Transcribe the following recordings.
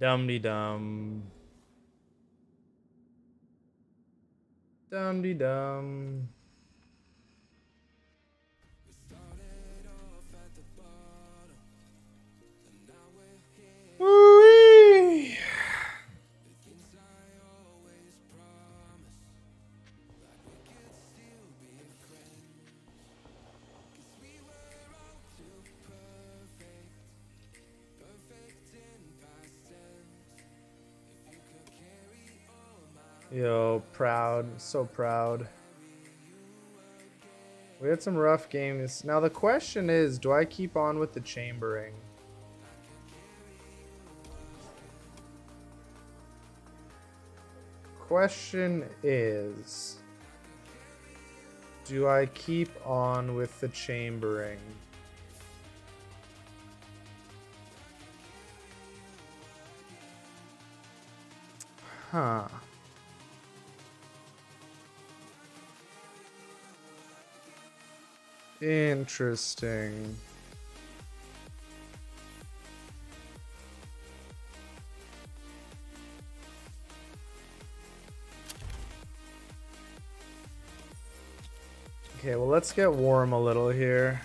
Dum de dum. Dum de dum. Woo-wee. Yo, proud, so proud. We had some rough games. Now the question is, do I keep on with the chambering? Question is, do I keep on with the chambering? Huh. Interesting. Okay, well, let's get warm a little here.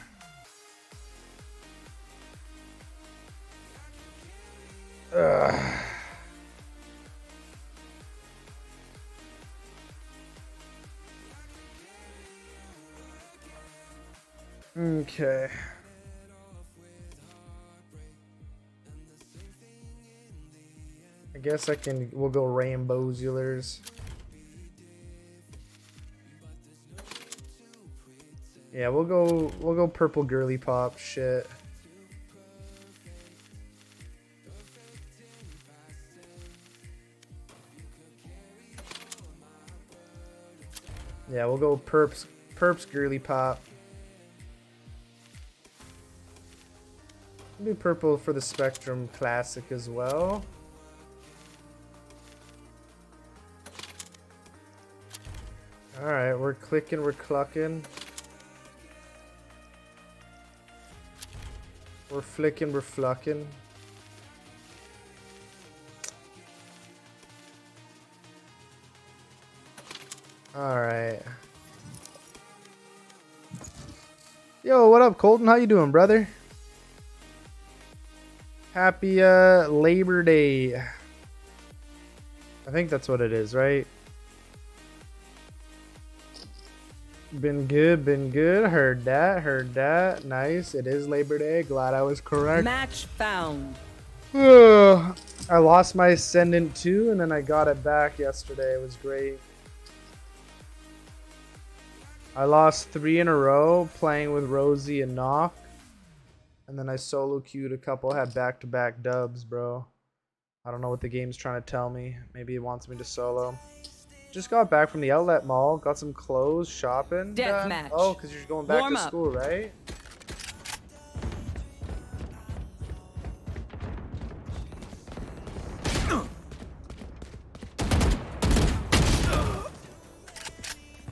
Guess I can, we'll go rainbowzulars. Yeah, we'll go, we'll go purple girly pop shit. Yeah, we'll go perps, perps girly pop. Do purple for the Spectrum Classic as well. We're clicking, we're clucking. We're flicking, we're flucking. Alright. Yo, what up, Colton? How you doing, brother? Happy uh, Labor Day. I think that's what it is, right? Been good, been good. Heard that, heard that. Nice. It is Labor Day. Glad I was correct. Match found. I lost my Ascendant too, and then I got it back yesterday. It was great. I lost three in a row playing with Rosie and Knock. And then I solo queued a couple, had back to back dubs, bro. I don't know what the game's trying to tell me. Maybe it wants me to solo. Just got back from the outlet mall, got some clothes, shopping. Death Uh, match. Oh, because you're going back Warm to up. school, right?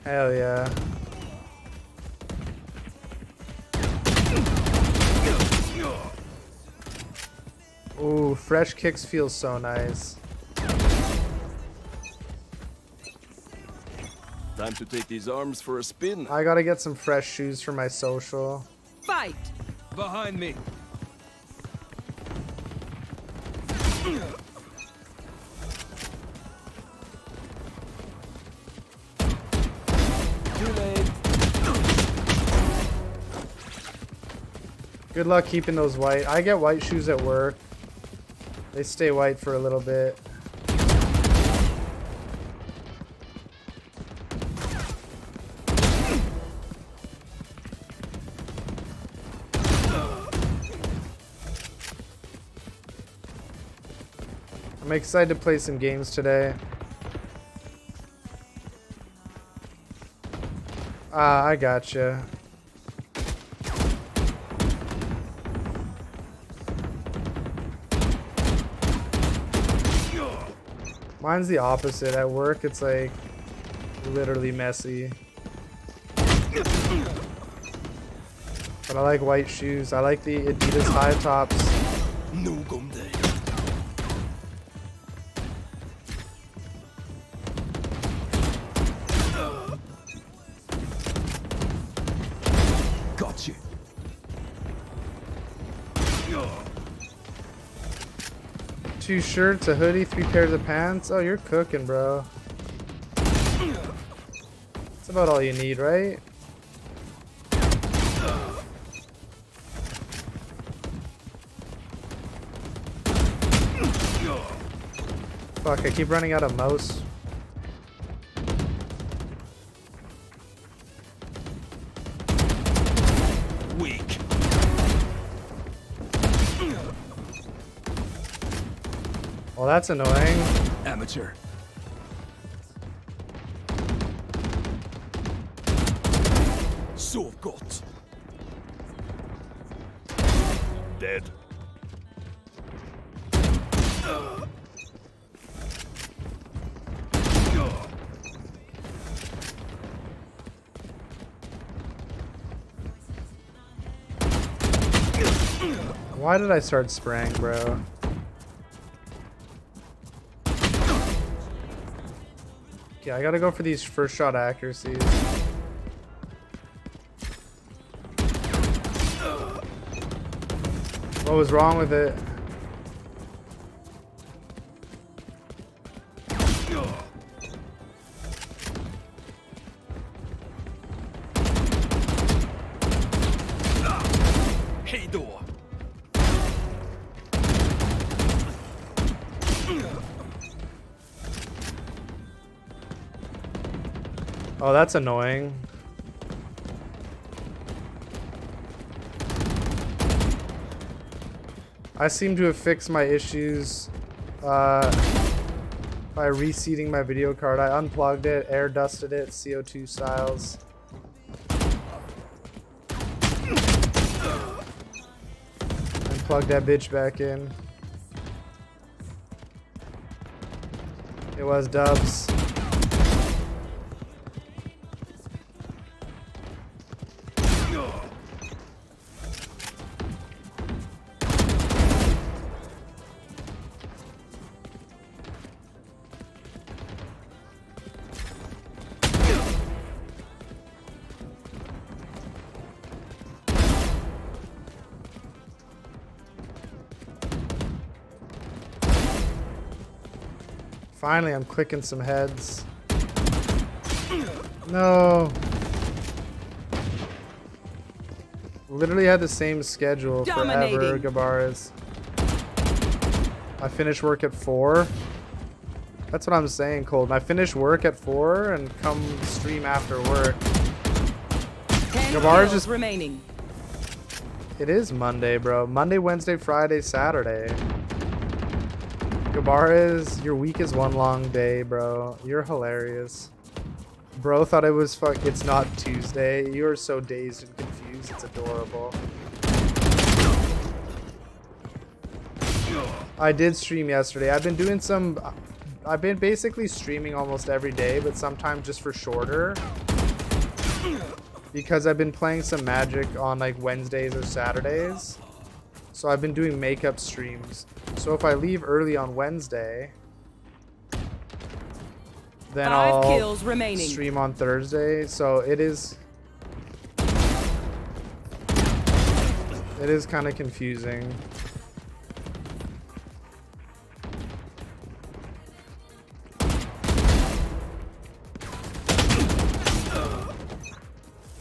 Hell yeah. Ooh, fresh kicks feel so nice. Time to take these arms for a spin. I gotta get some fresh shoes for my social. Fight. Behind me. Too late. Good luck keeping those white. I get white shoes at work. They stay white for a little bit. I'm excited to play some games today. Ah, I gotcha. Mine's the opposite. At work, it's like literally messy. But I like white shoes. I like the Adidas high tops. No Gonde. Two shirts, a hoodie, three pairs of pants. Oh, you're cooking, bro. That's about all you need, right? Fuck, I keep running out of mouse. That's annoying. Amateur. Sovgott. Dead. Why did I start spraying, bro? Okay, I gotta go for these first shot accuracies. What was wrong with it? Oh, that's annoying. I seem to have fixed my issues uh, by reseating my video card. I unplugged it, air dusted it, CO2 styles. And plug that bitch back in. It was dubs. Finally, I'm clicking some heads. No. Literally had the same schedule forever. Gabaris. I finish work at 4. That's what I'm saying, Colton. I finish work at 4 and come stream after work. Kills just- remaining. It is Monday, bro. Monday, Wednesday, Friday, Saturday. Gabaris, your week is one long day, bro. You're hilarious. Bro thought it was fuck. It's not Tuesday. You are so dazed and confused. It's adorable. I did stream yesterday. I've been doing some. I've been basically streaming almost every day, but sometimes just for shorter. Because I've been playing some Magic on like Wednesdays or Saturdays. So I've been doing makeup streams. So if I leave early on Wednesday, then Five I'll kills remaining. stream on Thursday. So it is it is kind of confusing.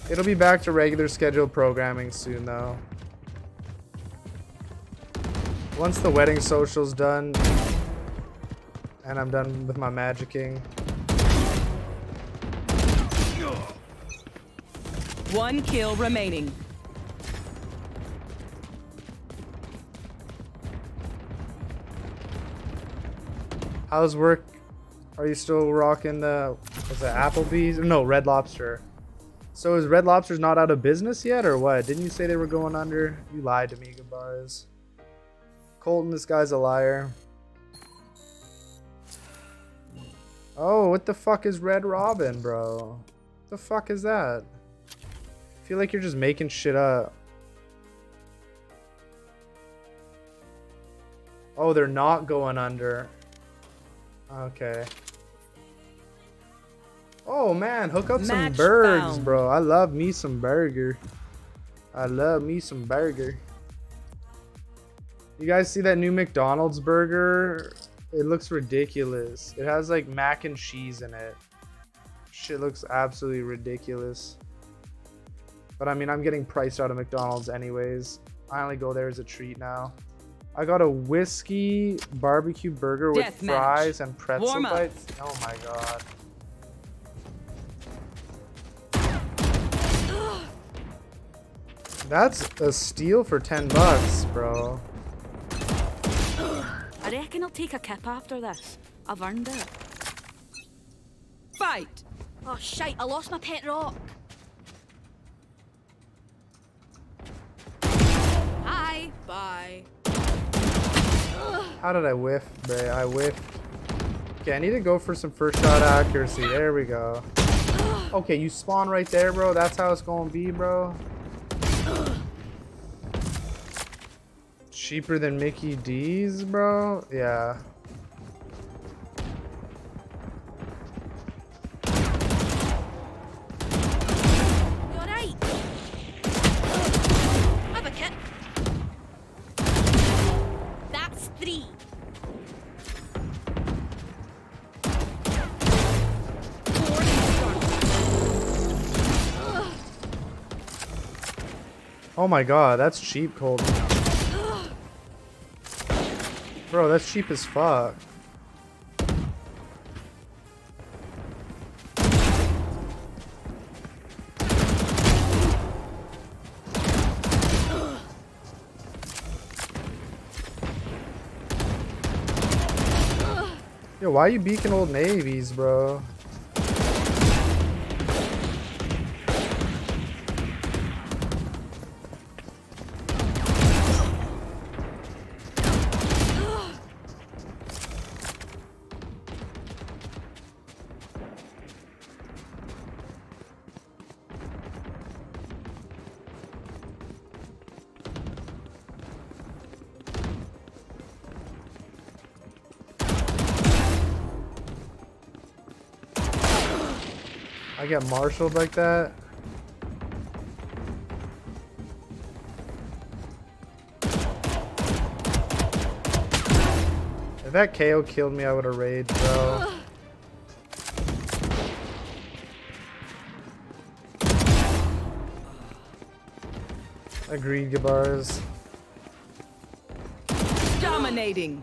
It'll be back to regular scheduled programming soon though. Once the wedding social's done and I'm done with my magicking, One kill remaining. how's work? Are you still rocking the was it Applebee's? No, Red Lobster. So is Red Lobster's not out of business yet or what? Didn't you say they were going under? You lied to me, Gabars. Colton, this guy's a liar. Oh, what the fuck is Red Robin, bro? What The fuck is that? I feel like you're just making shit up. Oh, they're not going under. Okay. Oh man, hook up some Match burgers, found. bro. I love me some burger. I love me some burger. You guys see that new McDonald's burger? It looks ridiculous. It has like mac and cheese in it. Shit looks absolutely ridiculous. But I mean, I'm getting priced out of McDonald's anyways. I only go there as a treat now. I got a whiskey barbecue burger with Deathmatch. fries and pretzel Warm up. bites. Oh my god. That's a steal for 10 bucks, bro. I reckon I'll take a kip after this. I've earned it. Fight! Oh shite, I lost my pet rock. Hi. Bye. How did I whiff, Bray? I whiffed. Okay, I need to go for some first shot accuracy. There we go. Okay, you spawn right there, bro. That's how it's gonna be, bro. Cheaper than Mickey D's, bro? Yeah. You alright? Oh, have a kip. That's three. Oh my god, that's cheap, Colton. Bro, that's cheap as fuck. Yo, why you beaking old navies, bro? Get marshaled like that. If that KO killed me, I would have raged, bro. Agreed, Gabars. Dominating.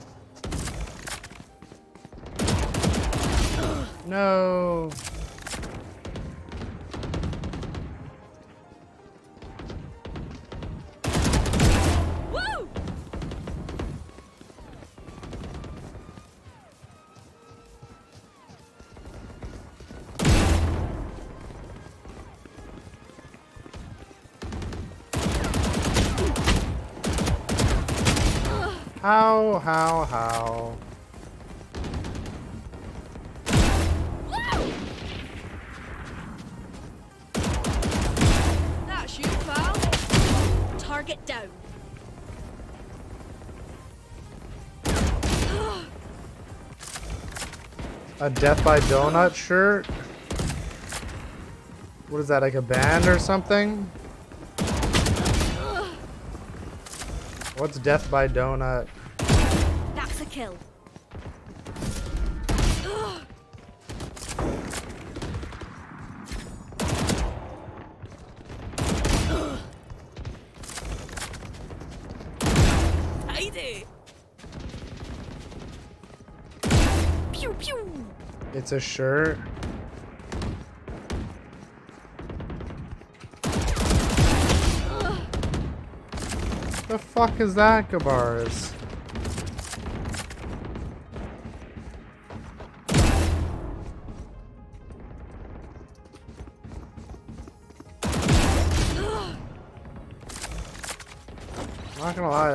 No. How, how, how? That's you, pal. Target down. A Death by Donut shirt? What is that, like a band or something? What's Death by Donut? That's kill. Heidi! Pew pew! It's a shirt. The fuck is that, Gabars?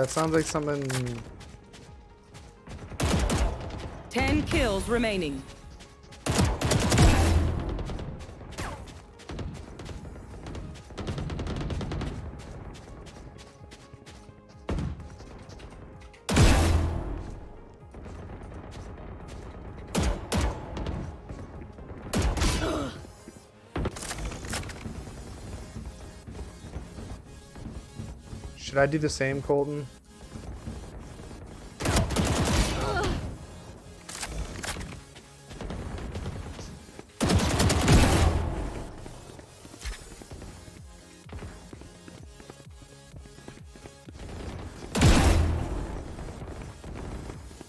That sounds like something Ten kills remaining. Should I do the same, Colton?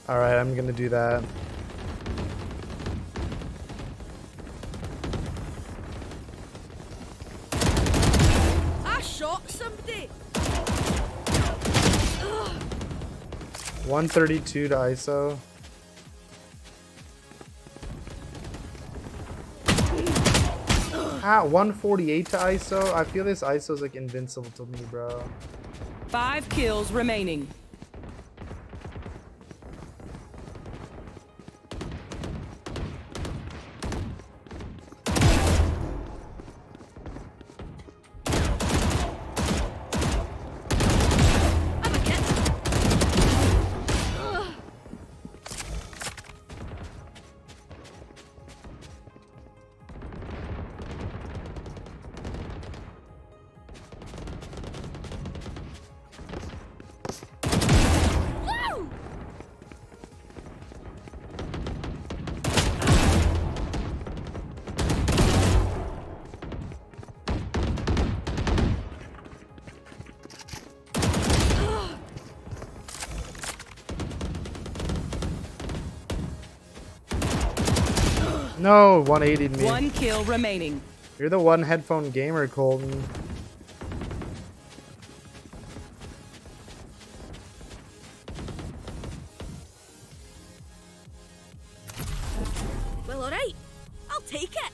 Alright, I'm gonna do that. 132 to ISO. Ah, 148 to ISO. I feel this ISO is like invincible to me, bro. Five kills remaining. No, 180 me. One kill remaining. You're the one headphone gamer, Colton. Well, alright. I'll take it.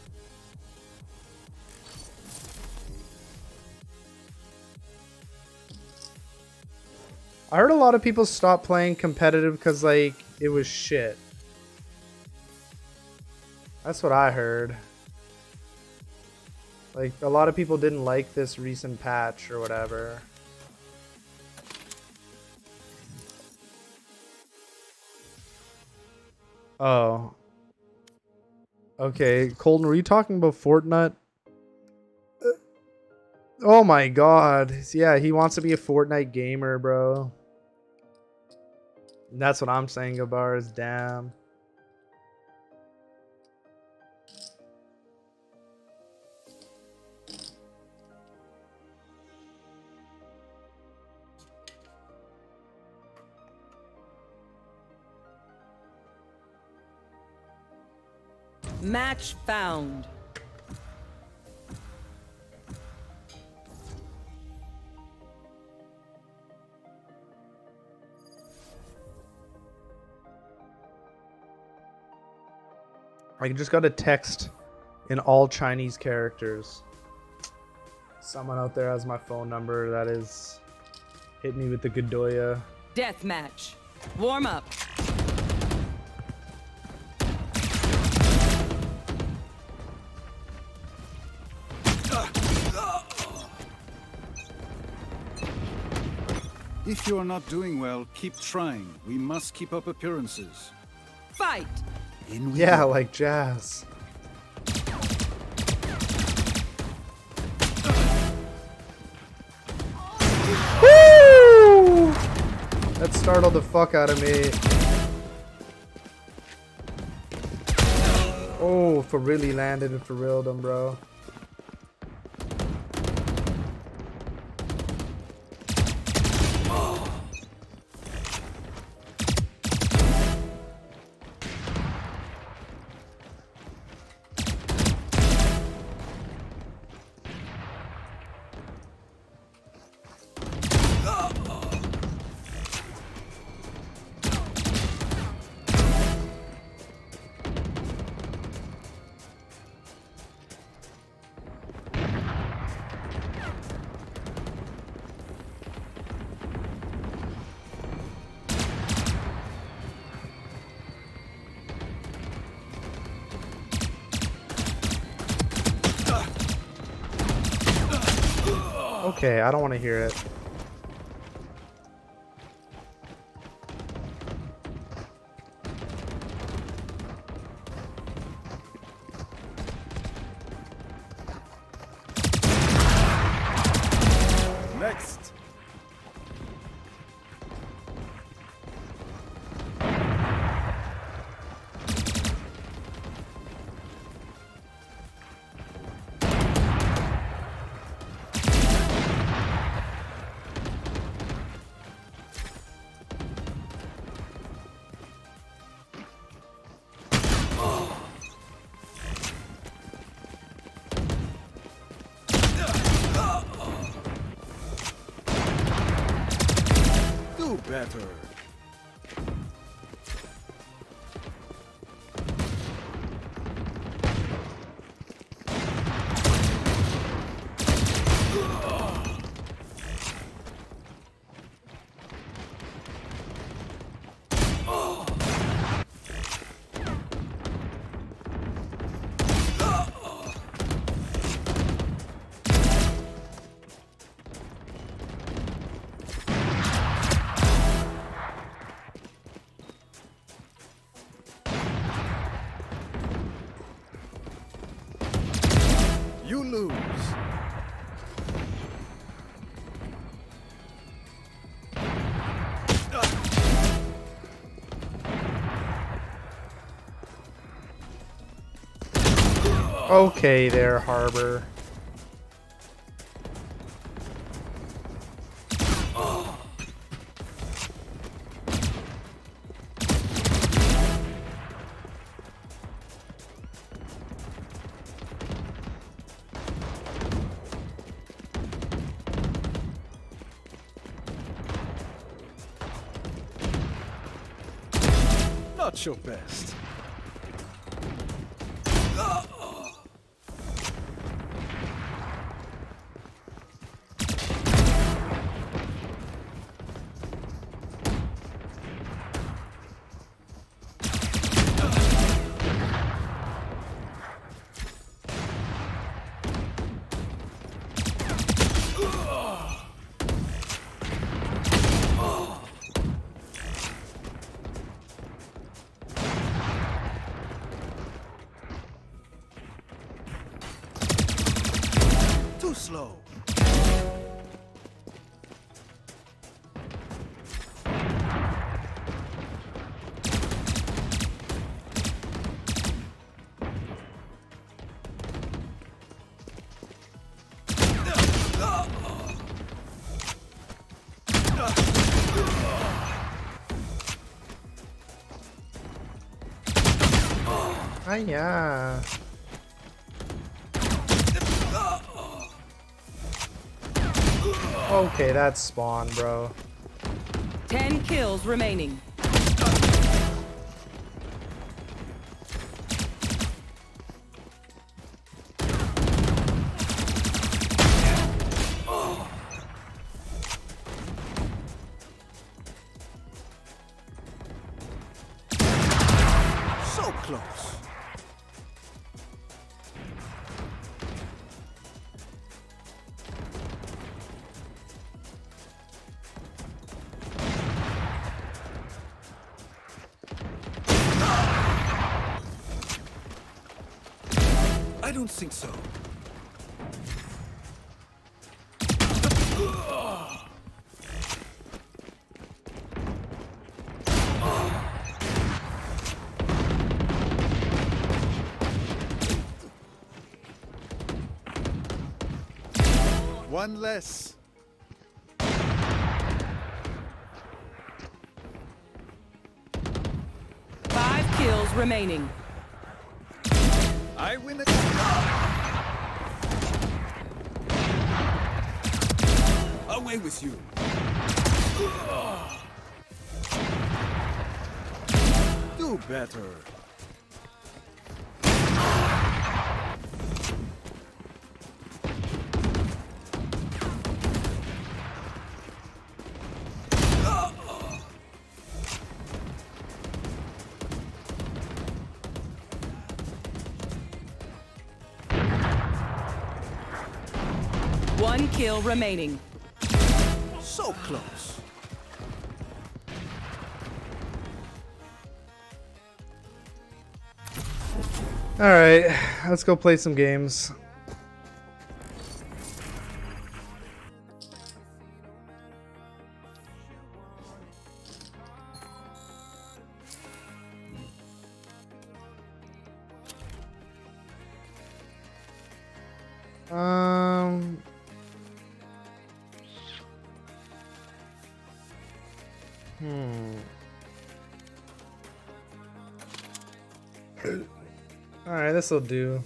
I heard a lot of people stop playing competitive because, like, it was shit. That's what I heard. Like, a lot of people didn't like this recent patch or whatever. Oh. Okay, Colton, were you talking about Fortnite? Uh, Oh my god. Yeah, he wants to be a Fortnite gamer, bro. That's what I'm saying, Gabars. Damn. Match found. I just got a text in all Chinese characters. Someone out there has my phone number that is hit me with the Godoya. Death match. Warm up. You are not doing well, keep trying. We must keep up appearances. Fight. In we Yeah, go. like jazz. Woo! That startled the fuck out of me. Oh, for really landed and for real them, bro. I don't want to hear it. Okay there, Harbor. Not your best. Ah, yeah. Okay, that's spawn, bro. Ten kills remaining. One less. Five kills remaining. I win the. Away with you. Do better. One remaining. So close. Alright, let's go play some games. This'll do.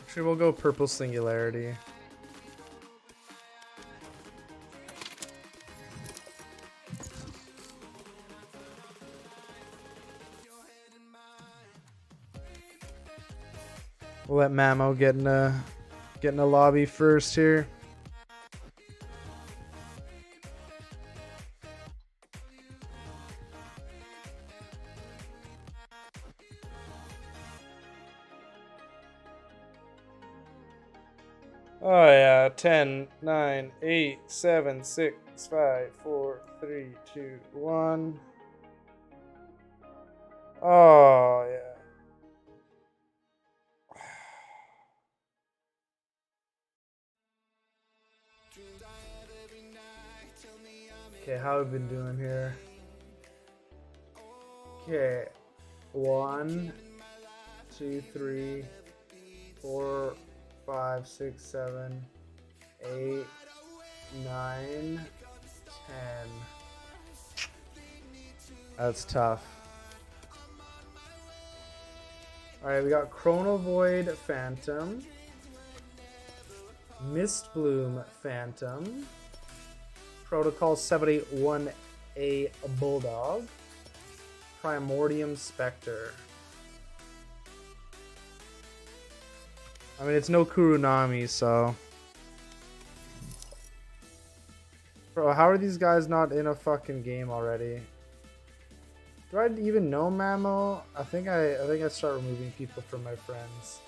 Actually, we'll go purple singularity. We'll let Mamo get in a get in a lobby first here. 8, 7, 6, 5, 4, 3, 2, 1. Oh yeah. Okay, how have we been doing here? Okay. One, two, three, four, five, six, seven, eight, nine, ten. That's tough. Alright, we got Chrono Void Phantom. Mist Bloom Phantom. Protocol 781A Bulldog. Primordium Spectre. I mean, it's no Kuronami, so. Bro, how are these guys not in a fucking game already? Do I even know Mamo? I think I, I think I start removing people from my friends.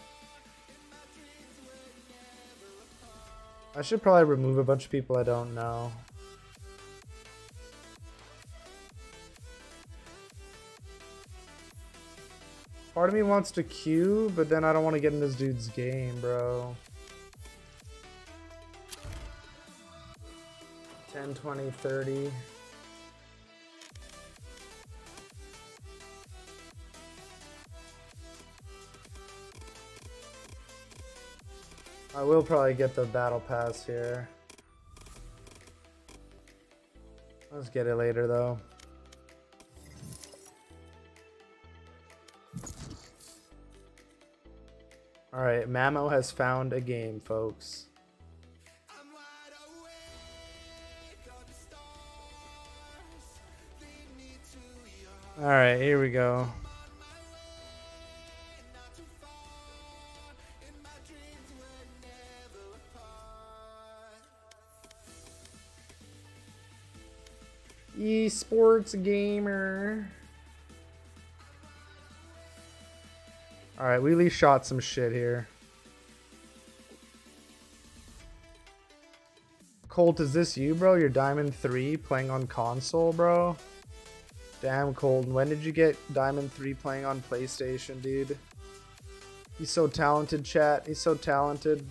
I should probably remove a bunch of people I don't know. Part of me wants to queue, but then I don't want to get in this dude's game, bro. 10, 20, 30. I will probably get the battle pass here. Let's get it later though. Alright, Mamo has found a game, folks. Alright, here we go. Esports gamer. Alright, we at least shot some shit here. Colt, is this you, bro? You're Diamond 3 playing on console, bro? Damn, Colt. When did you get Diamond 3 playing on PlayStation, dude? He's so talented, chat. He's so talented.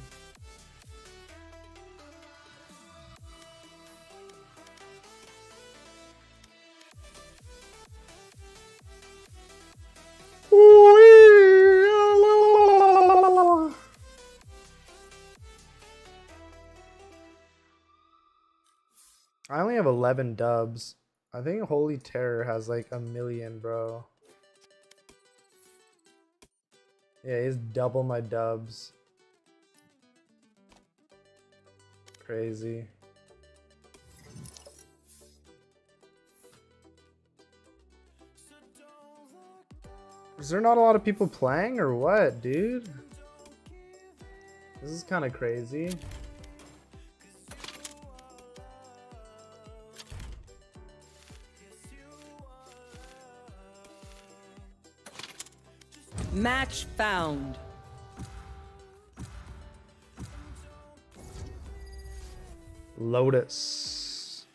I only have 11 dubs. I think Holy Terror has like a million, bro. Yeah, he's double my dubs. Crazy. Is there not a lot of people playing or what, dude? This is kind of crazy. Match found. Lotus.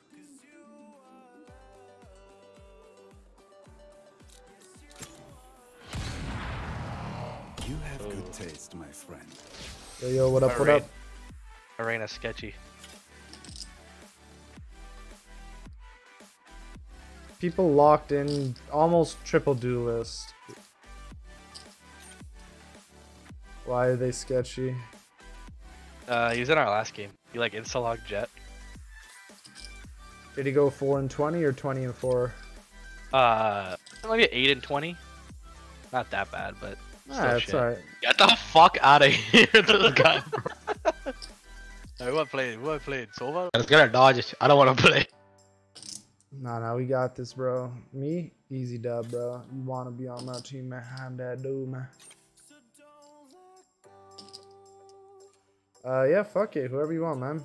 You have good taste, my friend. Yo, yo, what up, what up? Arena sketchy. People locked in almost triple duelist. Why are they sketchy? Uh, he was in our last game. You like Instalog Jett? Did he go 4 and 20 or 20 and 4? Uh, maybe 8 and 20. Not that bad, but still Ah, that's alright. Get the fuck out of here, this guy. Hey, who I played? Who I played? Sova? I was gonna dodge it. I don't want to play. Nah, nah, we got this, bro. Me, easy dub, bro. You wanna be on my team, man? I'm that dude, man. Uh, yeah, fuck it. Whoever you want, man.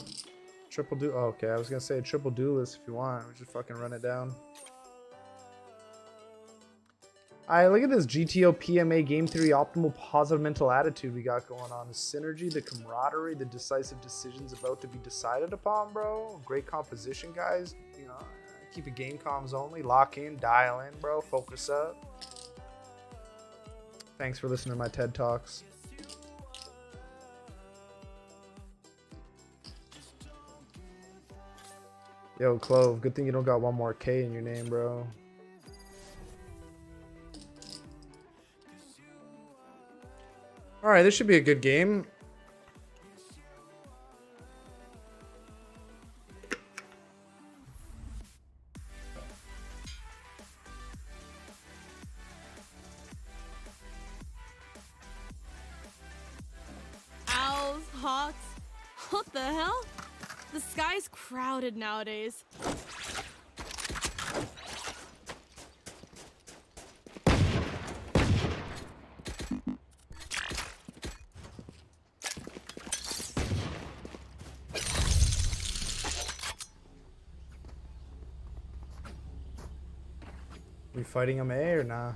Triple du- oh, okay, I was gonna say triple duelist if you want. We just fucking run it down. Alright, look at this GTO PMA Game Theory Optimal Positive Mental Attitude we got going on. The synergy, the camaraderie, the decisive decisions about to be decided upon, bro. Great composition, guys. You know, keep it game comms only. Lock in, dial in, bro. Focus up. Thanks for listening to my TED Talks. Yo, Clove, good thing you don't got one more K in your name, bro. All right, this should be a good game. Crowded nowadays. We fighting A eh, or nah?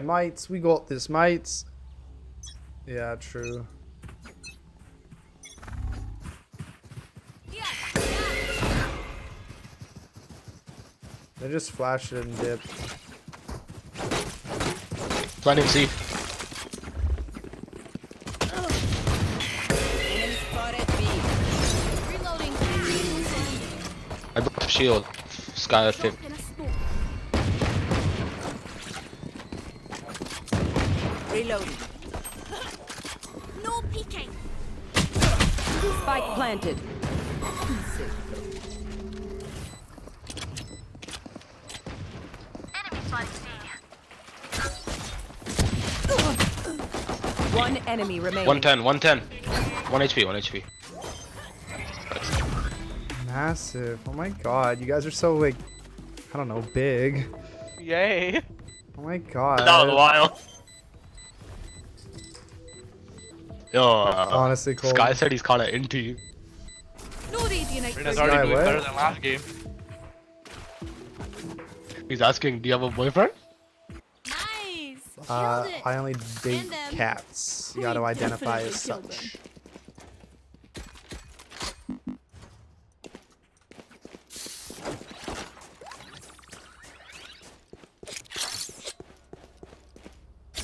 Alright, mates, we got this, mates. Yeah, true. They just flashed it and dipped. Planning C. I shield. Skye at 50. 110, 110. 1 HP, 1 HP. Massive. Oh my god, you guys are so like, I don't know, big. Yay. Oh my god. That was wild. Yo, uh, Honestly, Cole. Skye said he's kinda into you. No radiant Rena's Skye, already doing better than last game. He's asking, do you have a boyfriend? Nice. Uh, I only date And them. cats. You gotta identify as killed such.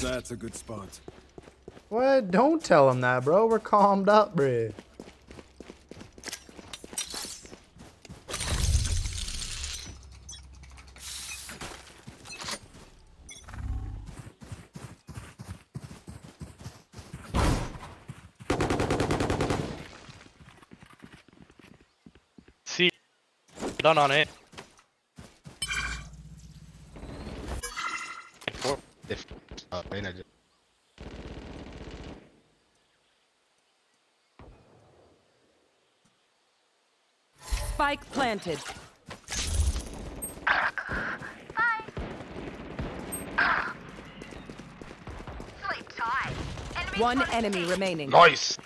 That's a good spot. What? Don't tell him that, bro. We're calmed up, bro. See, done on it. If, uh, Reyna just- Spike planted. One enemy remaining. Nice.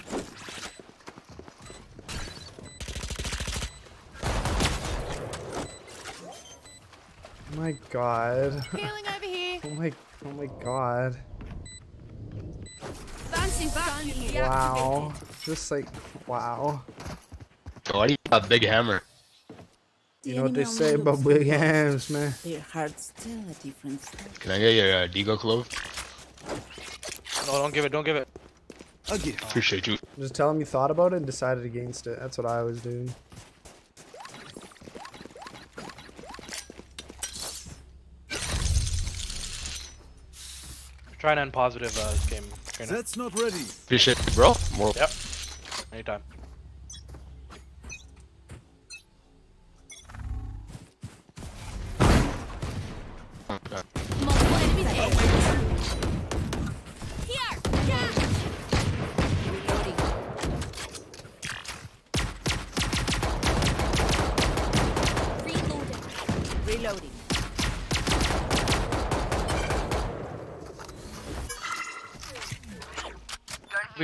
My god. Healing over here. Oh my, oh my god. Fancy vacuum Wow. Just like, wow. Why do you got a big hammer? You know what they say about big hands, man. Their hearts tell a different story. Can I get your uh, Digo clove? No, don't give it, don't give it. I'll get it. Appreciate you. Just tell him you thought about it and decided against it. That's what I always do. Try and end positive uh, this game. Reyna. That's not ready. Appreciate you, bro. More. Yep. Anytime.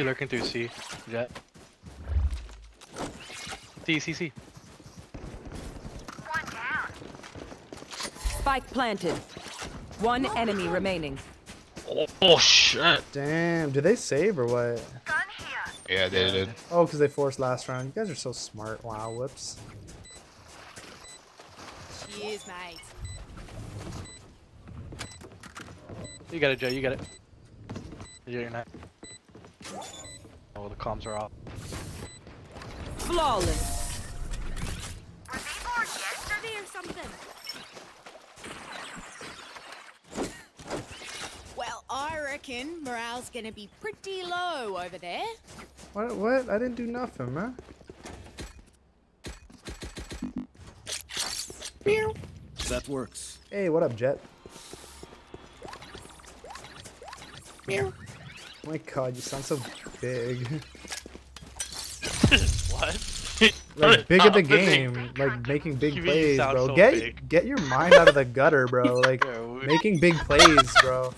Lurking through C. Jett. C, C, C. Spike planted. One enemy remaining. Oh, oh shit. Damn, did they save or what? Yeah, they did. Oh, because they forced last round. You guys are so smart. Wow, whoops. Cheers, mate. You got it, Joe. You got it. You're not. Oh, the comms are off. Flawless. Were they born yesterday or something? Well, I reckon morale's gonna be pretty low over there. What? What? I didn't do nothing, man. Meow. That works. Hey, what up, Jett? Meow. Oh my god, you sound so big. what? like big at the game, like making big You plays, bro. so get big. get your mind out of the gutter, bro. Like Yeah, making big plays, bro.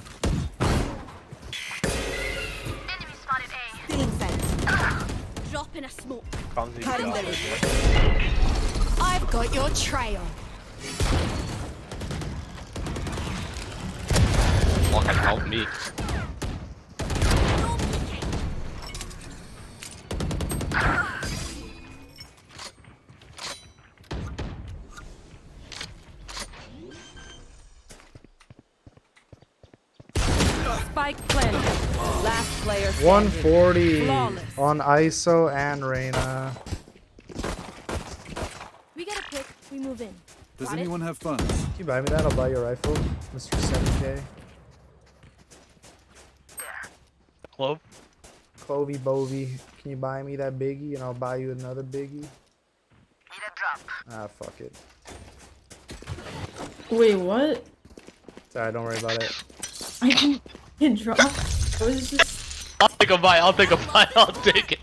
Dropping a smoke. Comms need to Cutting be the off. I've got your trail. Fucking help me. Player 140 Flawless. on Iso and Reyna. We get a pick, we move in. Does Got it? anyone have funds? Can you buy me that? I'll buy you a rifle, Mr. 7K. Clove? Clovey Bovey, can you buy me that biggie and I'll buy you another biggie? Need a drop. Ah, fuck it. Wait, what? Sorry, don't worry about it. I can't get dropped. I was just. I'll take a bite, I'll take a bite, I'll take it.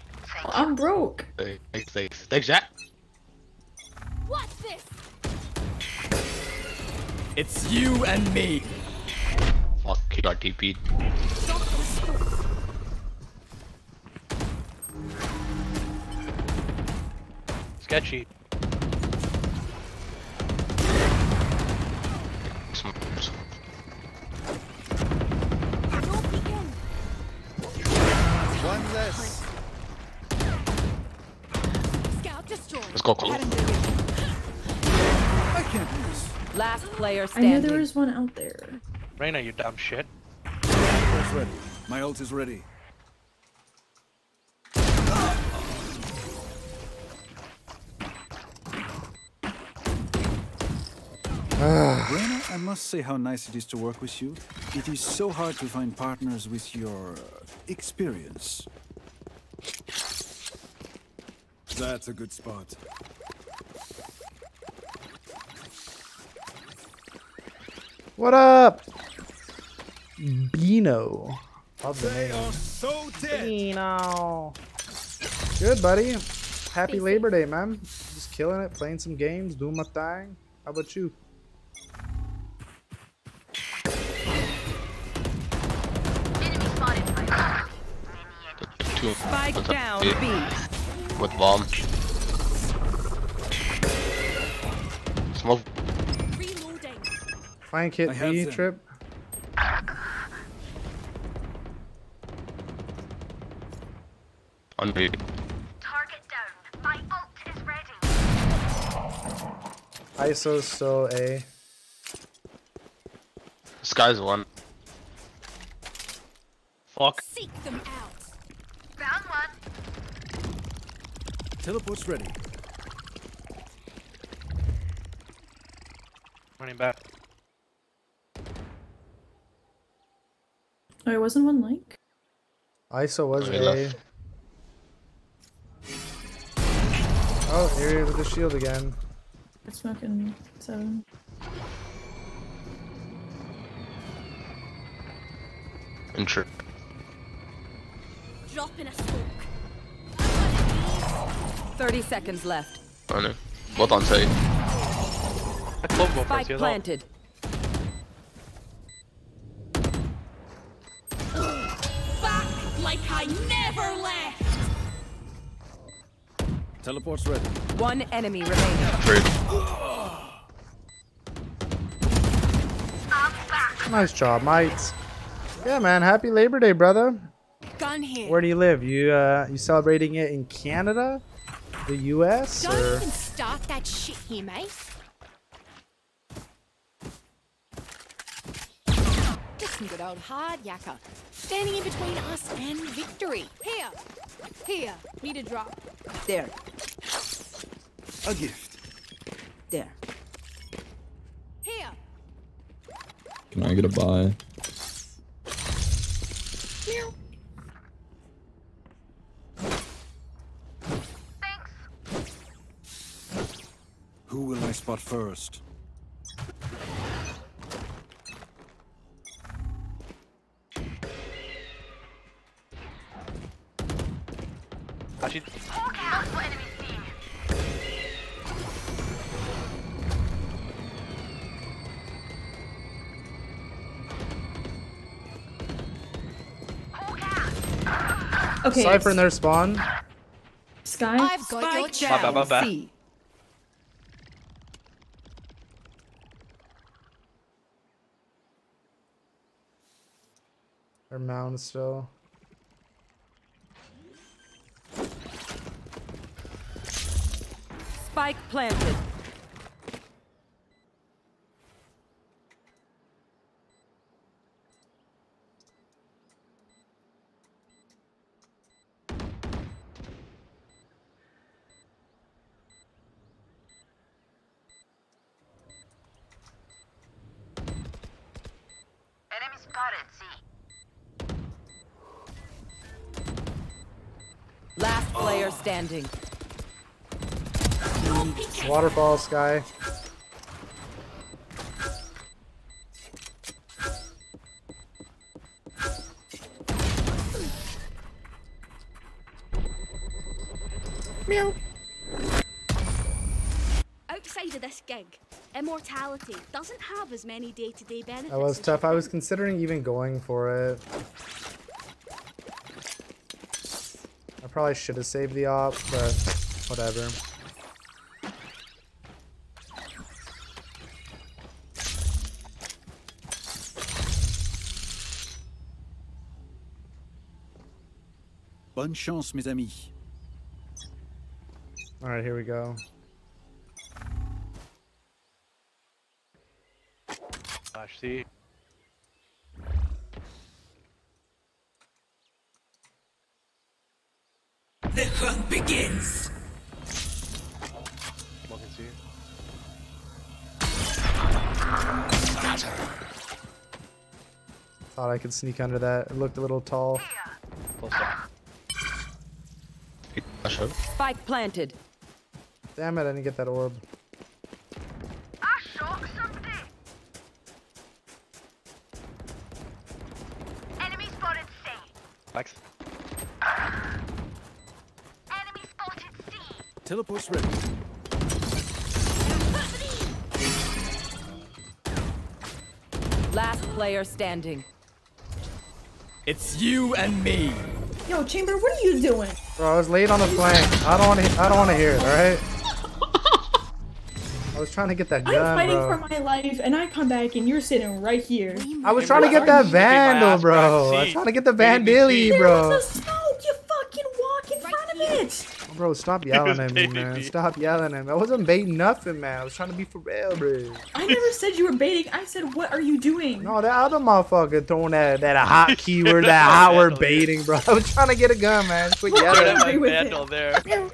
I'm broke. Thanks, thanks. Thanks, Jack. What's this? It's you and me. Fuck, he got TP'd. Dropping a smoke. Sketchy. One less. Scout destroyed. Let's go, Clove. I can't lose. Last player standing. I standing. knew there was one out there. Reyna, you dumb shit. Force ready. My ult is ready. Reyna, I must say how nice it is to work with you. It is so hard to find partners with your uh, experience. That's a good spot. What up? Bino. Love the They name. are so dead. Bino. Good, buddy. Happy Labor Day, man. Just killing it, playing some games, doing my thing. How about you? Two. Spike What's down B. With bomb. Smoke. Reloading. Flank hit B trip. On B. Target down. My ult is ready. Iso's still A. Skye's one. Fuck. Seek them out. Found one. Teleport's ready. Running back. Oh, it wasn't one like? Iso was Oh, he A. left. Oh, here with the shield again. It's smoking seven. Intro. Dropping a smoke. 30 seconds left. On it. Both on site. Clove go Spike he planted. Back like I never left. Teleport's ready. One enemy remaining. Trade. Nice job, mates. Yeah, man. Happy Labor Day, brother. Gun here. Where do you live? You uh, you celebrating it in Canada, the U.S. Don't or even start that shit here, mate. Just some good old hard yakka. Standing in between us and victory. Here, Here, need a drop. There, A gift. there. Here. Can I get a buy? Who will I spot first? Actually, Okay. Cypher in their spawn. Skye. I've got your Spike My bad, my down. bad. Mound still. Spike planted. Last player standing. Waterfall sky. Meow. Outside of this gig, immortality doesn't have as many day-to-day benefits. That was tough. I was considering even going for it. I probably should have saved the op, but whatever. Bonne chance, mes amis. Alright, here we go. Flash C. Thought I could sneak under that. It looked a little tall. Close up. Flash out. Spike planted. Damn it, I didn't get that orb. Max. Teleport's ready. Last player standing. It's you and me. Yo, Chamber, what are you doing? Bro, I was late on the flank. I don't want to. I don't want to hear it. All right. I was trying to get that gun, I'm fighting bro. for my life, and I come back, and you're sitting right here. I was trying to get that vandal, bro. I was trying to get the vandilly, There bro. was a smoke. You fucking walk in front of it. Bro, stop yelling at me, man. me. Stop yelling at me. I wasn't baiting nothing, man. I was trying to be for real, bro. I never said you were baiting. I said, what are you doing? No, that other motherfucker throwing that that hot keyword, that hot word baiting, bro. I was trying to get a gun, man. Just quit yelling. that my agree with vandal it. there.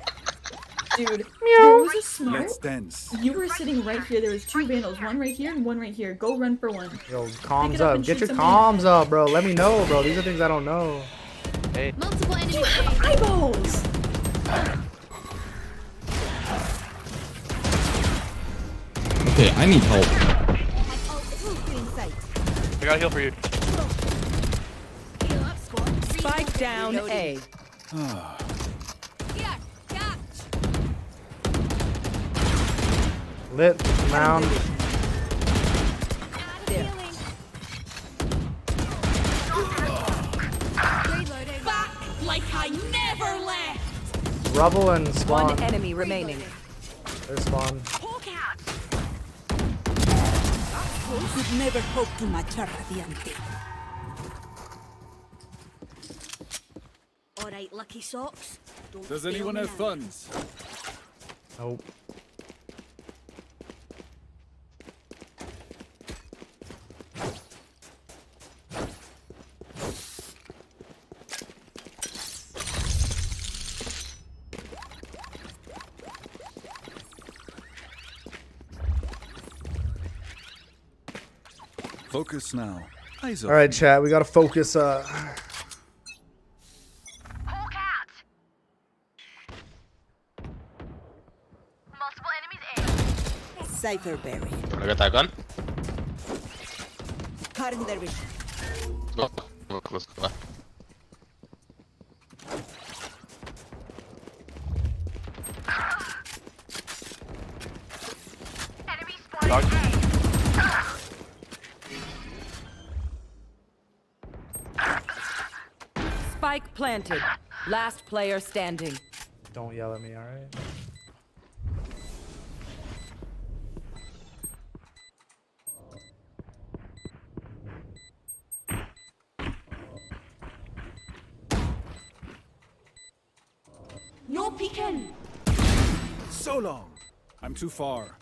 Dude, there was a smoke. Let's dance. You were sitting right here. There was two vandals, one right here and one right here. Go run for one. Yo, calms up up. Get your somebody calms up, bro. Let me know, bro. These are things I don't know. Hey. Multiple enemies. You have eyeballs. Okay, I need help. It's all good inside. I got a heal for you. Heal up, squad. Spike down A. Lit mound. Rubble and One spawn. enemy remaining. Their spawn. Hawk. You could never hope to match a Radiante. All right, lucky socks. Don't Does anyone have funds? Nope. Focus now. Eyes All right, chat. We gotta focus. Uh, Cypher buried. Wanna get that gun? Cutting their vision. Go. Go, let's go. Spike planted. Last player standing. don't yell at me, all right? No peeking. So long. I'm too far.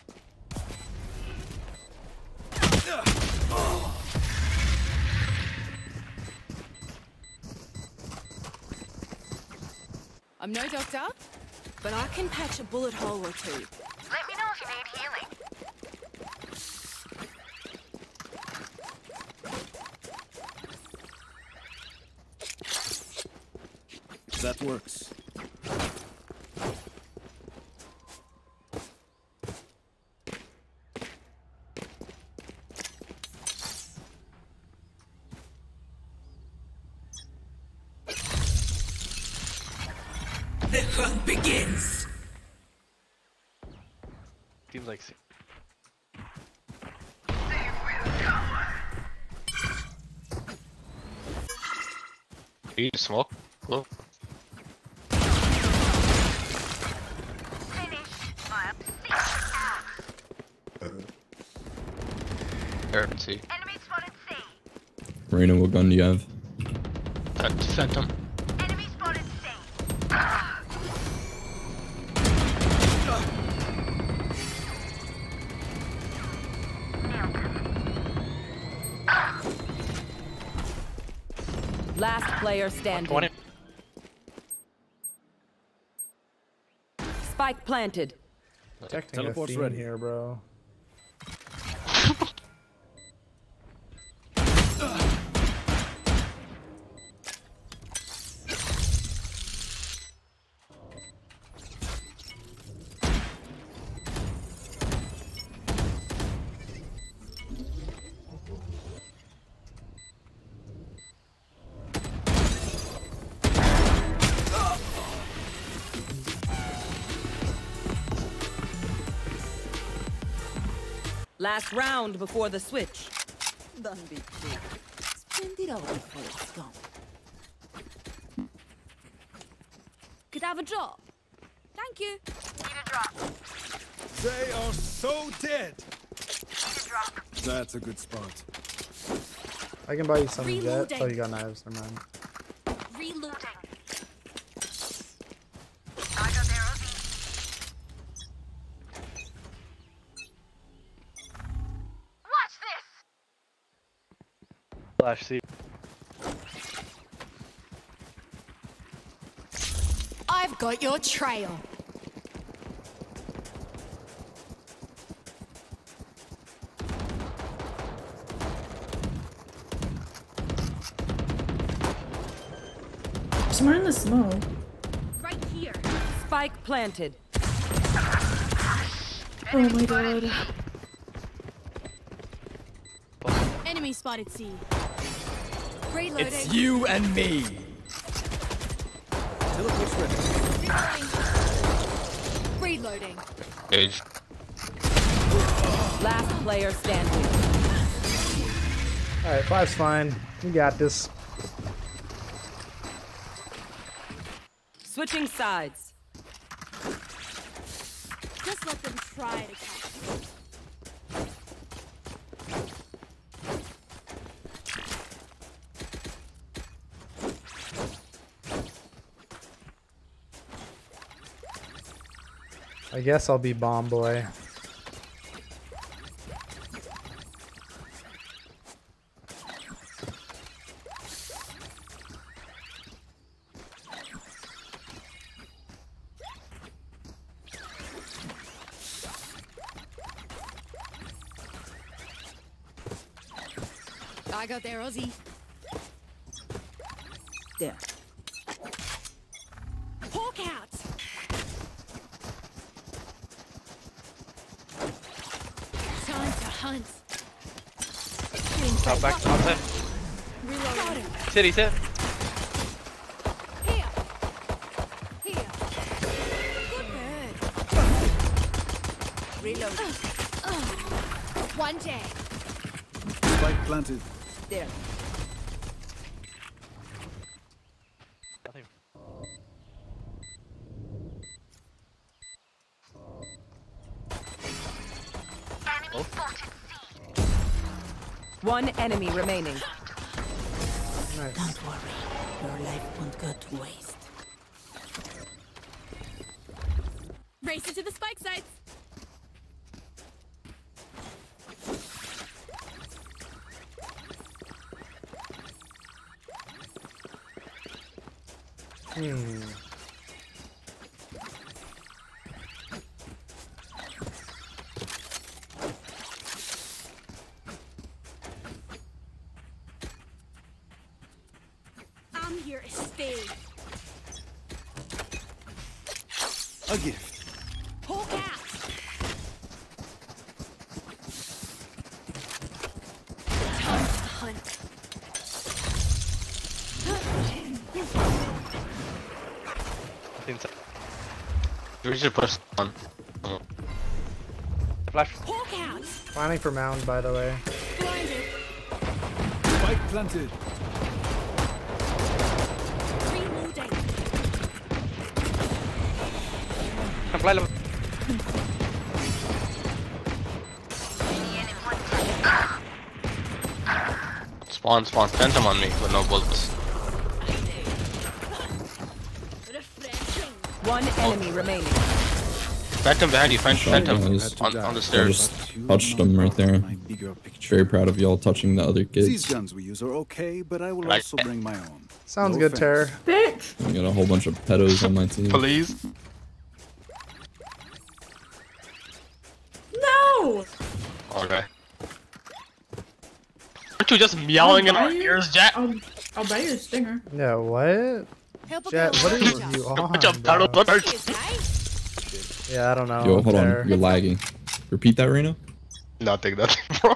I'm no doctor, but I can patch a bullet hole or two. Let me know if you need healing. That works. You smoke? Cool. Here, see. Enemy spotted C. Marina, what gun do you have? That Phantom. Player standing. Spike planted. Detecting Teleport's theme ready. here, bro. Last round before the switch. Don't be quick. Spend it all before it's gone. Could I have a drop? Thank you. Need a drop. They are so dead. Need a drop. That's a good spot. I can buy you some jet. Reloading. Oh, you got knives. Never mind. I've got your trail. Somewhere in the smoke. Right here. Spike planted. Oh my god. Enemy spotted C. Reloading. It's you and me. Teleport's ready. Reloading. Age. Last player standing. All right, five's fine. We got this. Switching sides. Just let them try to catch me. I guess I'll be bomb boy. I got their Aussie. There. Hawk out. Time to hunt. Drop back outside. Reload. Got him. City. Here. Here. Good bird. Reload. One jag. Spike planted. There. Nothing. Enemy spotted. One enemy remaining. Life won't go to waste. Race into the spike sites. Hmm. I'm here to stay. A gift. Hawk out. Time to hunt. Nothing. inside. We should push on. Flash. Planning for mound, by the way. Blinded. Spike planted. Reloading. Apply level. Spawn, spawn. Phantom on me with no bullets. One oh. enemy remaining. Phantom behind you. Phantom, Phantom. Guys, On, on the I stairs. just touched them right there. My bigger. Very proud of y'all touching the other kids. These guns we use are okay, but I will Like- also bring my own. Sounds No good, Terror. offense. Bitch! I got a whole bunch of pedos on my team. Please. No! Okay. Aren't you just yelling in I'll our ears, Jack? I'll, I'll buy you a stinger. Yeah, what? Help a Jett, what are launch you us. on? Bunch of bro? turtle butters. Cheers, mate. Yeah, I don't know. Yo, hold Terror. on. You're lagging. Repeat that, Reno? Nothing, nothing, bro.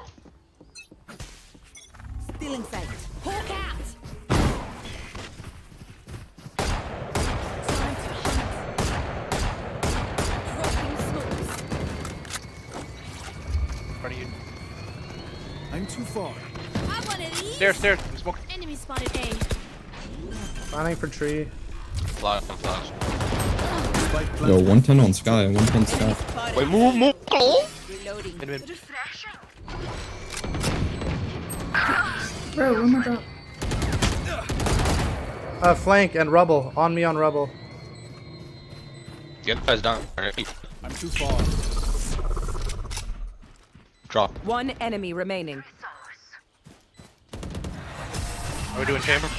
Planning for tree. Flash, I'm flash. Spike Yo, planted. 110 on Skye, 110 Skye. Wait, move, move. Reloading. Mid, mid. Refreshing. Bro, oh my god. Uh, flank and rubble. On me on rubble. Get guys down. Alright. I'm too far. Drop. One enemy remaining. Are we doing chamber?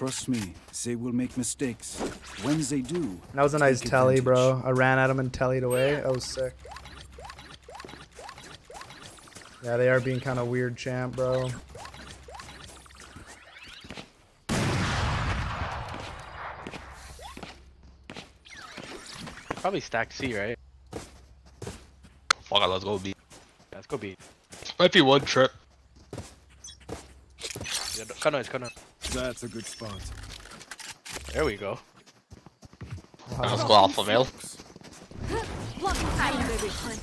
Trust me, they will make mistakes. When they do, That was a nice telly, advantage. bro. I ran at him and tellied away. That was sick. Yeah, they are being kind of weird, champ, bro. Probably stack C, right? Fuck it, let's go B. Yeah, let's go B. Might be one trip. Yeah, cut noise, cut noise. That's a good spot. There we go. Let's go alpha male. Blocking time, baby. Hunt.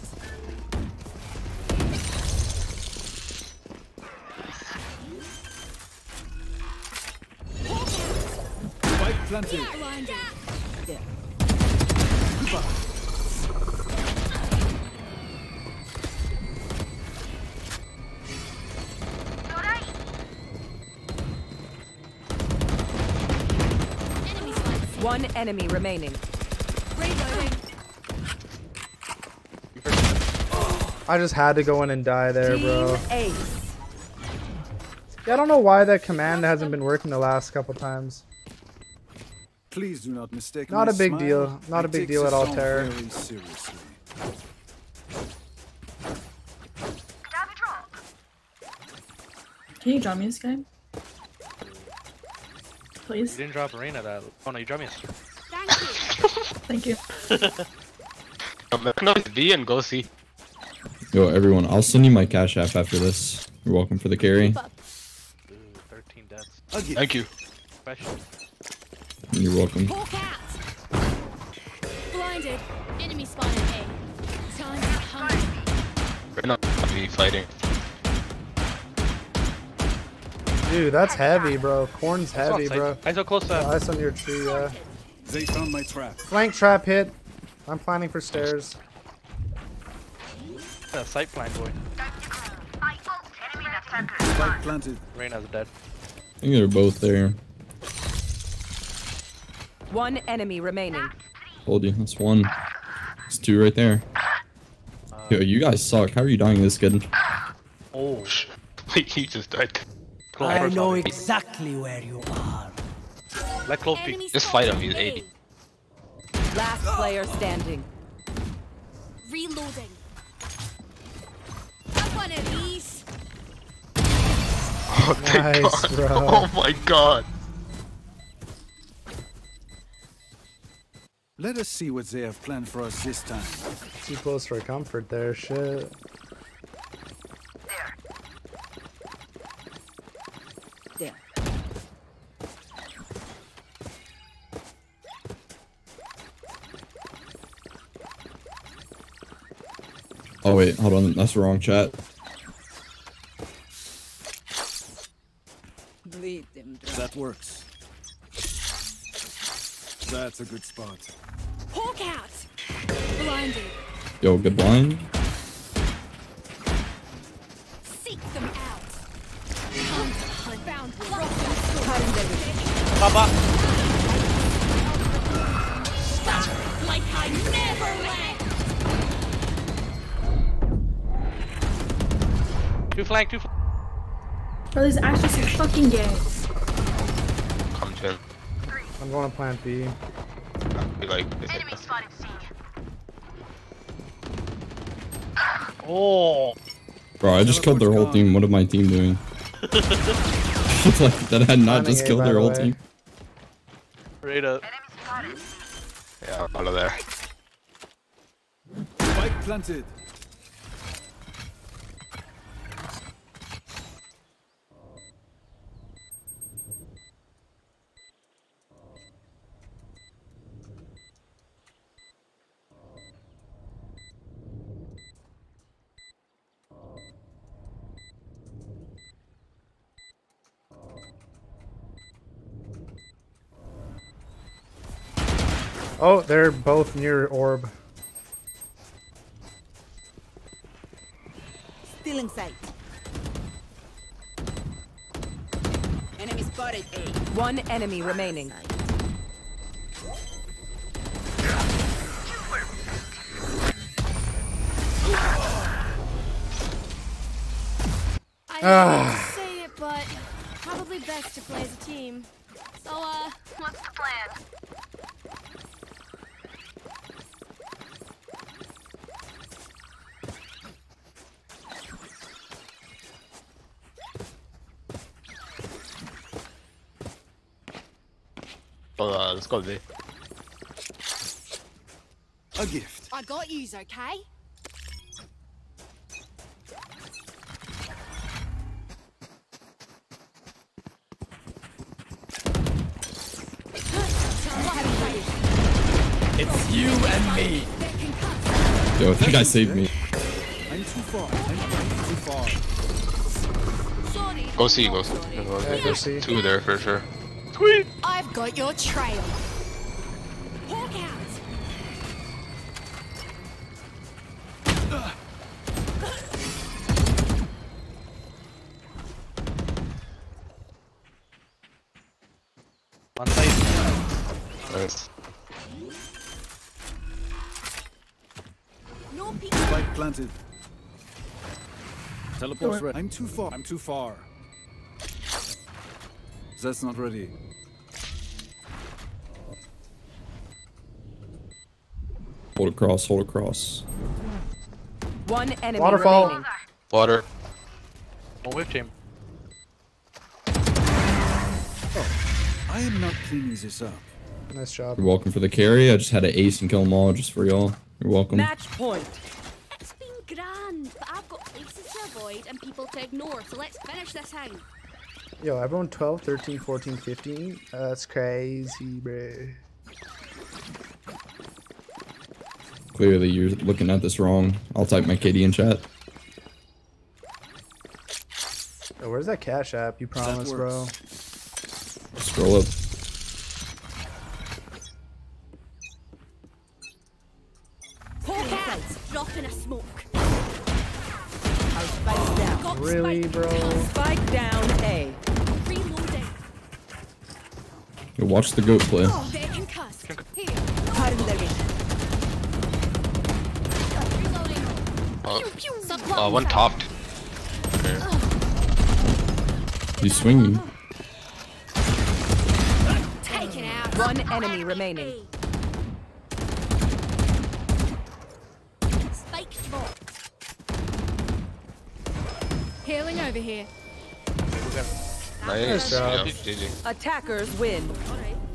Spike planted. Blinded. One enemy remaining. I just had to go in and die there, bro. Yeah, I don't know why that command hasn't been working the last couple times. Please do not mistake. Not a big smile. deal. Not it a big deal at all, Terror. Can you drop me this game? Please. You didn't drop arena that. Oh no, you dropped me. Thank you. Thank you. No, it's V and go C. Yo, everyone, I'll send you my cash app after this. You're welcome for the carry. Ooh, 13 deaths. Again. Thank you. You're welcome. Blinded. Enemy spotted A. Time to hunt. We're not V fighting. Dude, that's heavy, bro. Corn's heavy, bro. I so close to Yeah, Ice on your tree, yeah. They found my trap. Flank trap hit. I'm planning for stairs. uh, sight plan boy. Spike planted. Reyna's dead. I think they're both there. One enemy remaining. Hold you, that's one. It's two right there. Yo, you guys suck. How are you dying this good? Oh, shit. he just died. I know exactly where you are. Let close Enemy peek. Just fight him, he's spotted 80. Last player standing. Reloading. I want of these. Oh, thank Nice, God. bro. Oh my god. Let us see what they have planned for us this time. Too close for comfort there, shit. There. Oh wait, hold on. That's the wrong chat. Bleed them dry. That works. That's a good spot. Hawk out. Blinded. Yo, good blind. Seek them out. Hunt, hunt. Found one. Papa. Like I never left. Two flank, two flank. Bro, this is actually so fucking gay. Come to him. I'm going to plant B. Be like, Oh. Bro, I just killed their whole team. What am my team doing? like, that had not just killed their whole way. team. Right up. Yeah, out of there. Spike planted. Oh, they're both near orb. Still in sight. Enemy spotted A. One enemy remaining. I Ah. hate to say it, but probably best to play as a team. So, uh, what's the plan? Well, uh, let's go B. A gift. I got yous, okay? It's you and me. Yo, that guy saved me. I'm too far. I'm too far. Go see, go C. Yeah, go There's two there for sure. I've got your trail. Hawk out. One side. Nice. No peek. Spike planted. Teleport's ready. I'm too far. I'm too far. That's not ready. Hold across, hold across. One enemy Waterfall. Remaining. Water. Don't team. him. Oh, I am not cleaning this up. Nice job. You're welcome for the carry. I just had an ace and kill them all just for y'all. You're welcome. Match point. It's been grand, but I've got places to avoid and people to ignore, so let's finish this. Yo, everyone 12, 13, 14, 15. Uh, that's crazy, bro. Clearly, you're looking at this wrong. I'll type my KD in chat. Yo, where's that cash app? You promised, bro. Scroll up. Hawk out! Drop in a smoke. Spike down. Really, bro? Spike down Yo, watch the goat play. They're concussed. Here. Reloading. Uh, Pew, pew. uh, one topped. He's swinging. One enemy remaining. Spike dropped. Healing over here. Nice. job. Yeah, GG. Attackers win.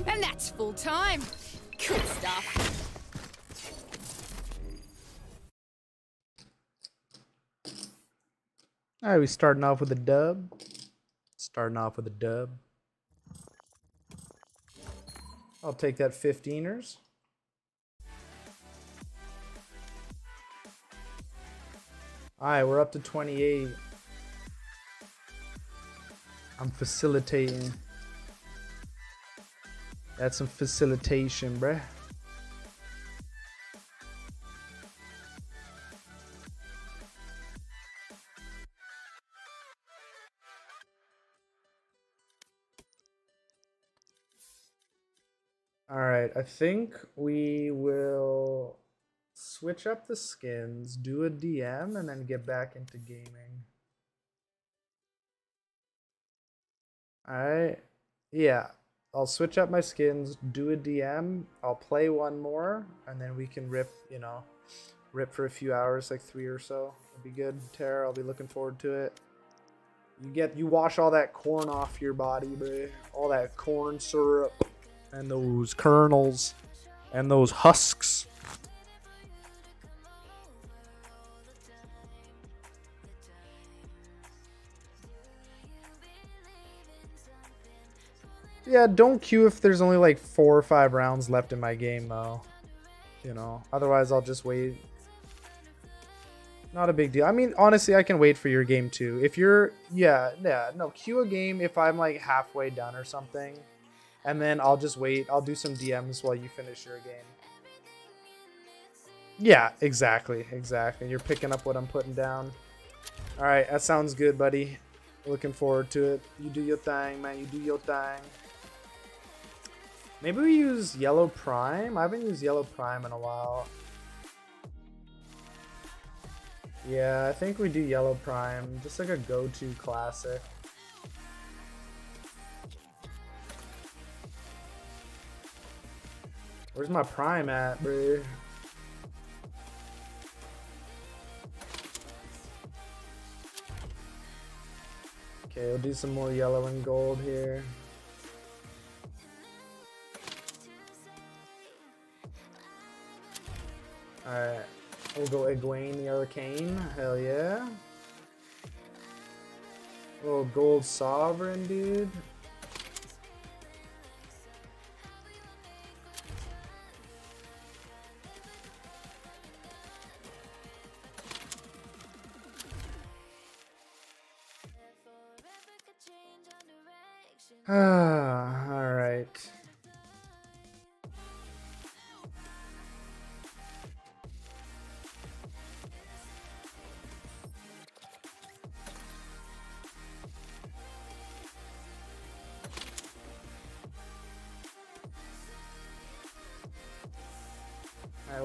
And that's full time. Good stuff. Alright, we starting off with a dub. Starting off with a dub. I'll take that 15ers. Alright, we're up to 28. I'm facilitating. That's some facilitation, bruh. Alright, I think we will switch up the skins, do a DM, and then get back into gaming. Alright. Yeah. I'll switch up my skins, do a DM, I'll play one more, and then we can rip, you know, rip for a few hours, like three or so. It'll be good, Tara. I'll be looking forward to it. You get you wash all that corn off your body, bro. All that corn syrup and those kernels and those husks. Yeah, don't queue if there's only like four or five rounds left in my game, though. You know, otherwise I'll just wait. Not a big deal. I mean, honestly, I can wait for your game too. If you're, yeah, yeah, no, queue a game if I'm like halfway done or something. And then I'll just wait. I'll do some DMs while you finish your game. Yeah, exactly, exactly. You're picking up what I'm putting down. All right, that sounds good, buddy. Looking forward to it. You do your thing, man. You do your thing. Maybe we use Yellow Prime. I haven't used Yellow Prime in a while. Yeah, I think we do Yellow Prime. Just like a go-to classic. Where's my Prime at, bro? Okay, we'll do some more yellow and gold here. Alright, we'll go Egwene the Arcane. Hell yeah. Little gold sovereign, dude. Ah, all right. All right,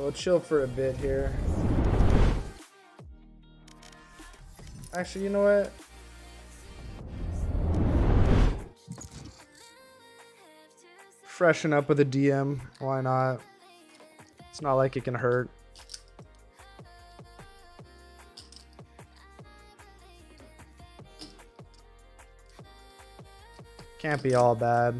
we'll chill for a bit here. Actually, you know what? freshen up with a DM. Why not? It's not like it can hurt. Can't be all bad.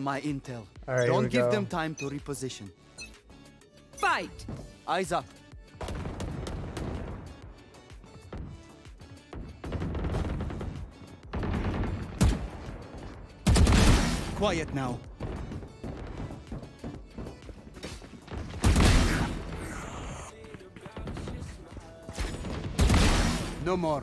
on my intel. All right, Don't give go. them time to reposition. Fight. Eyes up. Quiet now. No more.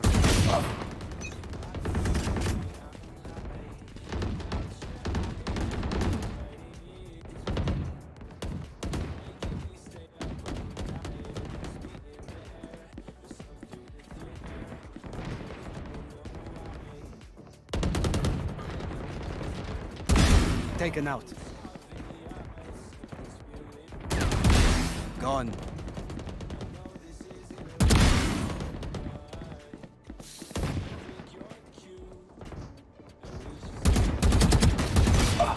Taken out. Gone.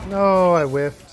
No, I whiffed.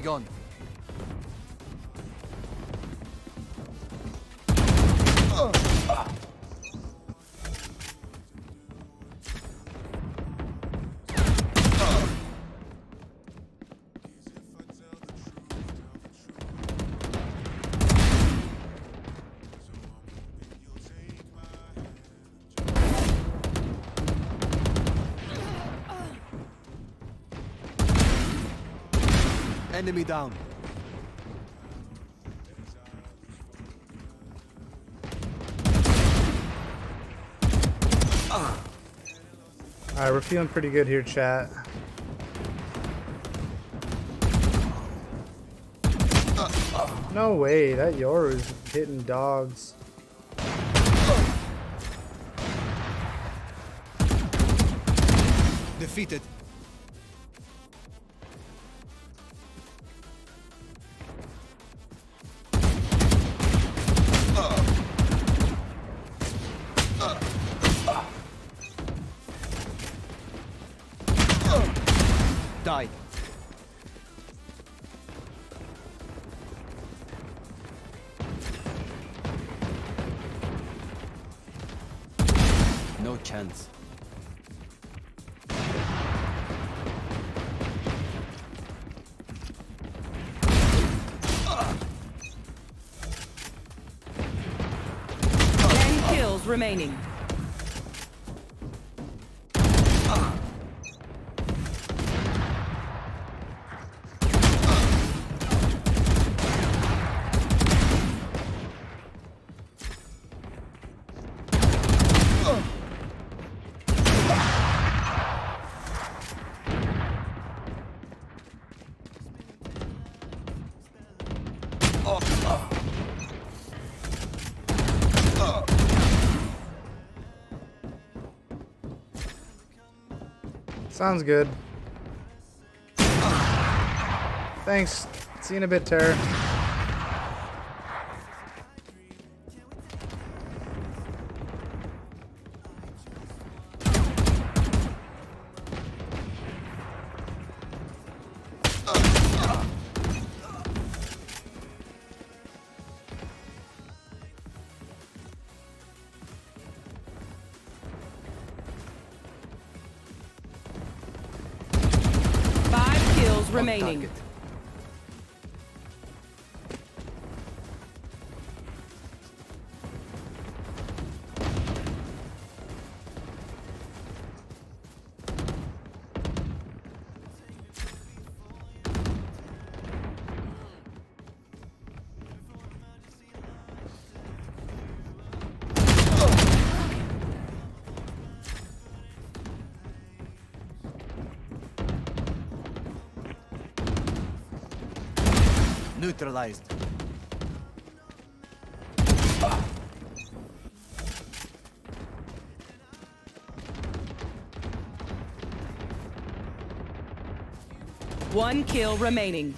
Gone. Enemy down. Alright, we're feeling pretty good here, chat. No way, that Yoru is hitting dogs. Defeated. Remaining. Sounds good. Thanks. See you in a bit, Terror. Remaining. Neutralized. One kill remaining.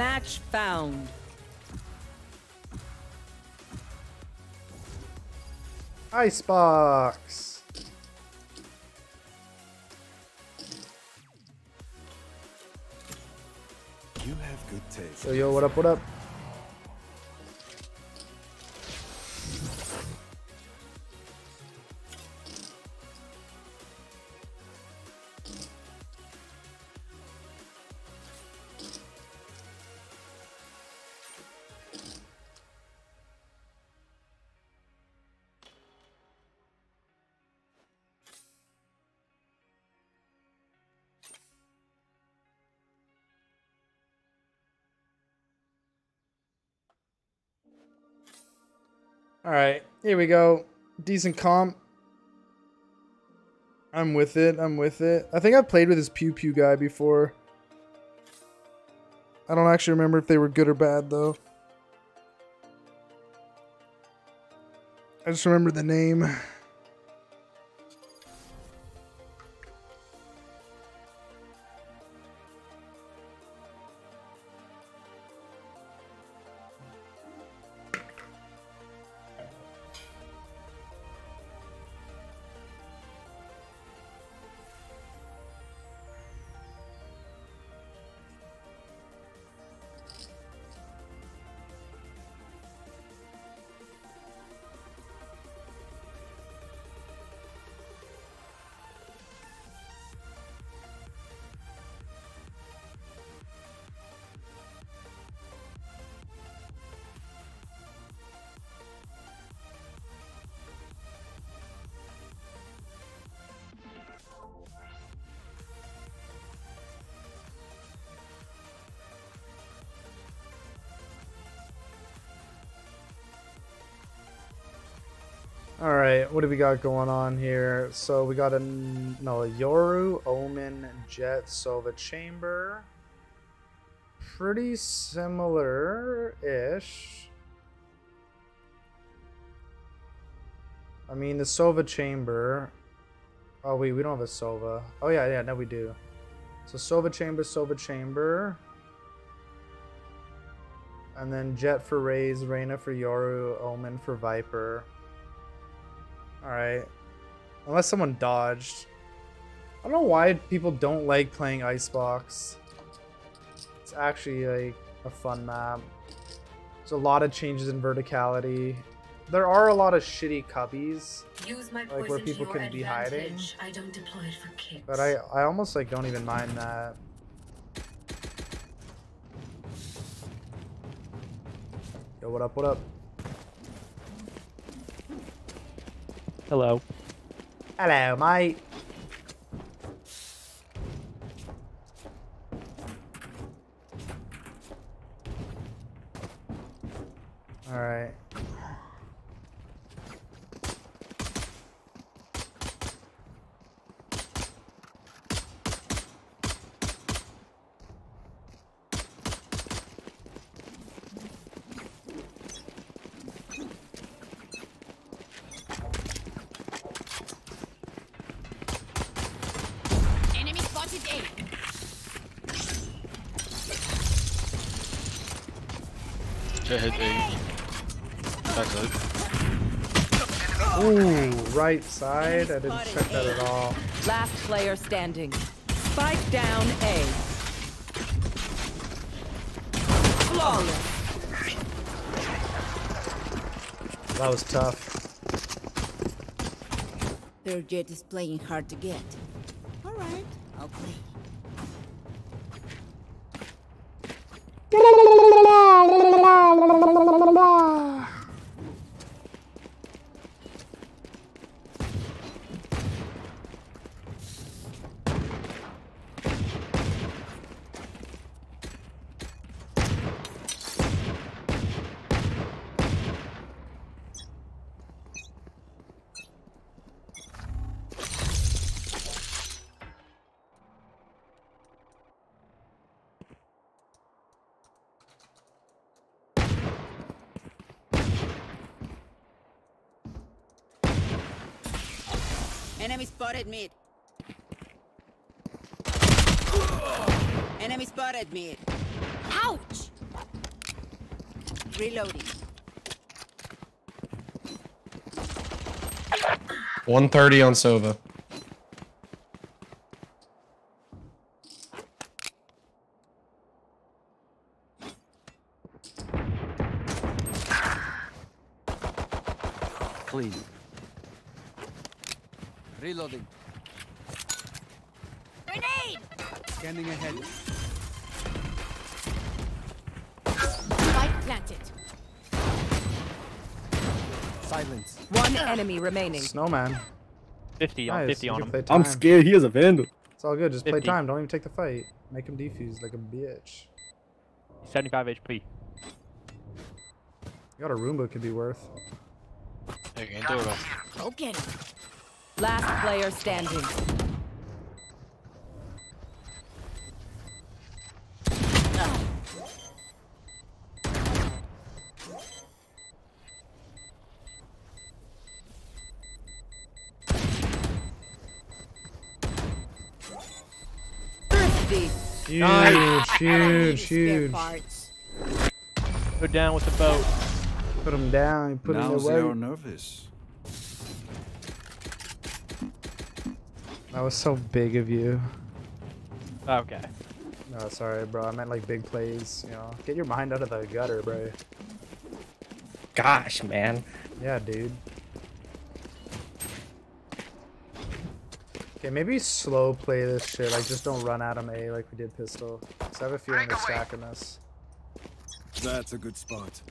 Match found. Icebox. You have good taste. Yo, yo, what up, what up? Go. Decent comp. I'm with it. I'm with it. I think I've played with this Pew Pew guy before. I don't actually remember if they were good or bad though. I just remember the name. What do we got going on here? So we got a no a Yoru, Omen, Jett, Sova Chamber. pretty similar-ish. I mean, the Sova chamber. Oh wait, we don't have a Sova. Oh yeah, yeah, no, we do. So Sova chamber, Sova chamber. And then Jett for Raze, Reyna for Yoru, Omen for Viper. Alright. Unless someone dodged. I don't know why people don't like playing Icebox. It's actually like a fun map. There's a lot of changes in verticality. There are a lot of shitty cubbies, like where people can be hiding. I don't deploy it for kicks. But I, I almost like don't even mind that. Yo, what up? What up? Hello. Hello, mate. All right. Enemy spotted A. Jett hit A. Backside. Ooh, right side. I didn't check that at all. Last player standing. Spike down A. Flawless. That was tough. Their Jett is playing hard to get. All right, I'll play. Enemy spotted mid. Enemy spotted mid. Ouch! Reloading. 130 on Sova. Remaining. Snowman. 50 on Nice, 50 on him. I'm scared. He has a vandal. It's all good. Just play time. Don't even take the fight. Make him defuse like a bitch. 75 HP. You got a Roomba could be worth. Jag kan inte. Go get him. Last player standing. Huge, Nice. huge, huge. parts. Go down with the boat. Put him down. Put him now they away. are nervous. That was so big of you. Okay. No, sorry, bro. I meant like big plays. You know, get your mind out of the gutter, bro. Gosh, man. Yeah, dude. Okay, maybe slow play this shit. Like, just don't run at him A like we did pistol. 'Cause I have a feeling they're stacking us. That's a good spot.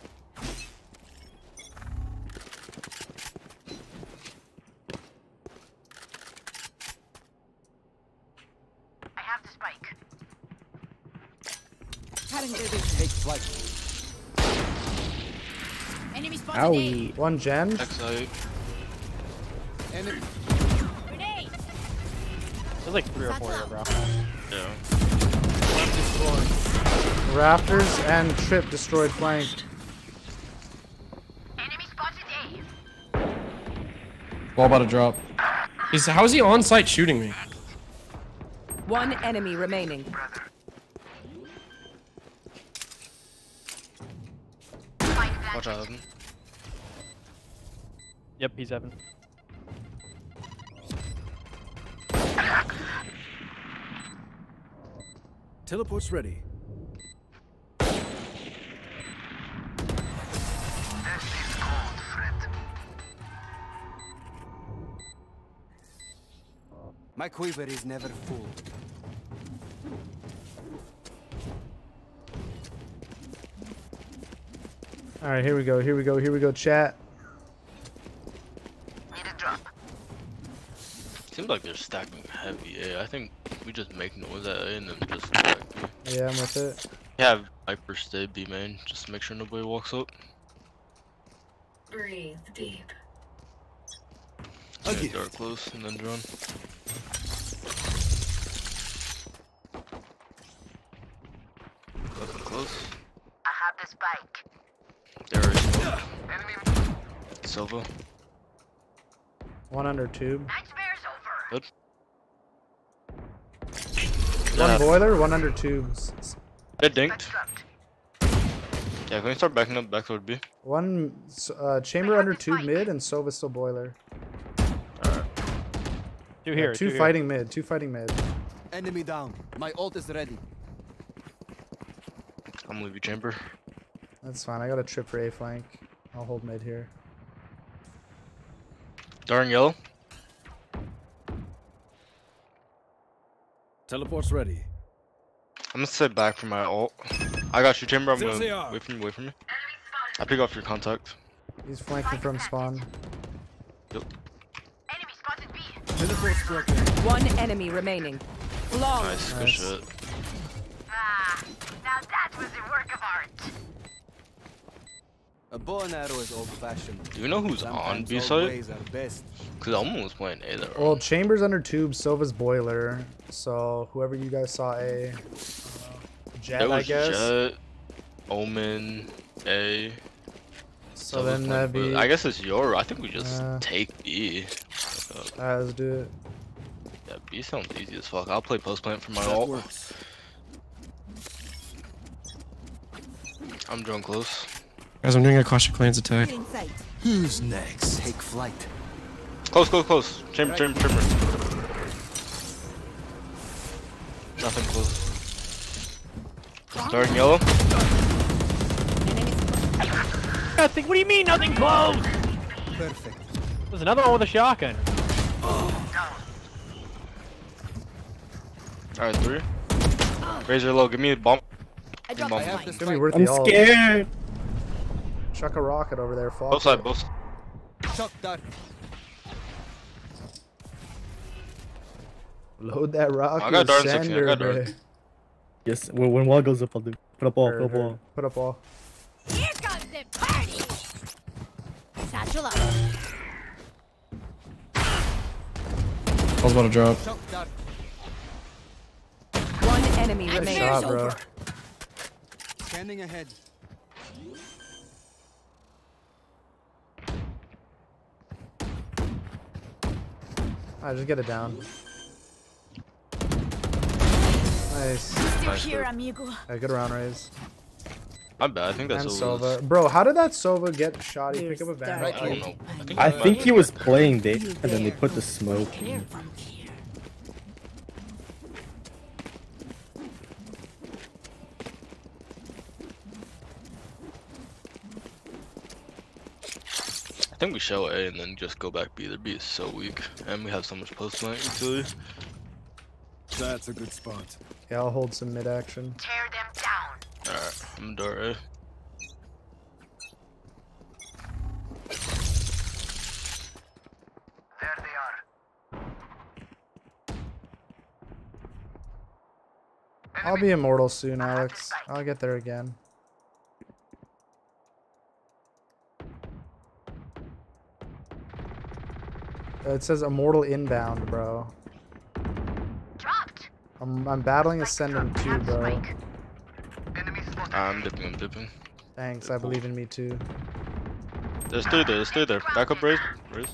I have the spike. Cutting. Take flight. Owie. One gen. Enemy. A. There's like three or four here, bro. Yeah. Destroyed. Rafters and trip destroyed flank. Ball about to drop. Is how is he on site shooting me? One enemy remaining. Watch out. Evan. Yep, he's Evan. Teleport's ready. My quiver is never full. All right, here we go. Here we go. Here we go. Chat. Seems like they're stacking heavy A. I think we just make noise at A and then just stack B. Yeah, I'm with it. Yeah, Viper stay B main, just make sure nobody walks up. Breathe deep. Yeah, dark close and then drone. Looking close. I have the spike. There is Silva. One under tube. Good. One Yeah. boiler, one under tubes. It dinked. Yeah, can we start backing up back toward B? One uh, chamber under tube mid and Sova still boiler. Two Yeah, here. two here. fighting mid. Two fighting mid. Enemy down. My ult is ready. I'm gonna leave you chamber. That's fine. I got a trip for A flank. I'll hold mid here. Darn yellow. Teleport's ready. I'm gonna sit back for my ult. I got you, chamber. I'm gonna wait from you. Wait from me. I pick off your contact. He's flanking from spawn. Yep. Teleport's broken. One enemy remaining. Long. Nice. Good Nice. shit. Ah, now that was a work of art. A bow and arrow is old-fashioned. Do you know who's on B old side? ways are best. Cause Elmo was playing A there. Well, chambers under tube, Sova's boiler. So whoever you guys saw A, uh, Jett, There I guess. Jett, Omen, A. So Silva's then that'd be. I guess it's your. I think we just Uh, take B. Uh, Alright, let's do it. yeah, B sounds easy as fuck. I'll play post plant for my That ult. works. I'm drone close. Guys, I'm doing a Clash of Clans attack. Who's next? Take flight. Close, close, close. Chamber, chamber, chamber. Nothing close. Dark yellow. Nothing. What do you mean nothing close? Perfect. There's another one with a shotgun. Alright, three. Razor low, give me a bomb. I Give me dropped a I bomb. have the It's gonna be spike. worth I'm scared. Chuck a rocket over there, fall. Both side, both. Chuck that. Load that rocket. I got dart in 60, I got dart. bruh. Yes, when, when wall goes up, I'll do. Put up all, put up all. Put up all. Here comes the party. Satchel up. I was about to drop. One enemy Good remaining. shot, bro. Scanning ahead. Alright, just get it down. Nice. Still Nice, here, amigo. Yeah, good round Raze. My bad, I think that's And over. Sova. Bro, how did that Sova get shot? He pick up a van. Right I don't here. know. I think, I think he was playing there, and then they put the smoke. Clear think we show A and then just go back B. Their B is so weak, and we have so much post plant utility. That's a good spot. Yeah, I'll hold some mid action. Tear them down. Alright, I'm door A. There they are. I'll be immortal soon, Alex. I'll get there again. It says immortal inbound, bro. Dropped. I'm, I'm battling ascendant too, bro. I'm dipping, I'm dipping. Thanks, I believe in me too. There's three there, there's three there. Back up, Raze. Raze.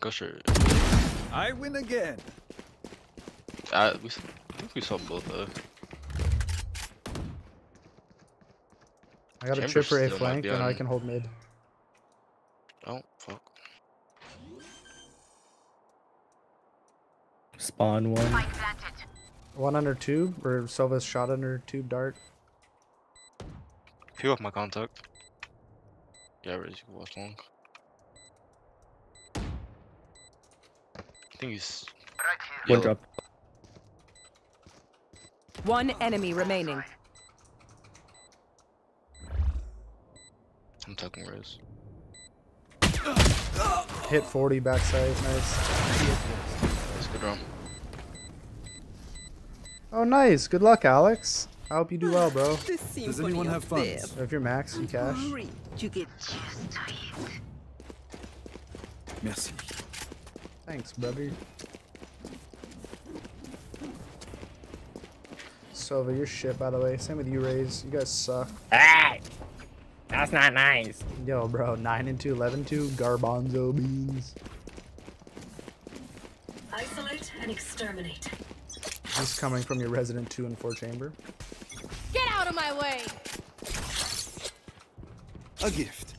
Go sure. I win again. Uh, we, s- I think we saw both though. I got a Chambers tripper A flank, and I can hold mid. Oh, fuck. Spawn one. One under tube, or Silva's shot under tube dart. Peel off my contact. Yeah, Raze, you can watch long. I think he's. Right One drop. One enemy remaining. I'm talking Raze. Hit 40 backside, nice. That's good round. Oh, nice. Good luck, Alex. I hope you do well, bro. Does anyone have funds? If you're max, you cash. You get Merci. Thanks, brother. Sova, you're shit, by the way. Same with you, Raze. You guys suck. Hey! That's not nice. Yo, bro, 9 and 2, 11 2, garbanzo beans. Isolate and exterminate. This coming from your resident 2 and 4 chamber. Get out of my way! A gift.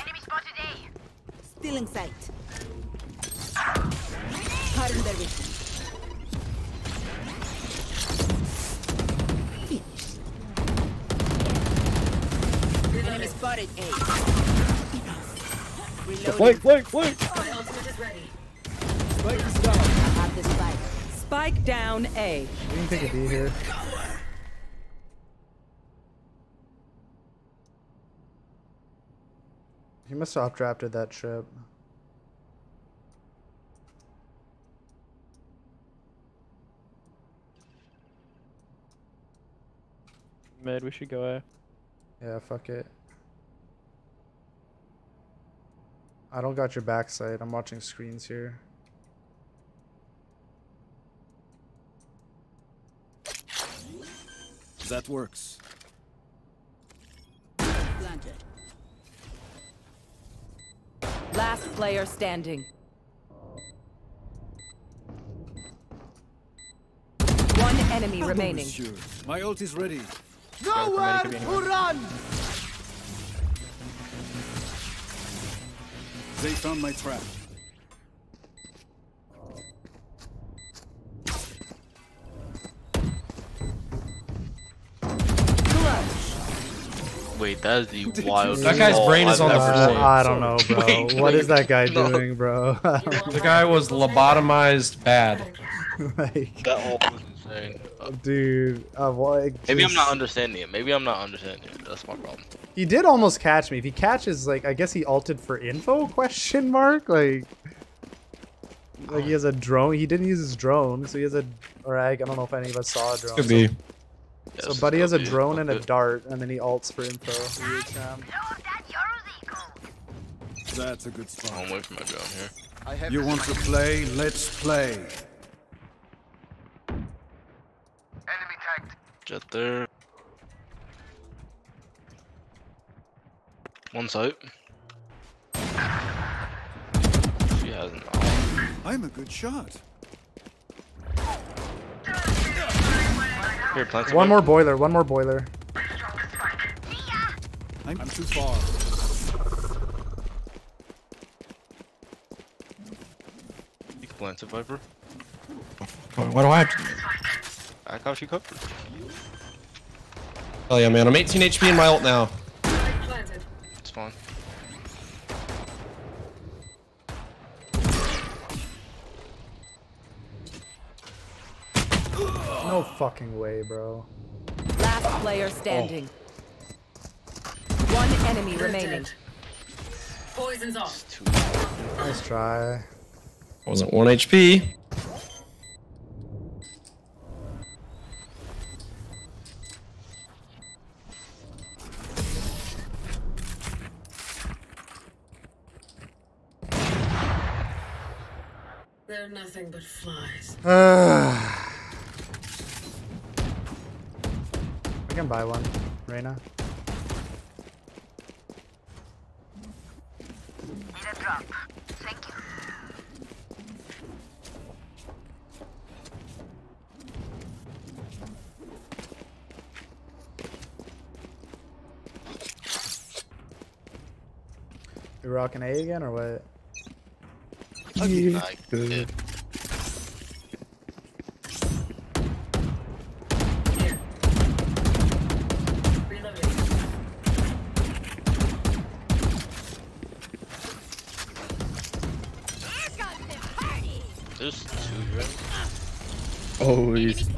Enemy spotted A. still in sight. Flank, flank, flank! My ultimate is ready. Spike is down. I have the spike. Spike down A. We can take a D here. He must have drafted that trip. Mid, we should go A. Yeah, fuck it. I don't got your backside. I'm watching screens here. That works. Planted. Last player standing. One enemy remaining. Monsieur, my ult is ready. Nowhere to run! They found my trap. Wait, that's the wild. That guy's brain is on the Uh, floor. I don't know, bro. Wait, what is wait, that guy no. doing, bro? The guy was lobotomized bad. like, That ult was insane. dude, uh, like, Maybe I'm not understanding it. Maybe I'm not understanding it. That's my problem. He did almost catch me. If he catches, like, I guess he alted for info? Question mark. Like, like he has a drone. He didn't use his drone, so he has a. Or I, I don't know if any of us saw a drone. Could so- be. So, Yes, Buddy has a drone and a dart, and then he alts for info. Weird. That's a good spot. I'm waiting for my drone here. You want to play? Let's play. Jett there. One site. She has an ult. I'm a good shot. Here, plant One more boiler. One more boiler. I'm, I'm too far. You can plant it, Viper. Why do I have to? Back how she covered. Oh yeah, man. I'm 18 HP in my ult now. It's fine. No fucking way, bro. Last player oh. standing. One enemy remaining. Poison's off. Two. Nice try. I wasn't 1 HP. They're nothing but flies. I can buy one, Reina. Need a drop. Thank you. You rocking A again or what? Yeah. good. There's two, right? Oh, he's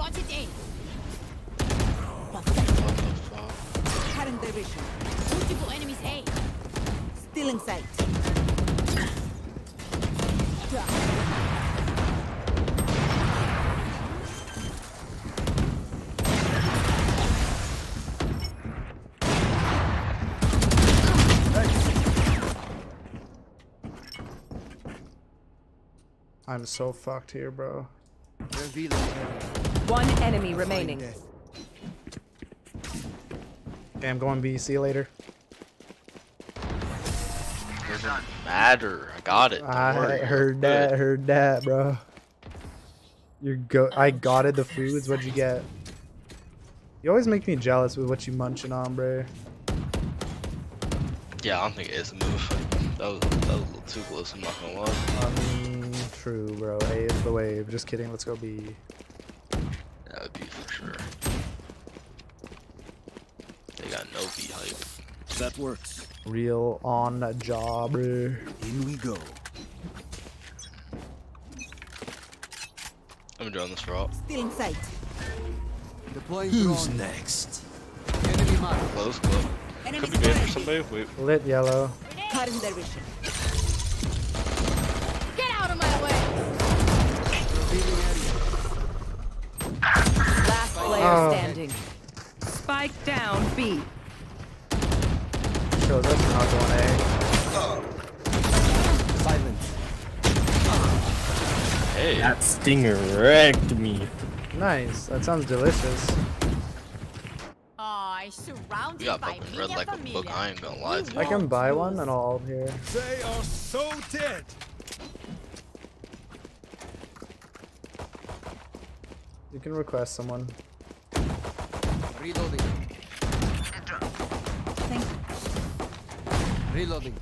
I'm so fucked here, bro. One enemy remaining. Okay, I'm going B. See you later. Doesn't matter. I got it. I heard that, heard that, bro. You go. I got it. The foods. What'd you get? You always make me jealous with what you munching on, bro. Yeah, I don't think it is a move. That was, that was a little too close, I'm not gonna lie. I mean, true, bro. A is the wave. Just kidding. Let's go B. That would be for sure. They got no B hype. That works. Real on the job, bro. In we go. I'm gonna this route. Still in sight. Deploying Who's drone. next? Enemy mark. Close, close. Could be good for somebody. Wait. Lit yellow. Current division. Get player Oh. standing. Spike down B. Shows us we're not going A. Silence. Hey. that stinger wrecked me. Nice. That sounds delicious. I surrounded You got by fucking red like a book. I ain't gonna lie to you. I can buy one and I'll ult here. They are so dead. You can request someone. Reloading. Reloading.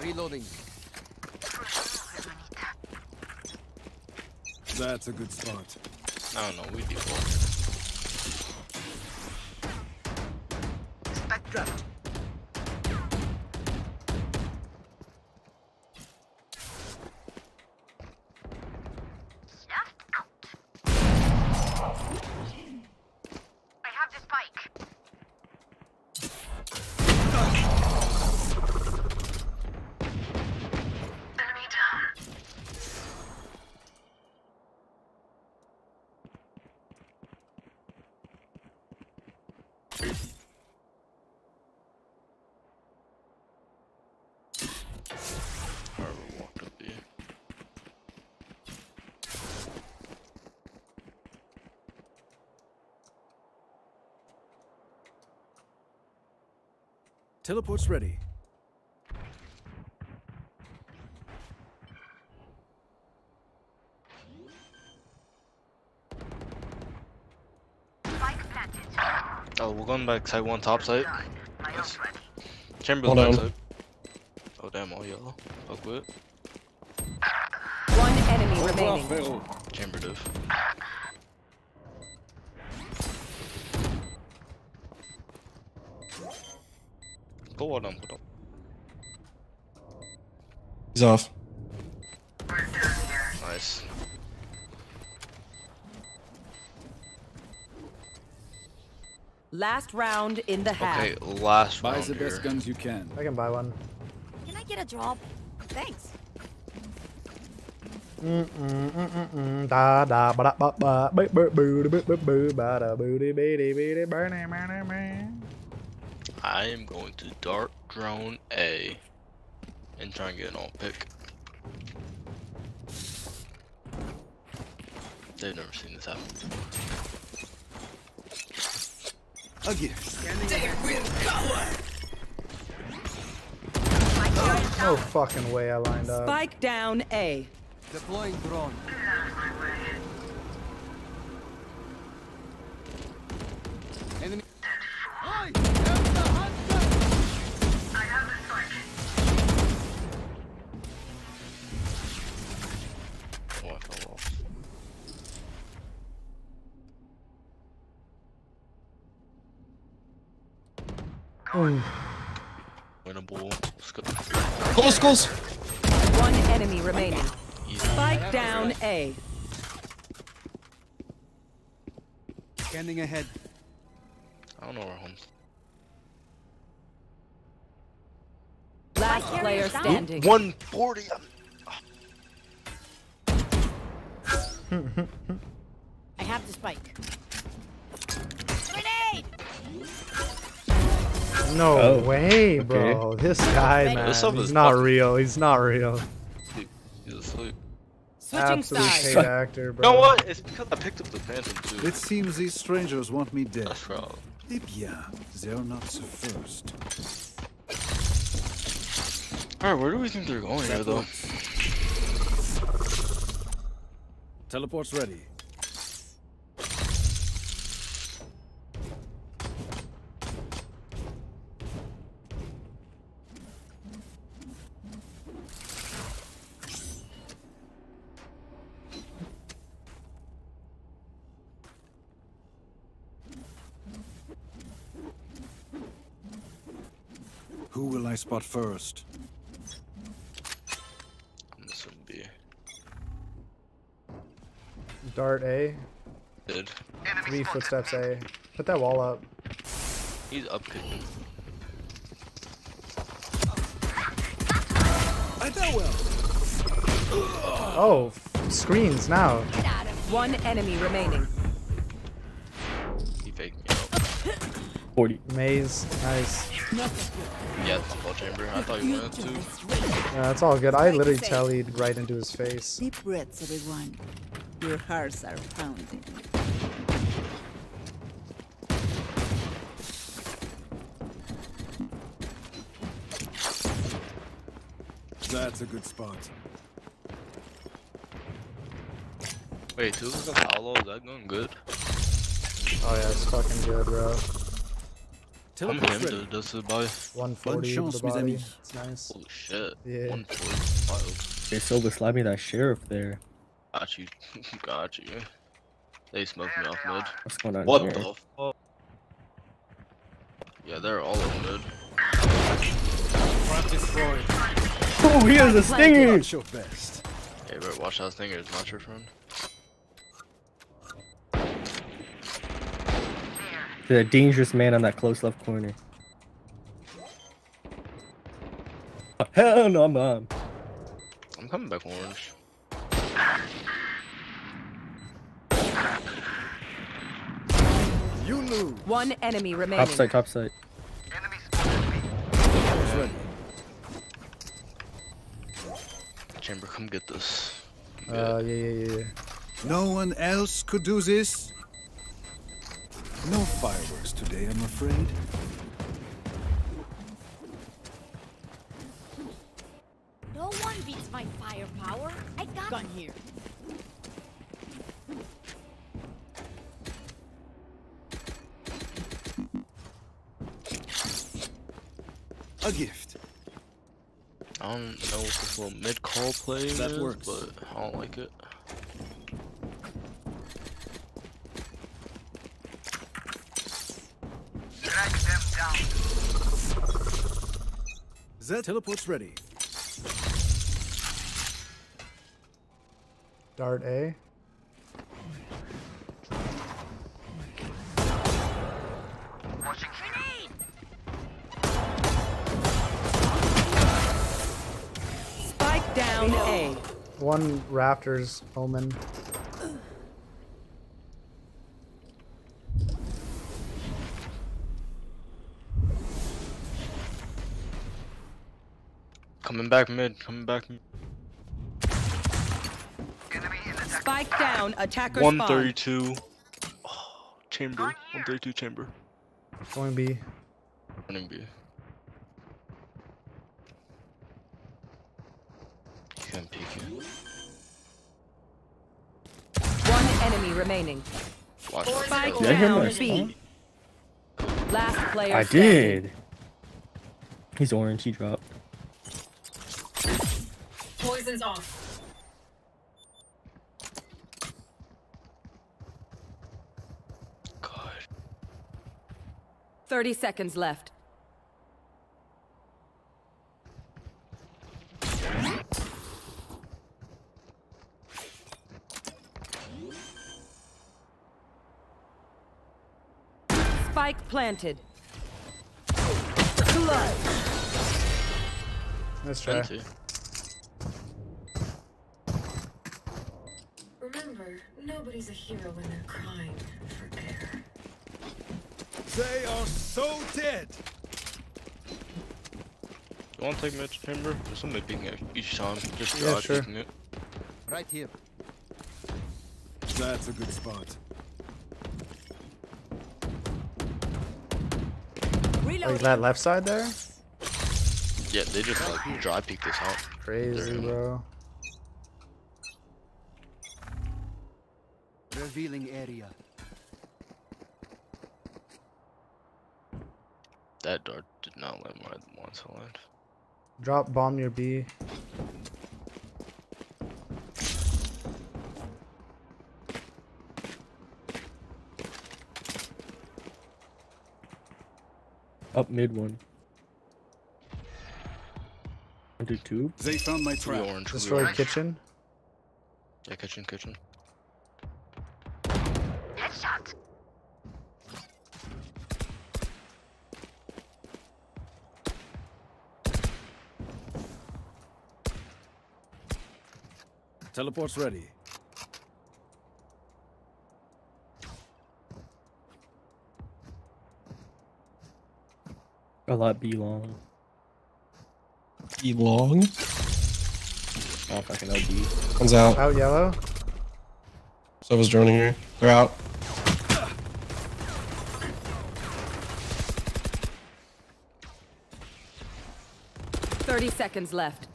Reloading. That's a good spot. I don't know. We do. Spectre. Teleport's ready. Oh, we're going back side one top side. My ult ready. Chamberlain Hold back on. side. Oh damn, oh, all yellow. Fuck with. One enemy remaining. Chamber div. Go on, put up. He's off. Nice. Last round in the half. Okay, last Buy round the best guns you can. I can buy one. Can I get a drop? Thanks. Mm mm mm mm mm da da ba da ba ba ba ba ba da boo dee bee dee bee dee ba na ma na ma. I am going to dart drone A. and try and get an all pick. They've never seen this happen. A gift. No fucking way I lined up. Spike down A. Deploying drone. Close, close. One enemy remaining. Spike down A. Scanning ahead. I don't know where home's. Last player standing. 140. No Oh, way, okay. bro. This guy, man. This He's not fucking- real. He's not real. He's asleep. Switching Absolute sides. hate actor, bro. You know what? It's because I picked up the Phantom too. It seems these strangers want me dead. That's right. Eh bien, they're not the first. Alright, where do we think they're going here though? Teleport's ready. Spot first? I'm assuming B. Dart A. Did. Three footsteps A. Put that wall up. He's up kicking. I know well. Oh, screens now. One enemy remaining. He faked me 40. Maze. Nice. Yeah, it's ball chamber. I thought you wanted to. Yeah, it's all good. I literally tallied right into his face. Deep breaths, everyone. Your hearts are pounding. That's a good spot. Wait, two of them hollow. Is that going good? Oh yeah, it's fucking good, bro. I'm Teleport's him to does 140 to chance, the mes body. amis. It's nice. Holy shit. Yeah. 140. Wild. They still be slapping that sheriff there. Got you. Got you. They smoked me off mid. What's going on What here? the fuck? Yeah, they're all over mid. Front destroyed. Oh, he has a stinger! Not your. Hey, bro, watch that stinger. It's not your friend. The dangerous man on that close left corner. Oh, hell no, I'm on. I'm coming back orange. You lose. One enemy remaining. Top side, top side. Teleport's ready. Chamber, come get this. Uh, yeah, yeah, yeah, yeah. No one else could do this? No fireworks today, I'm afraid. No one beats my firepower. I got Gun here. A gift. I don't know what this little mid call play That is, works. but I don't like it. Track them down. That teleport's ready. Dart A. Spike down A. One Raptors omen. Coming back mid. Coming back mid. Spike down. Attacker spawn. 132. Oh, chamber. 132 chamber. Going B. Running B. Can't peek you. One enemy remaining. Watch Spike Did I hear my down B. Last player I standing. did. He's orange. He dropped. Poison's off. God. 30 seconds left. Spike planted. Clutch. Let's try. Remember, nobody's a hero when they're crying for air. They are so dead. You want to take mid chamber? There's somebody peeking at each time. Just Yeah, God sure. it. Right here. That's a good spot. Like that left side there? Yeah, they just like dry peek this out. Crazy, They're- bro. Revealing area. That dart did not let my ones land. Drop bomb near B. Up mid one. Under two. They found my trap. orange. three Destroyed kitchen. Yeah, kitchen, kitchen. Teleport's ready. A lot B long. E long. Oh fucking OD. One's out. Out yellow. So was droning here. They're out. Thirty seconds left.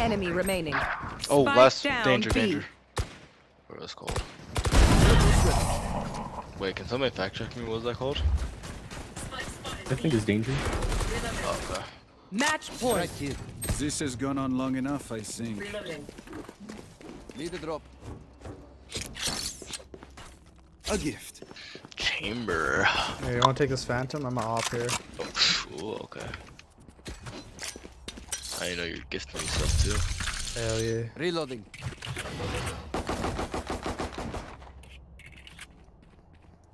Enemy remaining. Oh, Spike last danger, B. danger. What was called? Wait, can somebody fact check me? What was that called? I think it's danger. Oh, okay. Match point. This has gone on long enough, I think. Need a drop. A gift. Chamber. Hey, you want to take this phantom? I'm off here. Oh, ooh, okay. I know you're gifting yourself too. Hell yeah. Reloading.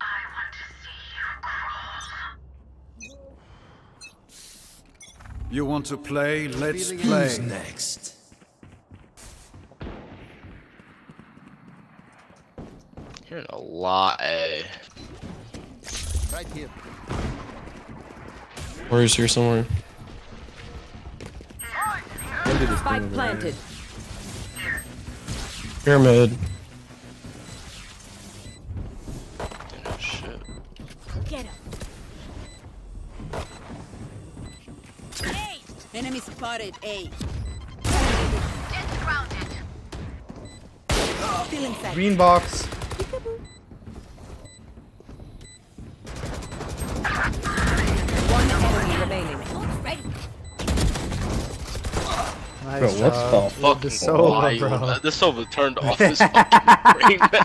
I want to see you want to play? Let's play. it. next? Hearing a lot, eh? Right here. Warriors here somewhere. Into this Spike thing over planted. Pyramid. Damn, shit. Get up. Hey! Enemy spotted A. Get grounded. Green box. One enemy remaining. Right. Nice Bro, what's job. the Fucking The Sova, bro. The Sova turned off his fucking brain, man.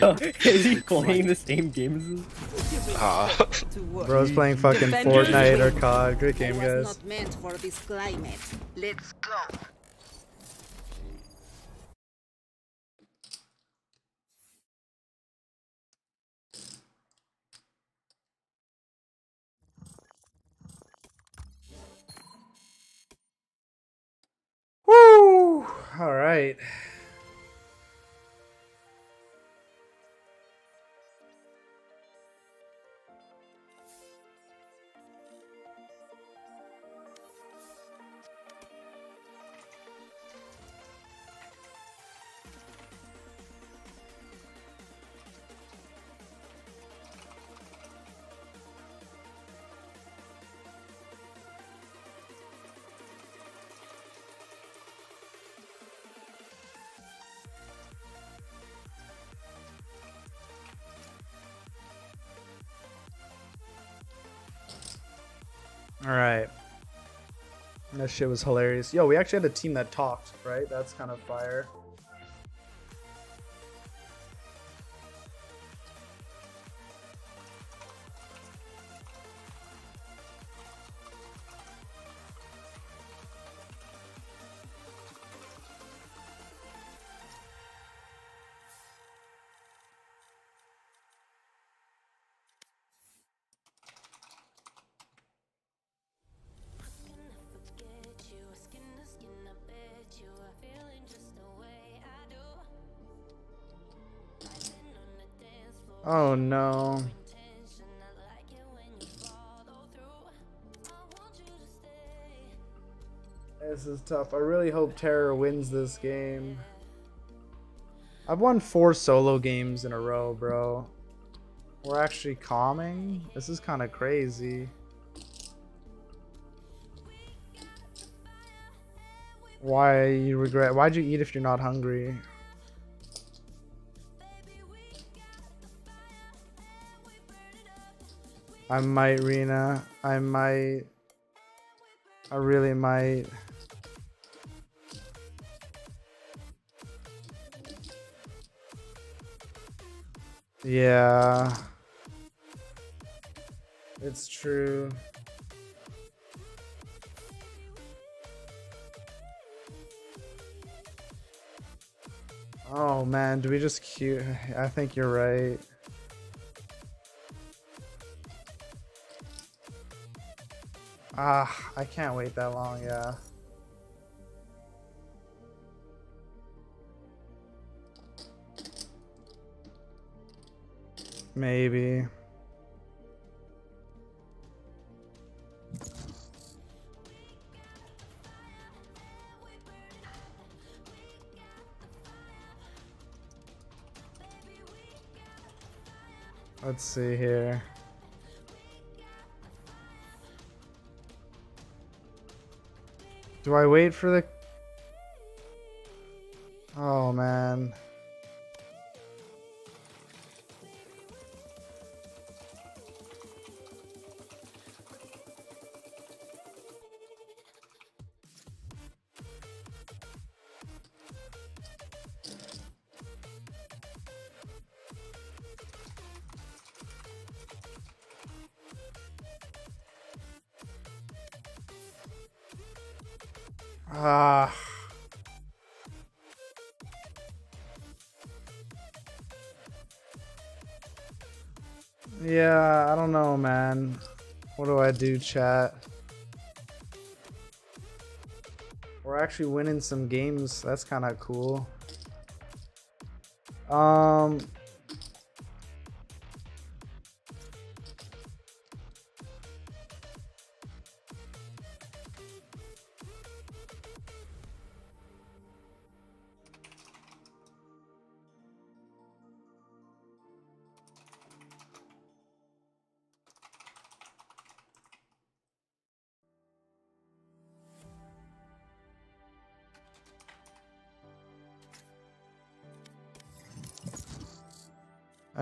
Is he playing the same game as us? Ah. Bro's playing fucking Defenders Fortnite or. COD. Great game, was guys. not meant for this climate. Let's go. Woo! All right. Shit was hilarious. Yo, we actually had a team that talked, right? That's kind of fire. Oh no. This is tough. I really hope Terror wins this game. I've won four solo games in a row, bro. We're actually calming? This is kind of crazy. Why you regret? Why'd you eat if you're not hungry? I might, Rena. I might. I really might. Yeah. It's true. Oh man, do we just cute? I think you're right. Ah, I can't wait that long, yeah. Maybe. Let's see here. Do I wait for the... Oh, man. Do chat? We're actually winning some games. That's kind of cool. Um,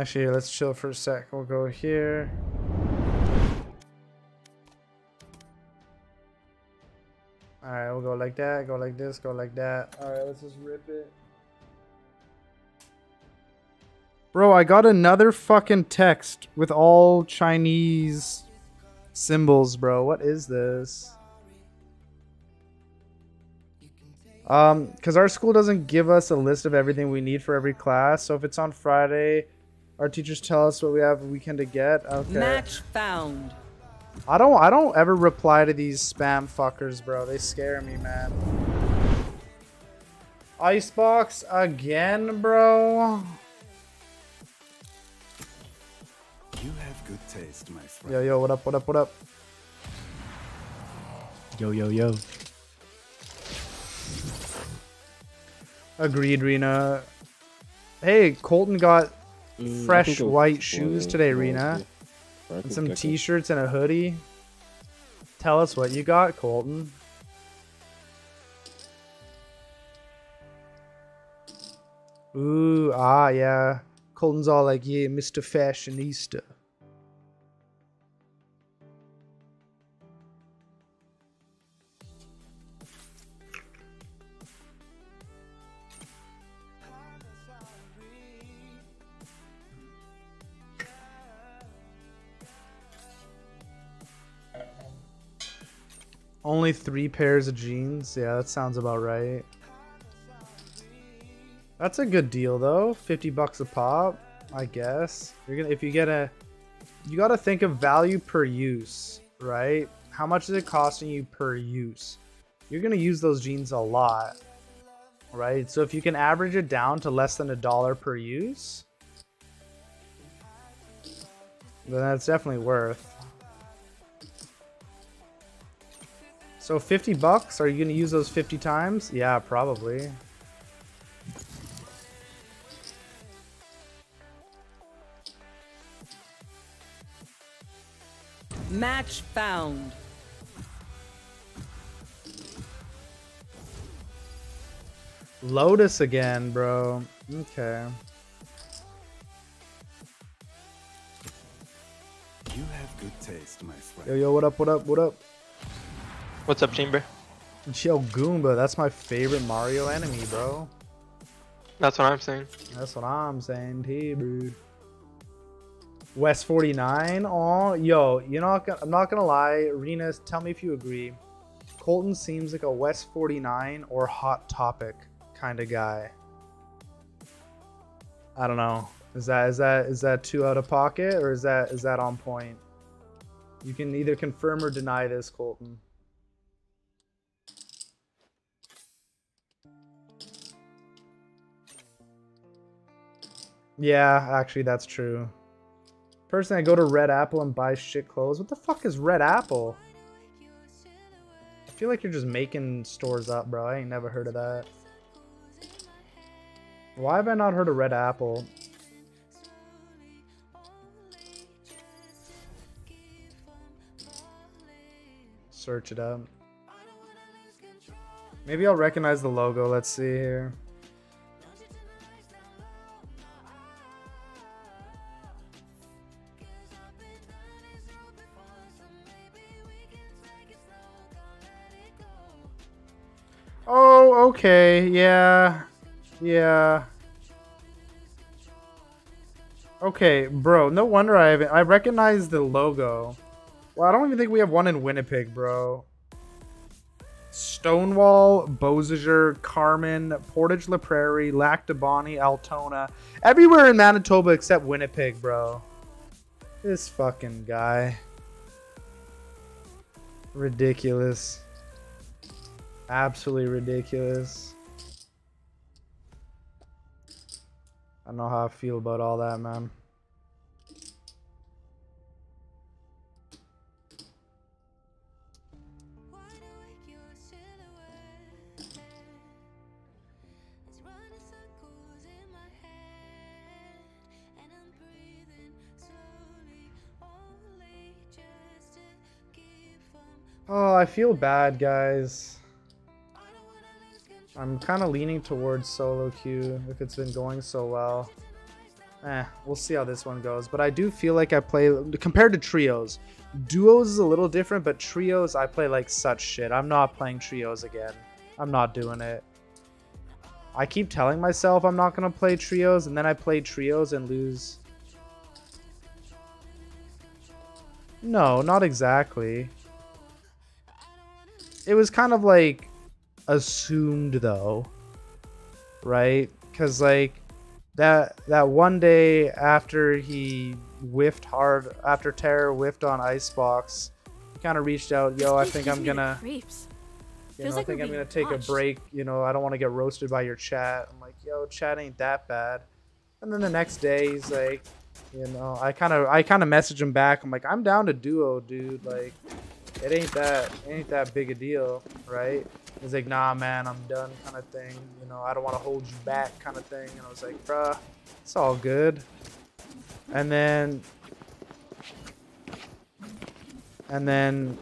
Actually, let's chill for a sec. We'll go here. Alright, we'll go like that, go like this, go like that. Alright, let's just rip it. Bro, I got another fucking text with all Chinese symbols, bro. What is this? Um, because our school doesn't give us a list of everything we need for every class. So if it's on Friday, our teachers tell us what we have a weekend to get. Okay. Match found. I don't I don't ever reply to these spam fuckers, bro. They scare me, man. Icebox again, bro. You have good taste, my friend. Yo, yo, what up, what up, what up? Yo, yo, yo. Agreed, Rena. Hey, Colton got Mm, fresh white shoes today, Rena. And some t-shirts and a hoodie. Tell us what you got, Colton. Ooh, ah, yeah. Colton's all like, yeah, Mr. Fashionista. Only three pairs of jeans. Yeah, that sounds about right. That's a good deal though. 50 bucks a pop, I guess. You're gonna if you get a you got to think of value per use, right? How much is it costing you per use? You're to use those jeans a lot, right? So if you can average it down to less than a dollar per use, then that's definitely worth. So 50 bucks, are you going to use those 50 times? Yeah, probably. Match found. Lotus again, bro. Okay. You have good taste, my friend. Yo, yo, what up, what up, what up? What's up, Chamber? Yo, Goomba, that's my favorite Mario enemy, bro. That's what I'm saying. That's what I'm saying, T, bro. West 49. Oh, yo, you know, I'm not gonna lie. Rena, tell me if you agree. Colton seems like a West 49 or Hot Topic kind of guy. I don't know. Is that is that is that too out of pocket or is that is that on point? You can either confirm or deny this, Colton. Yeah, actually, that's true. Personally, I go to Red Apple and buy shit clothes. What the fuck is Red Apple? I feel like you're just making stores up, bro. I ain't never heard of that. Why have I not heard of Red Apple? Search it up. Maybe I'll recognize the logo. Let's see here. Okay. Yeah. Yeah. Okay, bro. No wonder I haven't. I recognize the logo. Well, I don't even think we have one in Winnipeg, bro. Stonewall, Beausejour, Carman, Portage La Prairie, Lac du Bonnet, Altona. Everywhere in Manitoba except Winnipeg, bro. This fucking guy. Ridiculous. Absolutely ridiculous. I know how I feel about all that, man. Oh, I feel bad, guys. I'm kind of leaning towards solo queue if it's been going so well. Eh, we'll see how this one goes. But I do feel like I play, compared to trios, duos is a little different, but trios, I play like such shit. I'm not playing trios again. I'm not doing it. I keep telling myself I'm not going to play trios, and then I play trios and lose. No, not exactly. It was kind of like assumed though right because like that that one day after he whiffed hard after terror whiffed on icebox he kind of reached out yo i think i'm gonna you know, I think I'm gonna take a break. You know, I don't want to get roasted by your chat. I'm like, yo, chat ain't that bad. And then the next day, he's like, you know, I kind of, I kind of message him back. I'm like, I'm down to duo, dude. Like, it ain't that, it ain't that big a deal, right? He's like, nah, man, I'm done kind of thing. You know, I don't want to hold you back kind of thing. And I was like, bruh, it's all good. And then, and then,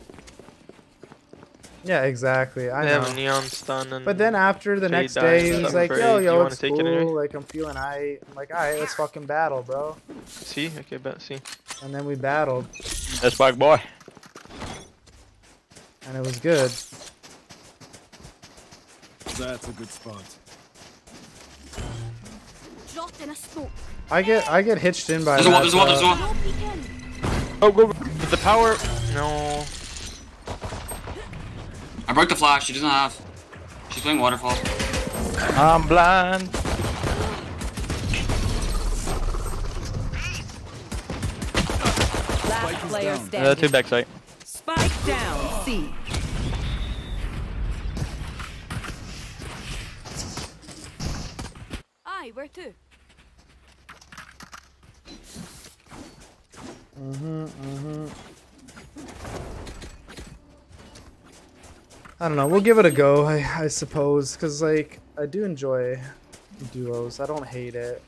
yeah, exactly. I They know. have a neon stun and But then after the next day, and he's like, for yo, yo, You it's cool. it? Like, I'm feeling aight. I'm like, alright, let's fucking battle, bro. See, okay, bet see. And then we battled, That's back boy. and it was good. That's a good spot. Dropped in a smoke. I get, I get hitched in by There's that, there's one, there's uh, one. Oh, go, go. With the power. No. I broke the flash. She doesn't have. She's playing waterfall. I'm blind. Last player Uh, standing. two backside. Spike down. C. Aye, where to? Mm-hmm, mm-hmm. I don't know. We'll give it a go, I, I suppose, because like I do enjoy duos. I don't hate it.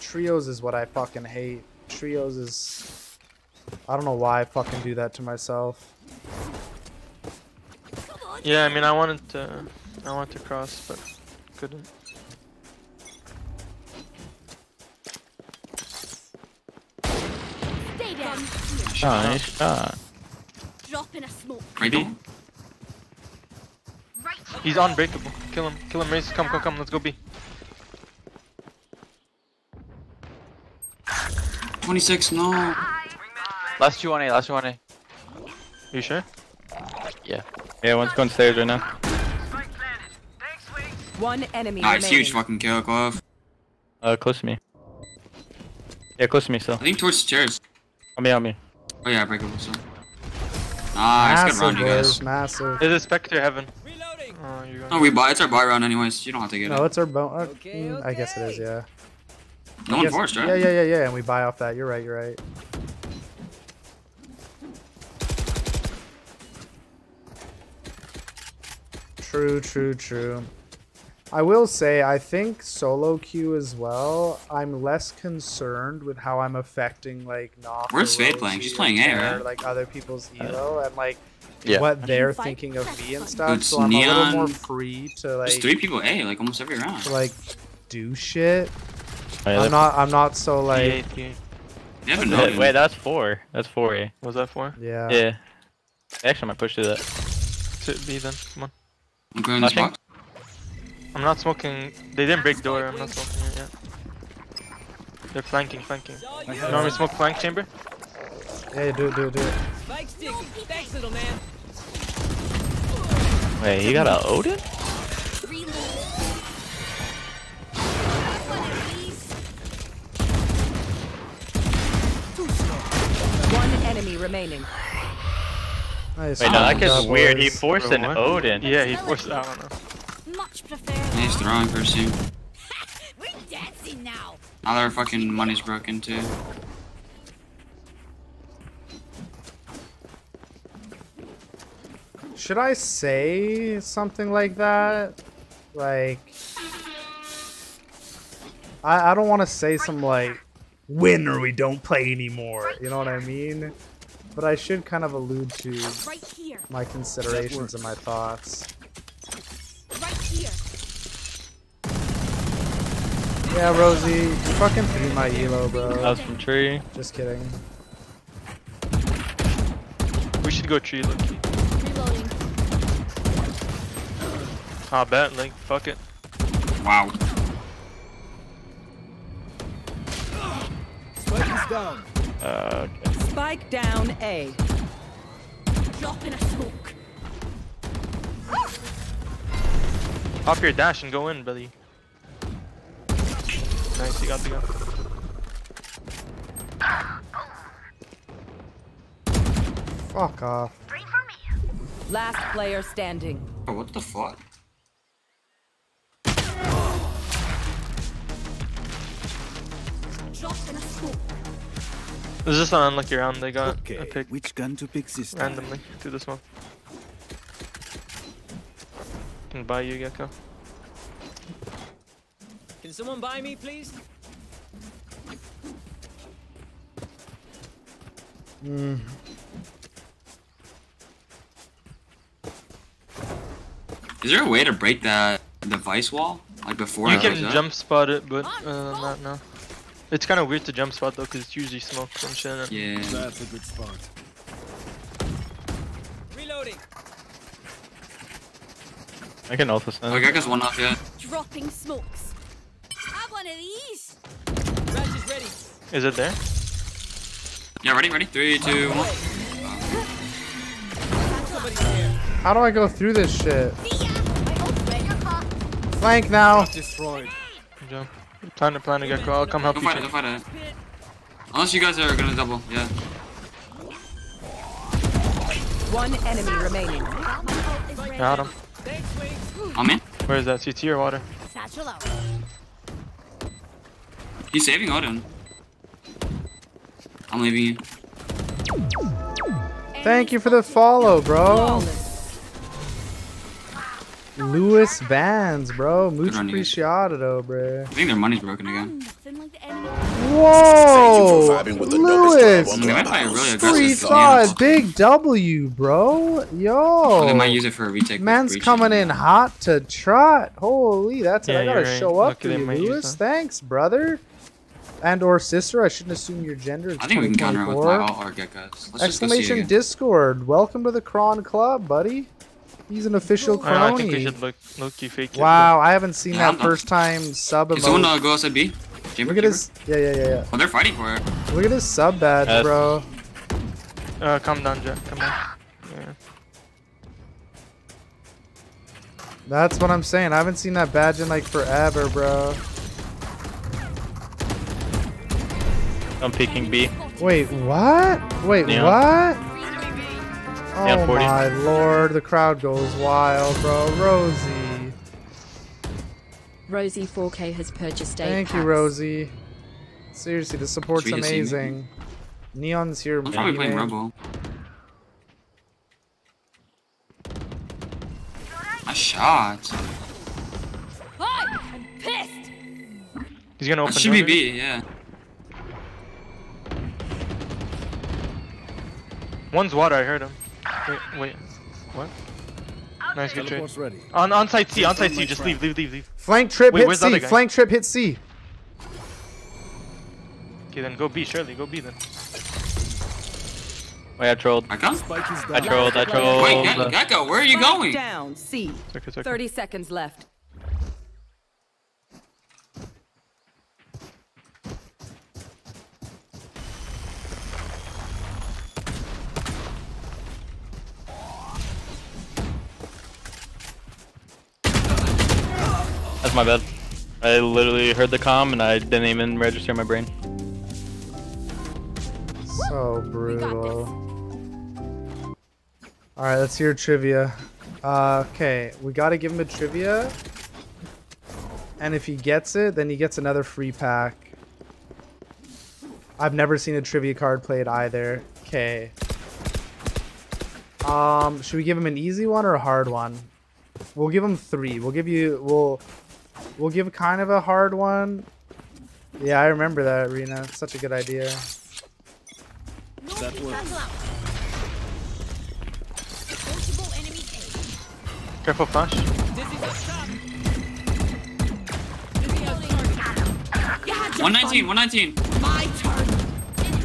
Trios is what I fucking hate. Trios is. I don't know why I fucking do that to myself. Yeah, I mean, I wanted to, I wanted to cross, but couldn't. Down. Nice shot. Drop in a smoke. Maybe. He's unbreakable. Kill him. Kill him, Raze. Come, come, come. Let's go B. 26. No. Last two on A, last two on A. You sure? Yeah. Yeah, one's going stairs right now. One enemy Nice, remaining. huge fucking kill, Clove. Uh, close to me. Yeah, close to me still. I think towards the chairs. On me, on me. Oh yeah, breakable. So. Nice, good round, you guys. boys, massive. Is it Spectre Heaven? Reloading. Oh, you're going No, we buy. It's our buy round anyways. You don't have to get No, it. it's our bone. Uh, mm, I guess it is, yeah. No I one forced, right? Yeah, yeah, yeah, yeah, and we buy off that. You're right, you're right. True, true, true. I will say, I think solo queue as well. I'm less concerned with how I'm affecting like not. Where's or Fade playing? She's playing A, Terra, right? Like other people's uh, elo and like Yeah. what they're thinking of me and stuff. It's so I'm a little more free to like There's three people A, like almost every round. to like do shit. I'm that- not. I'm not so like. You haven't Wait, known. wait, that's four. That's four A. Was that four? Yeah. Yeah. Actually, I might push through that. To B then. Come on. I'm clearing this Flashing. box. I'm not smoking. They didn't break door. I'm not smoking it yet. They're flanking, flanking. You want me to smoke flank chamber? Yeah, do it, do it, do it. Spike sticky. Thanks, little man. Wait, you got a Odin? One enemy remaining. Nice. Wait, no, that oh job, kid's weird. He boys. forced an Odin. Yeah, he forced. I don't know. Much prefer. He's throwing first team. We're dancing now. Now their fucking money's broken too. Should I say something like that? Like, I I don't want to say some like, win or we don't play anymore. You know what I mean? But I should kind of allude to my considerations and my thoughts. Right here. Yeah, Rosie, you fucking threw my elo, bro. That was from tree. Just kidding. We should go tree, look. Reloading. Ah, bet, like, fuck it. Wow. Spike is down. Uh, okay. Spike down A. Drop in a smoke. Pop your dash and go in, buddy. Nice, you got the gun. Fuck off. Last player standing. Oh, what the fuck? Drop in a smoke. This is just an unlucky round. They got Okay, a pick which gun to pick this time? randomly through the smoke. Can buy you, Gekko. Can someone buy me, please? Mm. Is there a way to break that device wall? Like before You it can goes up? jump spot it, but uh, not now. It's kind of weird to jump spot though, because it's usually smoke from shit. Yeah. That's a good spot. Reloading. I can also send. Oh, Gekko's one off yet. Dropping smokes. Have one of these. Ratch is ready. Is it there? Yeah, ready, ready? Three, two, one. How do I go through this shit? Flank now. Destroyed. Good job. Time to plan to get call. I'll come help Don't you. fight it, don't fight it. Unless you guys are gonna double, yeah. One enemy remaining. Got him. I'm in. Where is that? CT or water? He's saving Odin. I'm leaving you. Thank you for the follow, bro. Louis Vans, bro. Much on you. appreciado, bro. I think their money's broken again. Whoa! Louis! They might play a really Free aggressive thought, big W, bro. Yo. Oh, they might use it for a retake. Man's coming in hot to trot. Holy, that's it. I gotta you're right. show up Lucky for you, might use Lewis. Thanks, brother. And or sister. I shouldn't assume your gender. It's I think we can counter it with my alt or get guys. Just Exclamation. Discord. Welcome to the Kron Club, buddy. He's an official I, know, I think we crony. should look low-key fake. Wow, I haven't seen Yeah, that first time sub Can someone uh, go outside B? Chamber, Look at chamber? his. Yeah, yeah, yeah, yeah. Well, they're fighting for it. Look at his sub badge, Yes. bro. Uh, calm down, Jack. Come on. Yeah. That's what I'm saying. I haven't seen that badge in like forever, bro. I'm peeking B. Wait, what? Wait, Neon. what? Oh Neon 40. my lord, the crowd goes wild, bro. Rosie. Rosie 4K has purchased eight Thank you. Rosie. Seriously, the support's Should we get Seaman? amazing. Neon's here. I'm probably playing anyway. Rebel. I shot. I'm pissed. He's gonna open. That should be. B, yeah. One's water. I heard him. Wait, wait. What? Nice good trade. Ready. On on site C. On site C. Just leave. Leave. Leave. Leave. Flank trip Wait, hit C. Flank trip hit C. Okay, then go B. Surely, go B then. Oh, wait, I trolled. I come? Spike I trolled. I trolled. Wait, Ge- Gekko, where are you Spike going? Down. C. It's okay, okay. 30 seconds left. My bad. I literally heard the comm and I didn't even register in my brain. So brutal. Alright, let's hear trivia. Uh, okay, we gotta give him a trivia. And if he gets it, then he gets another free pack. I've never seen a trivia card played either. Okay. Um, should we give him an easy one or a hard one? We'll give him three. We'll give you, we'll, we'll give kind of a hard one. Yeah, I remember that, Rena. It's such a good idea. That works. Careful flash. Dizzy's up top. Dizzy has target. 119, 119. My turn.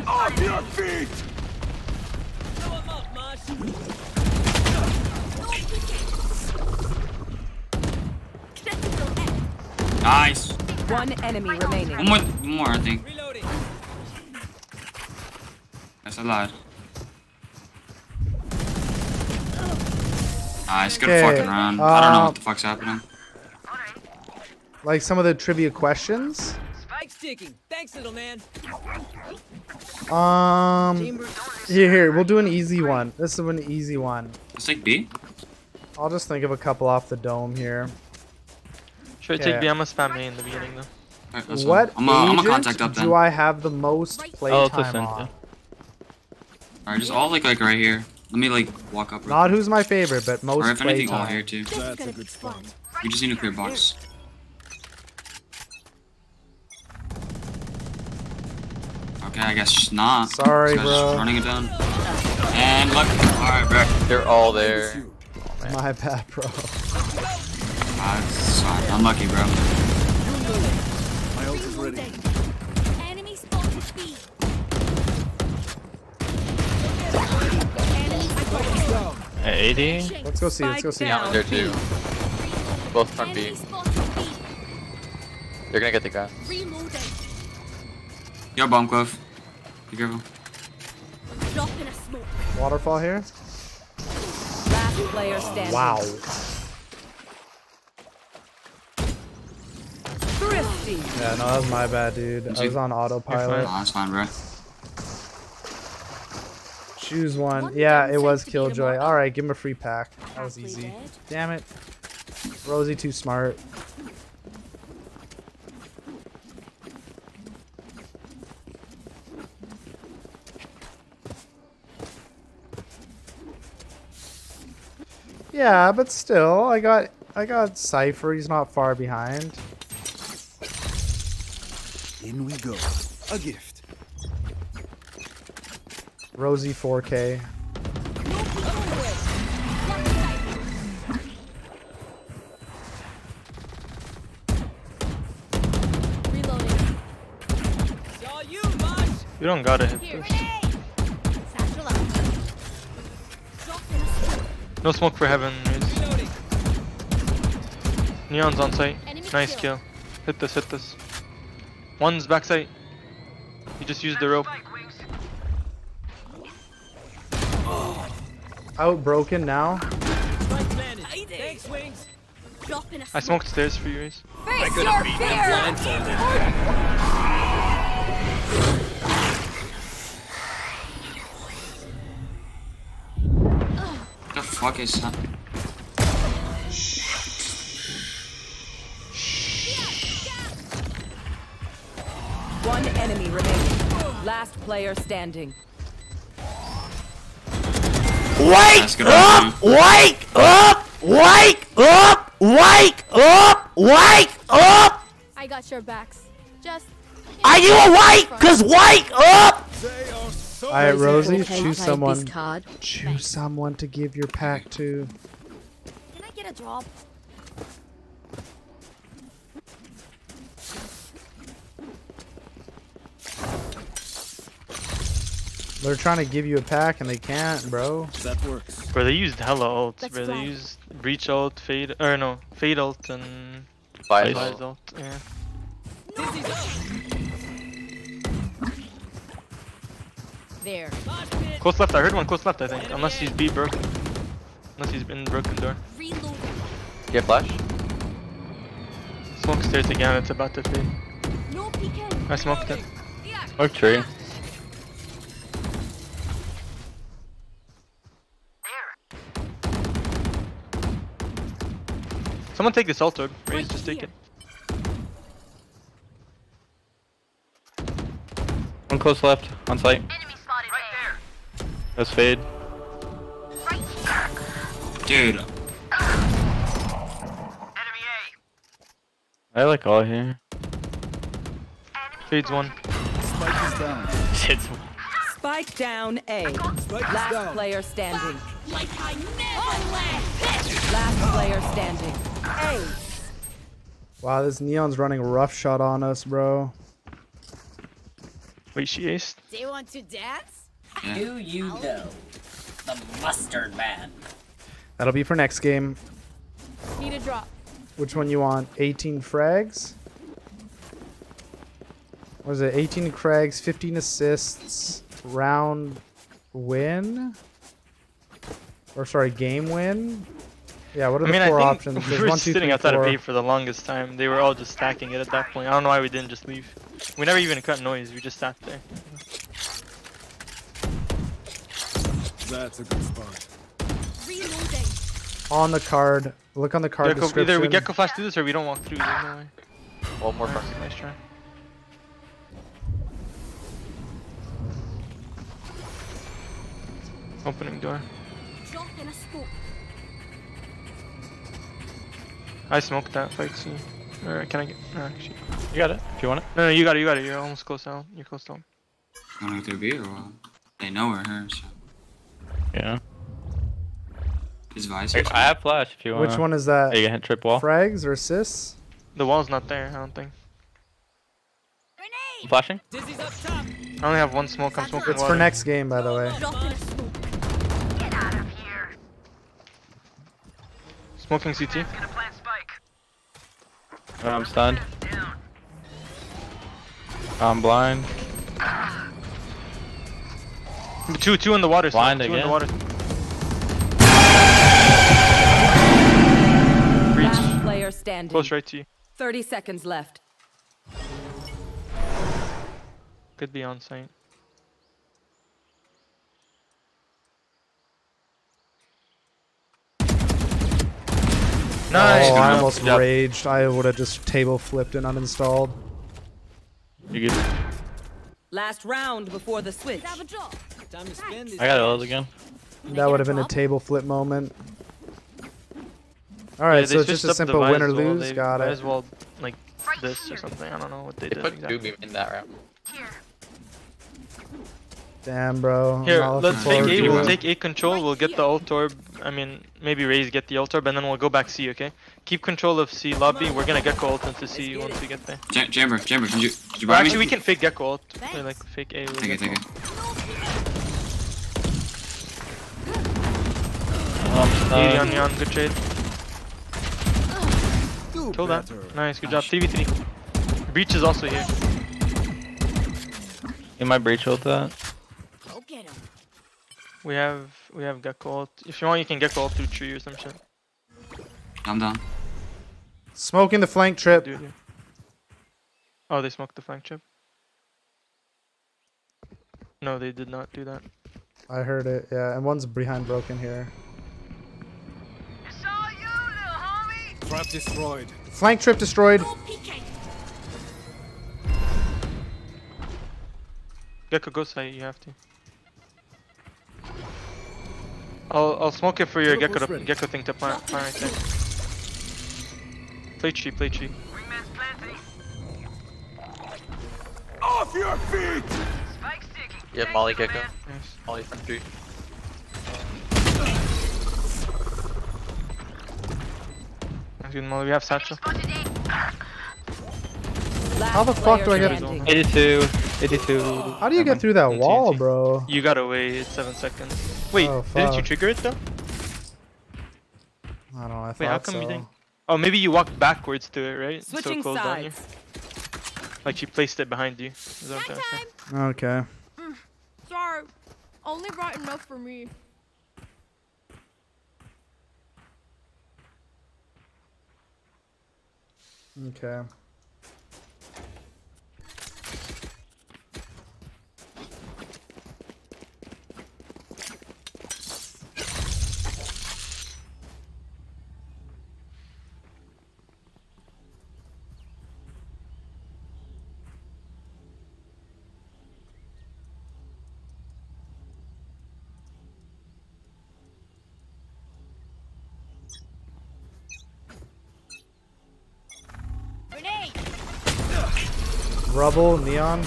Off your feet! Blow him up, Mosh. Nice. One enemy remaining. One more, one more, I think. Reloading. That's a lot. Nice, good Okay, fucking round. I don't know uh, what the fuck's happening. Like some of the trivia questions. Spike's ticking. Thanks, little man. Um, here, here, we'll do an easy one. This is an easy one. Let's take B. I'll just think of a couple off the dome here. Should I take B? I'm gonna spam A in the beginning though. Alright, that's What. I'm, uh, I'm agent contact up then. do I have the most play Oh, time listen. on? Alright, just all like like right here. Let me like walk up. real Not who's my favorite, but most Or if play anything, all here too. That's a good spot. We just need a clear box. Okay, I guess not. Sorry, This just bro. Running it down. And look. Alright, bro. They're all there. My bad, bro. Ah, it's fine. Unlucky, bro. My ult is ready. Enemy spotted B. At 80? Let's go see. Let's go see. Spike There too. Both front B. They're gonna get the guy. Reloading. Yo, bomb glove. Be careful. Dropping. Waterfall here. Last player standing. Wow. Thrifty. Yeah, no, that was my bad, dude. I was on autopilot. Oh, that's fine, bro. Choose one. Yeah, it was Killjoy. Alright, give him a free pack. That was easy. Damn it. Rosie too smart. Yeah, but still, I got I got Cypher, he's not far behind. In we go. A gift. Rosie 4K. Reloading. It's all you, don't gotta hit this. Satchel out. Drop in a smoke. No smoke for heaven. Reese. Neon's on site. Nice kill. kill. Hit this, hit this. One's backside. He just used the rope. Out broken now. Spike planted. Thanks, Wings. Drop in a I smoke. smoked stairs for you, Reese. Face your fear! Blindfolded. The fuck is that? Last player standing. Wake up! Wake up! Wake up! Wake up! Wake up! I got your backs. Just. Are you awake? Cause wake up! Alright, Rosie, Okay, choose someone. This card. Choose someone to give your pack to. Can I get a drop? They're trying to give you a pack and they can't, bro. That works. Bro, they used hella ults, Let's bro. They used breach ult, fade, or no, fade ult and Five. Vyse ult. Yeah. Dizzy's. There. Close left. I heard one close left. I think, unless he's B broken. Unless he's been broken door. Reload. Get flash. Smoke stairs again. It's about to fade. No peeking. I smoked it. Smoke tree. Someone take this ult, Tug. Raze, just take it. One close left. On site. Right That's fade. Dude, I like all here. Fades one. Spike is down. Shit's Spike down A. Last down. player standing. Like I never oh. left. Last player standing. A. Wow, this Neon's running rough shot on us, bro. Wait, she aced. Do you want to dance? Do you know the mustard man? That'll be for next game. Need a drop. Which one you want? 18 frags? What is it? 18 frags, 15 assists, round win? Or sorry, game win? Yeah, what are I the mean, four I think options? we There's were one, two, sitting three, outside four. of A for the longest time. They were all just stacking it at that point. I don't know why we didn't just leave. We never even cut noise. We just sat there. That's a good spot. Reloading. On the card. Look on the card Gekko- description. either we Gekko flash through this or we don't walk through. There's no way. One more Nice, nice try. Opening door. I smoked that fight scene. Or can I get? No, actually. You got it. If you want it. No, no, you got it. You got it. You're almost close down. You're close down. wanna go through B or what? They know we're her, so. Yeah. Is Vyse I I have flash if you want. Which one is that? Are you gonna hit trip wall? Frags or assists? The wall's not there. I don't think. I'm flashing. Dizzy's up top. I only have one smoke. I'm smoking It's water. for next game, by the way. Smoking in I'm stunned. I'm blind. Two, two in the water. Blind two again. in the water. Player standing. Close right to you. 30 seconds left. Could be on site. Nice. Oh, I almost good job. raged. I would have just table flipped and uninstalled. You good? Last round before the switch. Have a Time to spend. I got ult again. That would have been a table flip moment. All right, Yeah, so it's just a switched up the simple win or Vyse lose. They Got Vyse it. wall, like this or something. I don't know what they, They did put exactly. Doobie in that round. Damn, bro. Here, let's take forward A. We'll take A control. We'll get the ult orb. I mean, maybe Raze get the ult orb, and then we'll go back C. Okay. Keep control of C lobby. We're gonna Gekko ult into C once we get there. Ja- Jammer, Jammer, did you, did you buy actually, me? we can fake Gekko ult. Or like fake A. with Take it, Gekko take it. Um, uh, ult. 80 on Neon, good trade. Kill that. Nice, good job. 3v3. Breach is also here. You might breach ult that. Go get him. We have we have Gekko ult. If you want, you can Gekko ult through tree or some shit. I'm down. Smoking the flank trip. Dude, yeah. Oh, they smoked the flank trip. No, they did not do that. I heard it. Yeah, and one's behind broken here. Trap destroyed. Flank trip destroyed. Gekko, go site. You have to. I'll I'll smoke it for your Gekko to, Gekko thing to plant, plant right there. Play tree, play tree. Off your feet! Yeah, Molly Gekko. Nice. Molly front two. That's good, Molly. We have Satchel. How the fuck do I get? 82. 82. How do you get through that wall, bro? You gotta wait seven seconds. Wait, Oh, didn't you trigger it though? I don't know. I thought Wait, how come so. you didn't? Oh, maybe you walked backwards to it, right? Switching so close sides. Like you placed it behind you. Is that what I'm trying? Okay. Mm, sorry. Only brought enough for me. Okay. Rubble, neon.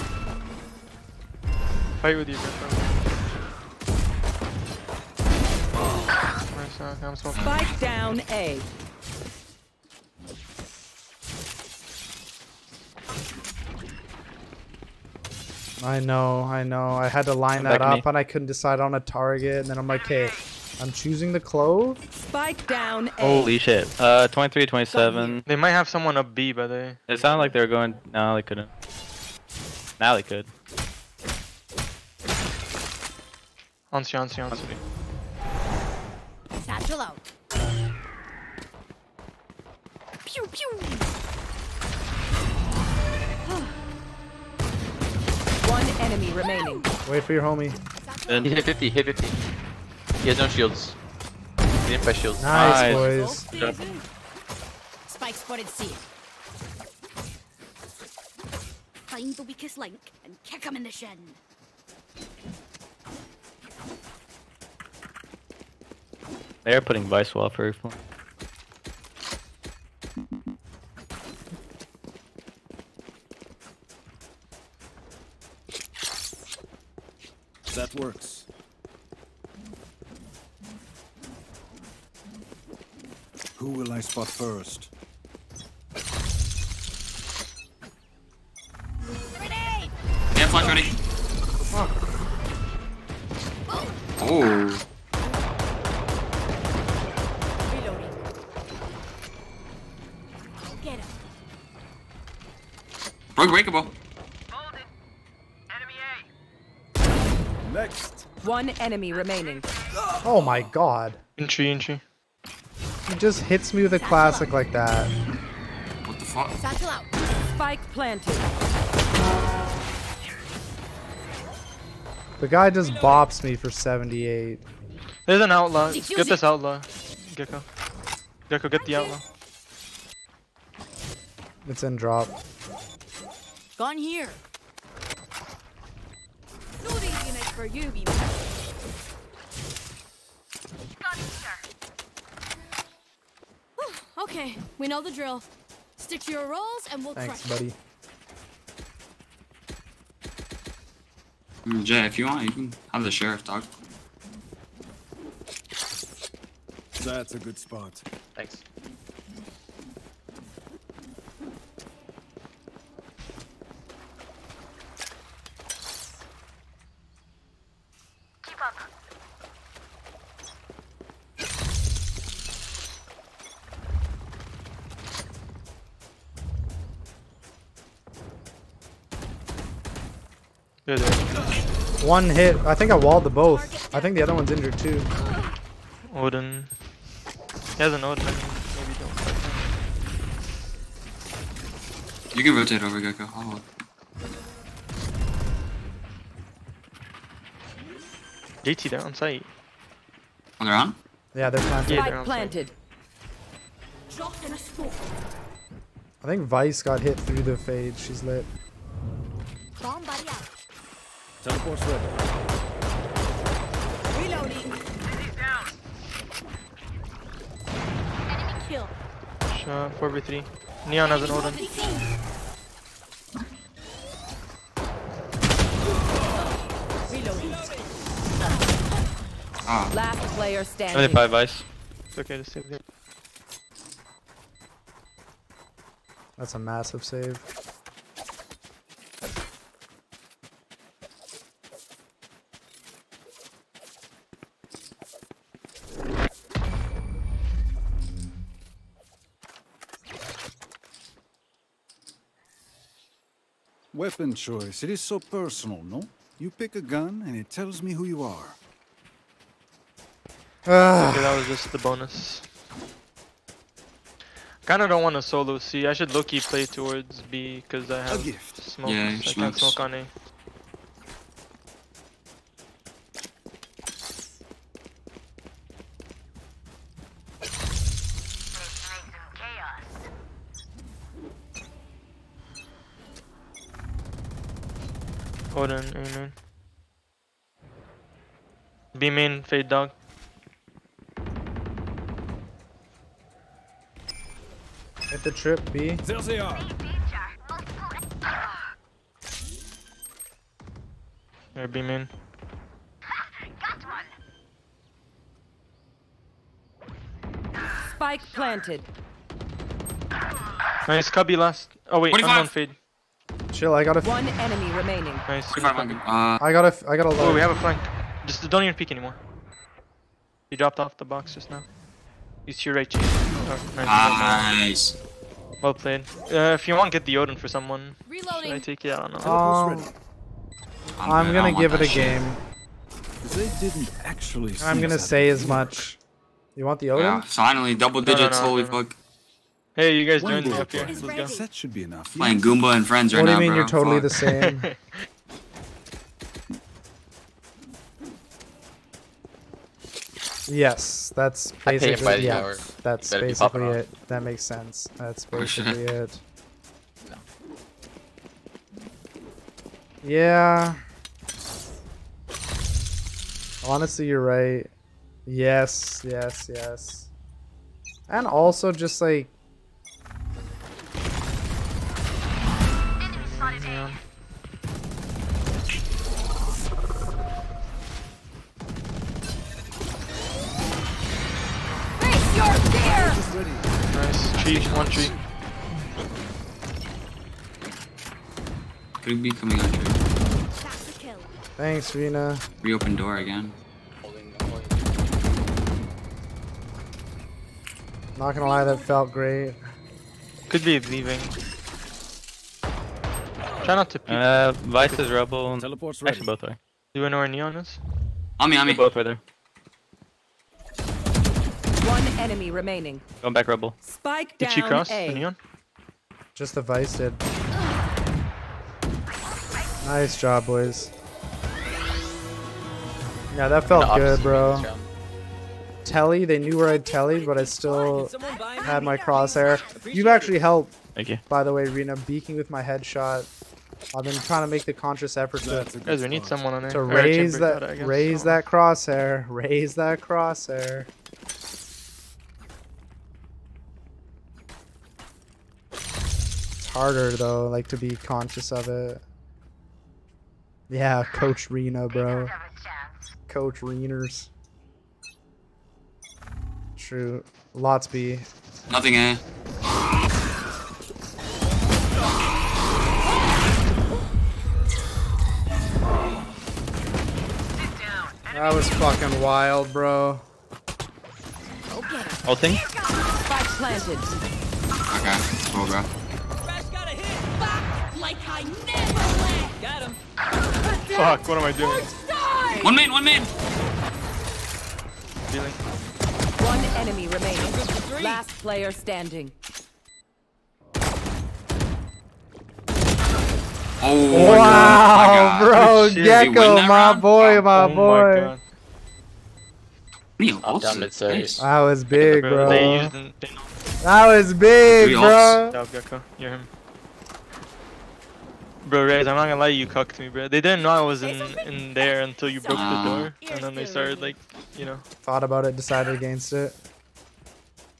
Fight with you, Gekko. Nice, uh, I'm smoking. Spike down A. I know, I know. I had to line Come that back me. up and I couldn't decide on a target. And then I'm like, okay, I'm choosing the clove. Spike down A. Holy shit. Uh, 23, 27. They might have someone up B, by the way. It sounded like they were going. No, they couldn't. Now they could. Onsi, onsi, onsi. Satchel out. Pew pew. One enemy remaining. Wait for your homie. He hit 50, hit 50. He has no shields. He didn't press shields. Nice, boys. Good job. Spike spotted C. Find the weakest link and kick him in the shin. They're putting Vyse Wall for fun. That works. Who will I spot first? Flash ready. Oh. Reloading. Go get him. Broke breakable. Next. One enemy remaining. Oh my god. Entry, entry. He just hits me with a classic like that. What the fuck? Satchel out. Spike planted. The guy just bops me for 78. There's an outlaw. Get this outlaw. Gekko. Gekko, get the outlaw. It's in drop. Gone here. No easy night for you, wee Okay, we know the drill. Stick to your roles and we'll Thanks, crush. buddy. Mm, Jay, if you want, you can have the sheriff, dog. That's a good spot. Thanks. One hit. I think I walled the both. I think the other one's injured too. Odin. He has an Odin. Maybe don't. fight him. You can rotate over, Gekko. I'll hold. JT, they're on site. Oh, they're on? Yeah, they're planted. Yeah, they're on planted. Drop in a smoke. I think Vyse got hit through the fade. She's lit. Bomb buddy out. Teleport's ready. Reloading. Enemy kill. Shot 4v3. Neon has an Odin. Reloading. Ah. Last player Only standing. five ice. It's okay to save there. That's a massive save. Weapon choice. It is so personal, no? You pick a gun and it tells me who you are. Ah. Okay, that was just the bonus. Kinda don't want to solo C. I should low-key play towards B because I have gift. smoke. Yeah, so I can't smoke on A. Odin, A main. B main, fade dog. Hit the trip, B. There they are. Or B main. Spike planted. Nice, Cubby last. Oh wait, 45. unknown fade. Chill. I got a. One enemy remaining. Nice. Uh, I got a. I got a low. Oh, we have a flank. Just don't even peek anymore. He dropped off the box just now. He's to your right, Chief. Oh, nice. nice. Well played. Uh, if you want, get the Odin for someone. Should I take it? I don't know. Um, I'm gonna give it a shit. game. They didn't actually I'm gonna say as much. You want the Odin? Yeah, finally, double No, no, digits, no, holy no, no. fuck. Hey, you guys One joined up here. point. Let's go. That should be enough. Playing Goomba and friends right now, What do now, you mean bro. you're totally Fuck. the same? Yes, that's I it basically yeah. That's You better basically off. it. That makes sense. That's Oh, basically it. Yeah. Honestly, you're right. Yes, yes, yes. And also just like Yeah. Face your fear! Nice. Tree, one tree. Could be coming on tree. That's a kill. thanks, Rena. Reopen door again. Not gonna lie, that felt great. Could be leaving. Try not to peek. Uh, Vyse is rebel. Teleport's ready. Actually, both are. Do you know where Neon is? On me, on me. Both right there. One enemy remaining. Going back rebel. Spike down Did she cross? A. Neon? Just the Vyse did. Nice job, boys. Yeah, that felt No, good, bro. Telly, they knew where I'd telly, but I still had my crosshair. You've actually helped, Thank you. by the way, Rena, beaking with my headshot. I've been trying to make the conscious effort to, Guys, we need someone on there. to raise chamber that cut, I raise that crosshair, raise that crosshair. It's harder though, like to be conscious of it. Yeah, Coach Reno, bro. Coach Reners. True. Lots B. Nothing, eh? That was fucking wild, bro. Oh, Ulting? Spike planted. Okay, cool, bro. Like I never left. Got him. Oh, Fuck, what am I doing? One main, one main! Feeling. One enemy remaining. Last player standing. Oh my wow, god. bro, Shit. Gekko, my round? boy, my Oh my boy. god. Neil, Up what's down it? mid side. That was big, bro. They used an- That was big, Three bro. ults. Gekko. You're him. Bro, Rez, I'm not gonna lie, you cucked me, bro. They didn't know I was in in there until you broke the door, and then they started like, you know. Thought about it, decided against it.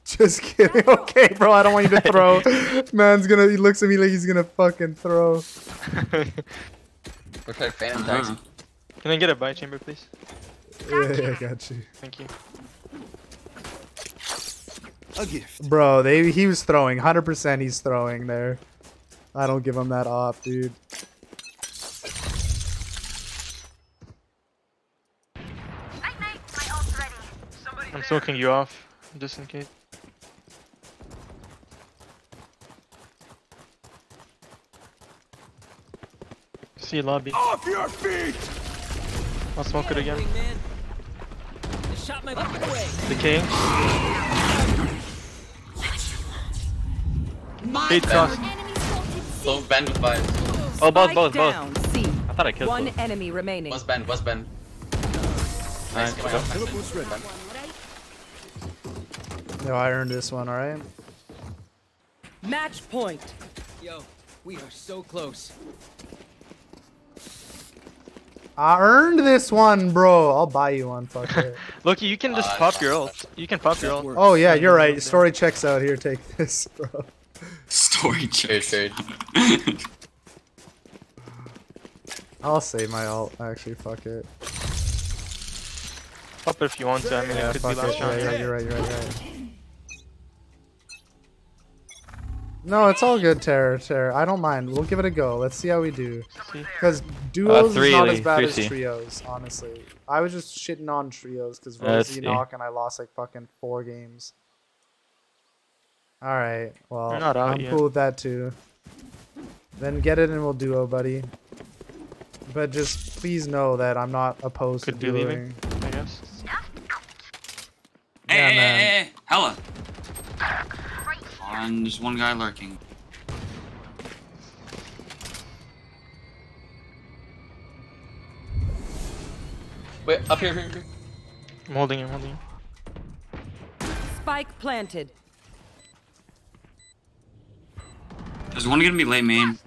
Just kidding. Okay, bro, I don't want you to throw. Man's gonna. He looks at me like he's gonna fucking throw. Looks like Phantom Uh-huh. Taxi. Can I get a buy chamber, please? Yeah, yeah, I got you. Thank you. A gift. Bro, they he was throwing. 100% he's throwing there. I don't give him that off, dude. I'm soaking you off, just in case. See lobby. Off your feet! I'll smoke it again. Shot my away. Decaying. Eight cross. Low bend with vibes. Oh, both, both, both. down. C. I thought I killed One both. enemy remaining. West bend, west bend. Nice, go. Yo, I earned this one, alright? Match point. Yo, we are so close. I earned this one, bro. I'll buy you one. Fuck it. Loki, you can just Uh, pop your ult. You can pop your ult. Oh yeah, you're right. Story checks out. Here, take this, bro. Story Trade, trade. I'll save my alt. Actually, fuck it. Pop it if you want to. I mean, Yeah, it could be last it. You're round. right, you're right, you're right, you're right. No, it's all good, Terror. Terror. I don't mind. We'll give it a go. Let's see how we do. Because duos three, is not as bad Three as trios, honestly. I was just shitting on trios because Uh, Rosie C. knock and I lost like fucking four games. Alright, well, not I'm yet. cool with that too. Then get it and we'll duo, buddy. But just please know that I'm not opposed Could to be duoing. leaving, I guess. Hey, Yeah, hey, man. hey, hey, hella. On, there's one guy lurking. Wait, up here, here, here. I'm holding him, holding him. Spike planted. There's one gonna be late main.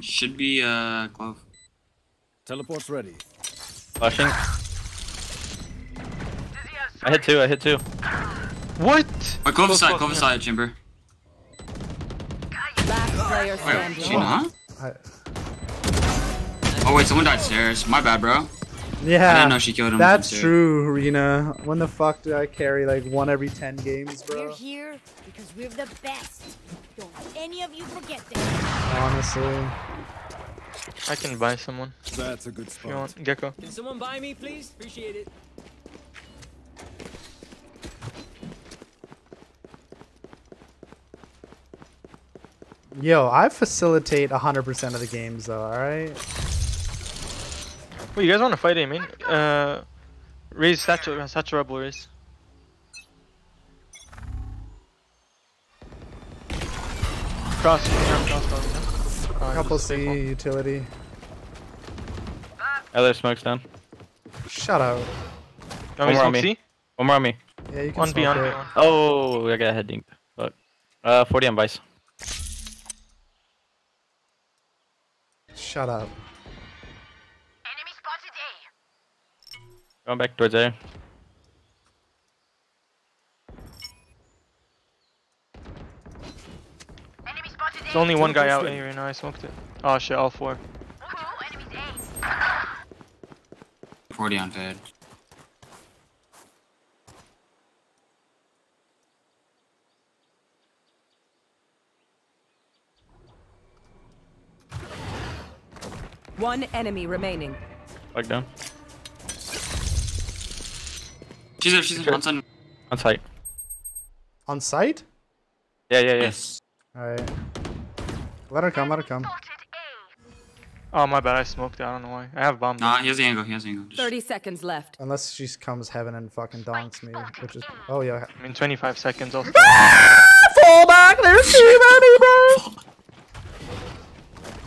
Should be, uh, glove. Teleport's ready. Flashing. I hit two, I hit two. What? Wait, glove side, close, glove side, chamber. Last player Wait, she not? I, Oh wait, someone died stairs. My bad, bro. yeah, I didn't know she killed him. that's true, Rena. When the fuck did I carry like one every ten games, bro? We're here because we're the best. Don't any of you forget that. Honestly. I can buy someone That's a good if you spot. want. Gekko. Can someone buy me, please? Appreciate it. Yo, I facilitate 100% of the games though, alright? Wait, you guys want to fight, I mean? Uh, raise Satura, uh, Satura Rebel raise. Cross, cross, cross, cross. Oh, Couple C, utility. Other smoke's down. Shut up. One more on me. One more on me. Yeah, you can One smoke beyond it. Me. Oh, I got a head dink. Fuck. Uh, 40 on Vyse. Shut up. Going back towards A. There's only one guy out A right now, I smoked it. Oh shit, all four. 40 on Fed. One enemy remaining. Fuck down. She's there, she's there. On sun. On site. On site? Yeah, yeah, yeah. Yes. Alright. Let her come, let her come. Oh my bad, I smoked it, I don't know why. I have bomb. Nah, he has the angle, he has the angle. Just 30 seconds left. Unless she comes heaven and fucking donks me, which is oh yeah. I mean 25 seconds also. Ah, fall back, there's too many, bro.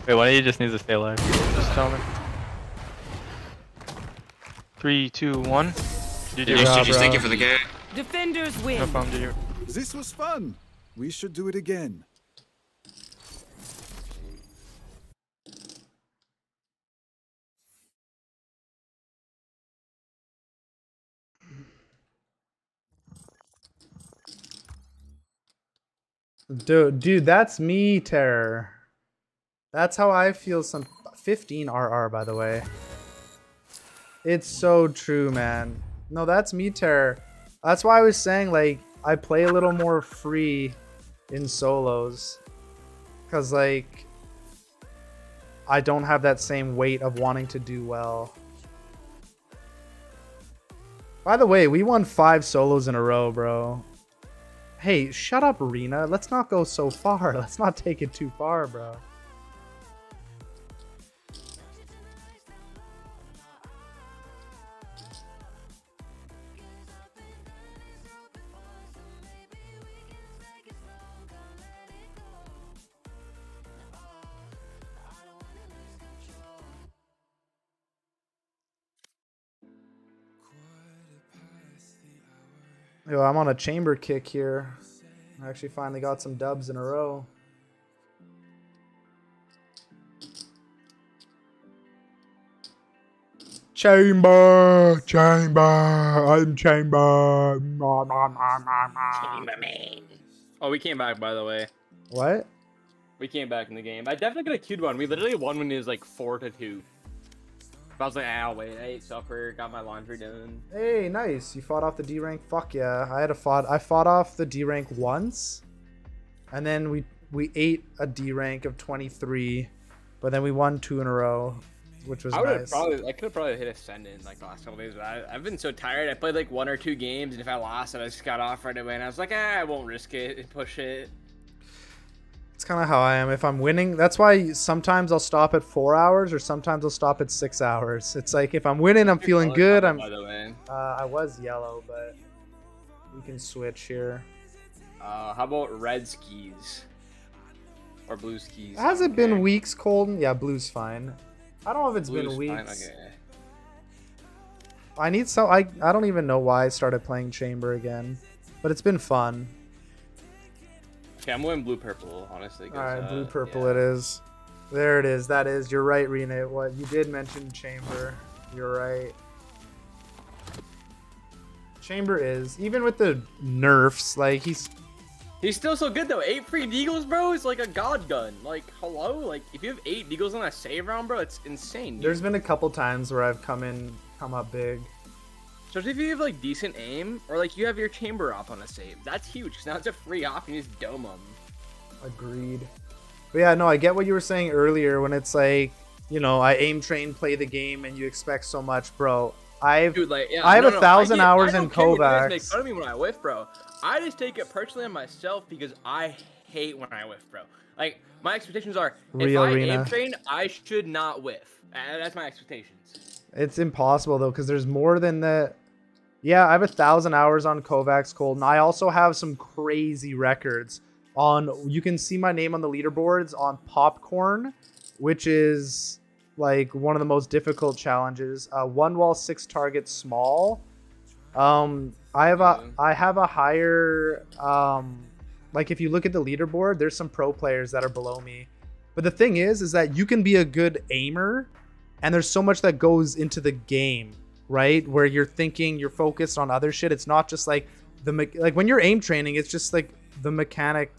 Wait, one of you just needs to stay alive. Just tell me. Three, two, one. GG. Nice, Yeah, GG, bro. thank you for the game. Defenders win. No problem, GG. This was fun. We should do it again. Dude, dude, that's me, terror. That's how I feel. Some 15 RR, by the way. It's so true, man. No, that's me, terror. That's why I was saying like I play a little more free in solos, cause like I don't have that same weight of wanting to do well. By the way, we won five solos in a row, bro. Hey, shut up, Arena. Let's not go so far. Let's not take it too far, bro. Yo, I'm on a chamber kick here. I actually finally got some dubs in a row. Chamber, chamber, I'm chamber. Nah. Oh, we came back by the way. What? We came back in the game. I definitely got a queued one. We literally won when it was like four to two. But I was like, ah, wait. I ate supper, got my laundry done. Hey, nice. You fought off the D rank. Fuck yeah. I had a fought. I fought off the D rank once, and then we we ate a D rank of 23, but then we won two in a row, which was I would have nice. probably, I could have probably hit ascendant like the last couple days. But I, I've been so tired. I played like one or two games, and if I lost, it, I just got off right away. And I was like, ah, I won't risk it and push it. It's kind of how I am. If I'm winning, that's why sometimes I'll stop at four hours, or sometimes I'll stop at six hours. It's like if I'm winning, I'm feeling good. I'm. By the way, Uh, I was yellow, but we can switch here. uh, how about red skis or blue skis? Has it been weeks, Colton? Yeah, blue's fine. I don't know if it's Blue's been weeks. fine, okay. I need some. I I don't even know why I started playing Chamber again, but it's been fun. Okay, I'm going blue purple, honestly. All right, uh, blue purple it is. There it is. That is. You're right, Rena. What you did mention Chamber. You're right. Chamber is even with the nerfs. Like he's He's still so good though. Eight free deagles, bro, is like a god gun. Like, hello? Like, if you have eight deagles on a save round, bro, it's insane. Dude. there's been a couple times where I've come in, come up big. Especially if you have like decent aim, or like you have your chamber op on a save. That's huge, because now it's a free op, and you just dome them. Agreed. But yeah, no, I get what you were saying earlier when it's like, you know, I aim train, play the game, and you expect so much, bro. I've Dude, like, yeah, I have no, a thousand hours in if Make fun of me when I whiff, bro. I just take it personally on myself because I hate when I whiff, bro. Like, my expectations are if I arena. aim train, I should not whiff. That's my expectations. It's impossible though, because there's more than the. Yeah, I have a thousand hours on KovaaK's Cold, and I also have some crazy records. on you can see my name on the leaderboards on popcorn, which is like one of the most difficult challenges. Uh, one wall, six targets, small. Um, I have a I have a higher um, like if you look at the leaderboard, there's some pro players that are below me. But the thing is, is that you can be a good aimer, and there's so much that goes into the game, right? Where you're thinking, you're focused on other shit. It's not just like the me- like when you're aim training, it's just like the mechanic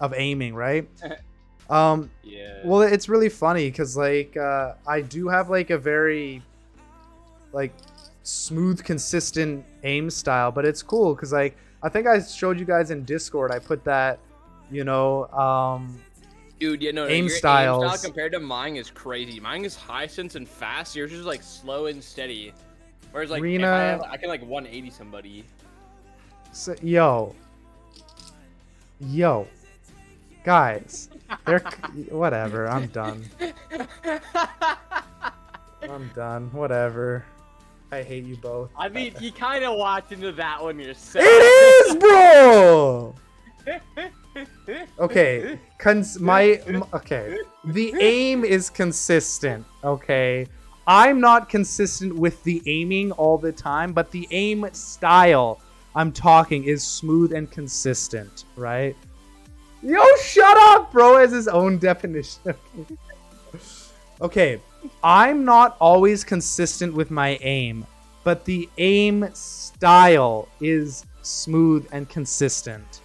of aiming, right? Um, Yeah. Well, it's really funny because like uh, I do have like a very like smooth, consistent aim style, but it's cool because like I think I showed you guys in Discord. I put that, you know, um, Dude, yeah, no, no Aim your Aim style compared to mine is crazy. Mine is high sense and fast. Yours is like slow and steady. Whereas like if I, have, I can like 180 somebody. So, yo, yo, guys, they're whatever. I'm done. I'm done. Whatever. I hate you both. I mean, you kind of walked into that one yourself. It is, bro. Okay, cons- my okay. The aim is consistent. Okay, I'm not consistent with the aiming all the time, but the aim style I'm talking is smooth and consistent, right? Yo, shut up, bro. Has his own definition. okay, I'm not always consistent with my aim, but the aim style is smooth and consistent.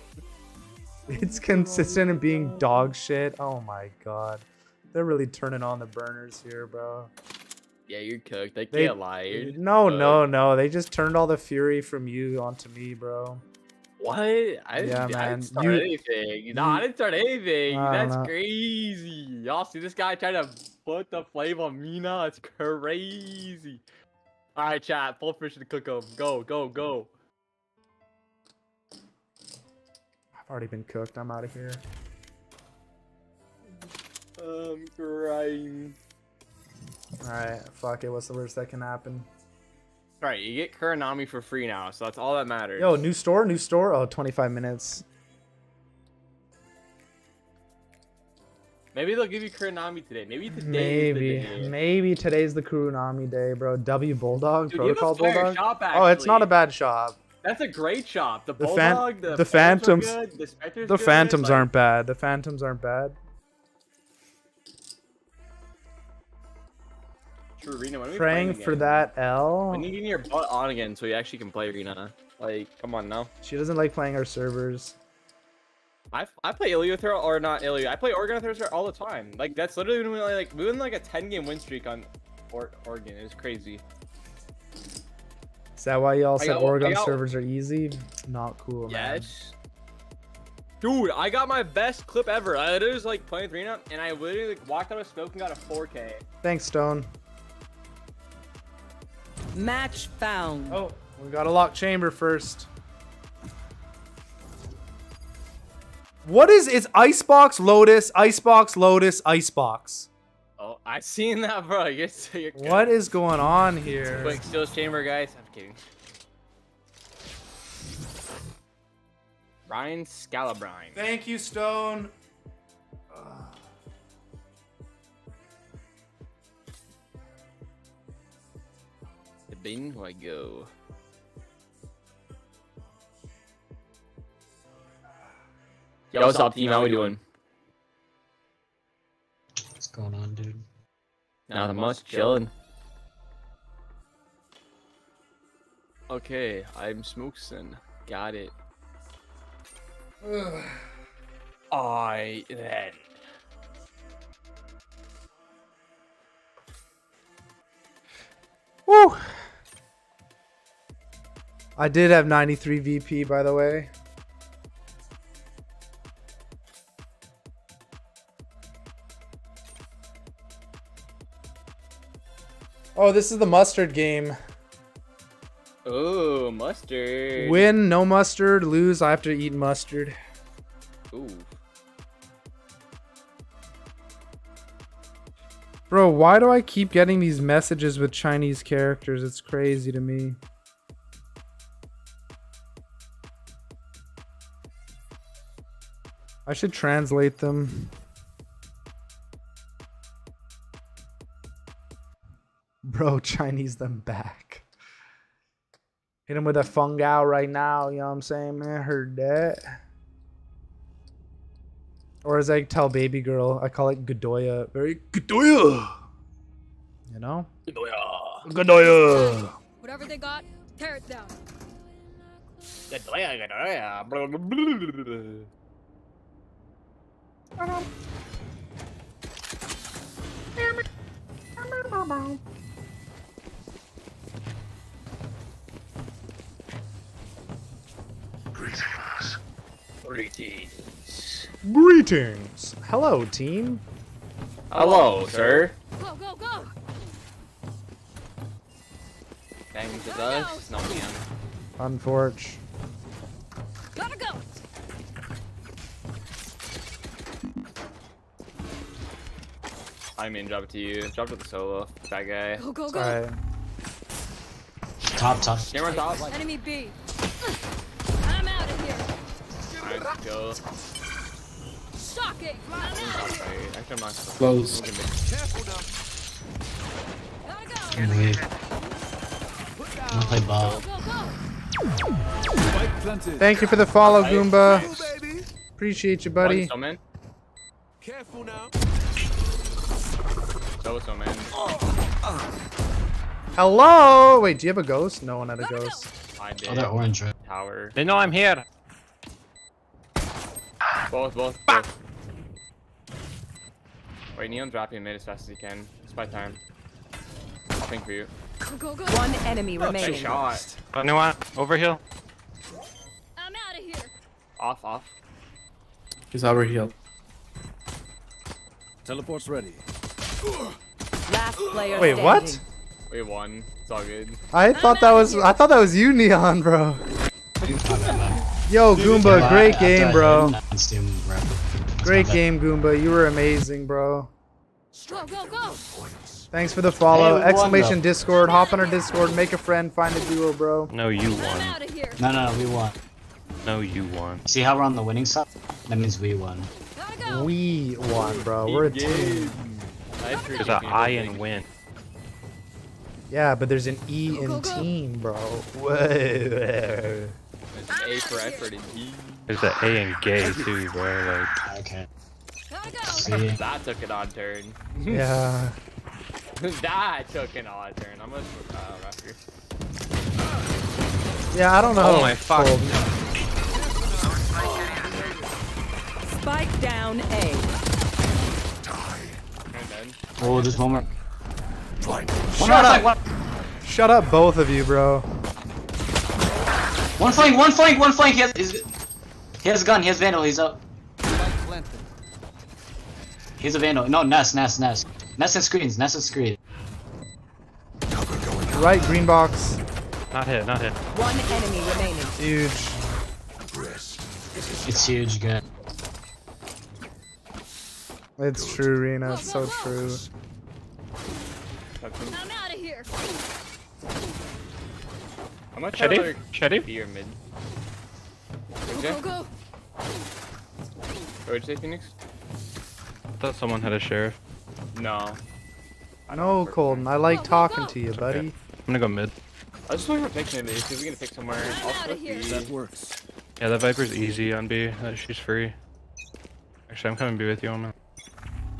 It's consistent in being dog shit. Oh my god. They're really turning on the burners here, bro. Yeah, you're cooked. I They- can't lie. You're No, cooked. no, no. They just turned all the fury from you onto me, bro. What? I didn't, Yeah, I man. didn't start You- anything. No, I didn't start anything. That's know. crazy. Y'all see this guy trying to put the flame on me now? It's crazy. All right, chat. Full fish to cook 'em. Go, go, go. Already been cooked. I'm out of here. Um, I'm crying. Alright, fuck it. What's the worst that can happen? All right, you get Kuronami for free now, so that's all that matters. Yo, new store, new store. Oh, 25 minutes. Maybe they'll give you Kuronami today. Maybe today. Maybe, Is the day. maybe today's the Kuronami day, bro. W Bulldog, Dude, you have a Protocol fire Bulldog. shop, oh, it's not a bad shop. That's a great shop. The The Bulldog, the, the Phantoms good, the Spectre's The good, Phantoms like- aren't bad. The Phantoms aren't bad. True, Arena. When are we Praying for that L. When you getting your butt on again so you actually can play Arena? Like, come on now. She doesn't like playing our servers. I, I play Ilya with her or not Ilya. I play Oregon with her all the time. Like that's literally when we like we went like a 10 game win streak on or- Oregon. It's crazy. Is that why y'all I said got- Oregon got- servers are easy? Not cool, man. Yes. Dude, I got my best clip ever. I literally was like playing with Arena and I literally like, walked out of smoke and got a 4K. Thanks, Stone. Match found. Oh, we got a lock chamber first. What is it's Icebox Lotus, Icebox Lotus, Icebox? Oh, I seen that, bro. You're, you're What is going on here? Quick, Steel's Chamber, guys. I'm kidding. Ryan Scalabrine. Thank you, Stone. The bin where I go. Yo, what's up, team? How we doing? What's going on, dude? Not much, chilling. Okay, I'm Smokeson. Got it. I then. Woo! I did have 93 VP, by the way. Oh, this is the mustard game. Oh, mustard. Win, no mustard. Lose, I have to eat mustard. Ooh. Bro, why do I keep getting these messages with Chinese characters? It's crazy to me. I should translate them. Bro, Chinese them back. Hit him with a fungal right now, you know what I'm saying, man? Heard that. Or as I tell baby girl, I call it Godoya. Very Godoya! You know? Godoya. Godoya! Whatever they got, tear it down. Godoya, Godoya. Blah, blah, blah, blah, Greetings. Greetings. Greetings. Hello, team. Hello, sir. Go, go, go! Bang to us. No man. Unforge. Gotta go! I mean, drop it to you. Drop it to the solo. That guy. Go, go, go! Alright. Top, top. Camera top. Enemy B. let's go. Shocking! I'm out of here. Alright, actually, I'm not. Close. I'm gonna Gonna leave. I'm gonna play ball. Thank you for the follow, Goomba. Appreciate you, buddy. One. Careful now. So, so man. Hello! Wait, do you have a ghost? No one had a ghost. I did. Oh, that orange. Tower. They know I'm here. Both, both, both. Wait, Neon dropping mid as fast as he can. It's by time. I'll think for you. Go, go, go! One enemy Nice remaining. shot. Anyone? Over here. I'm out of here. Off, off. He's over here. Teleport's ready. Last player Wait, standing. what? We won. It's all good. I thought that was I thought that was you, Neon, bro. Yo, Goomba, great game, bro. Great game, Goomba. You were amazing, bro. Go, go, go! Thanks for the follow. Hey, Exclamation though. Discord. Hop on our Discord. Make a friend. Find a duo, bro. No, you won. out of here. No, no, no, we won. No, you won. See how we're on the winning side? That means we won. We won, bro. We're a team. There's a I in win. Yeah, but there's an E Go, in go, go. team, bro. Whoa. It's A for effort and E. There's an A in gay too, bro. Like, Okay. Gotta go! See? That took an odd turn. Yeah. that took an odd turn. I'm gonna uh, raptor. Yeah, I don't know. Oh my fuck. Cold. Spike down A. And then Oh, there's one more. Shut up. Shut up, both of you, bro. One flank, one flank, one flank. He has, he has a gun, he has Vandal, he's up. He's a Vandal. No, Nest, Nest, Nest. Nest and screens, Nest and screen. Right, green box. not hit, not hit. One enemy remaining. Huge. It's huge, good. It's true, Rena. It's so true. I'm out of here. I'm gonna try Shady? Shady? B or mid. Go, Okay. go, go! What would you say, Phoenix? I thought someone had a sheriff. No. I know, Colton. I like talking to you, buddy. I'm gonna go mid. I was just looking for picking it because we're gonna pick somewhere. I'm I'll outta split here. B. That works. Yeah, that Viper's easy on B. Uh, she's free. Actually, I'm coming B with you, Omen.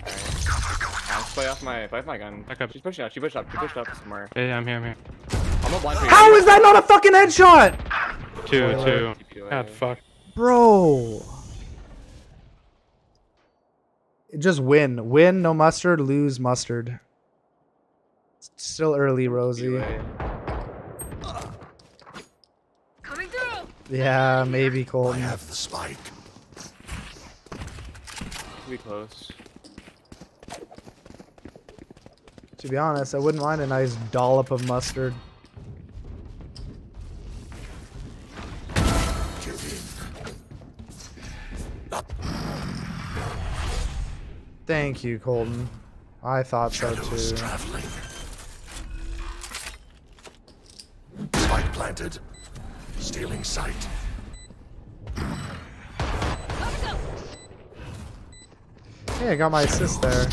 I'll play off my play off my gun. Back up. She's pushing up. She pushed up. She pushed up somewhere. Yeah, yeah, I'm here, I'm here. I'm a blind for you. How is that not a fucking headshot? Two, Spoiler. two. God, fuck. Bro. Just win. Win, no mustard. Lose, mustard. It's still early, Rosie. Coming through! Yeah, maybe, Colton. the spike. Be close. To be honest, I wouldn't mind a nice dollop of mustard. Thank you, Colton. I thought so too. traveling. Spike planted. Stealing sight. Hey, I got my assist there.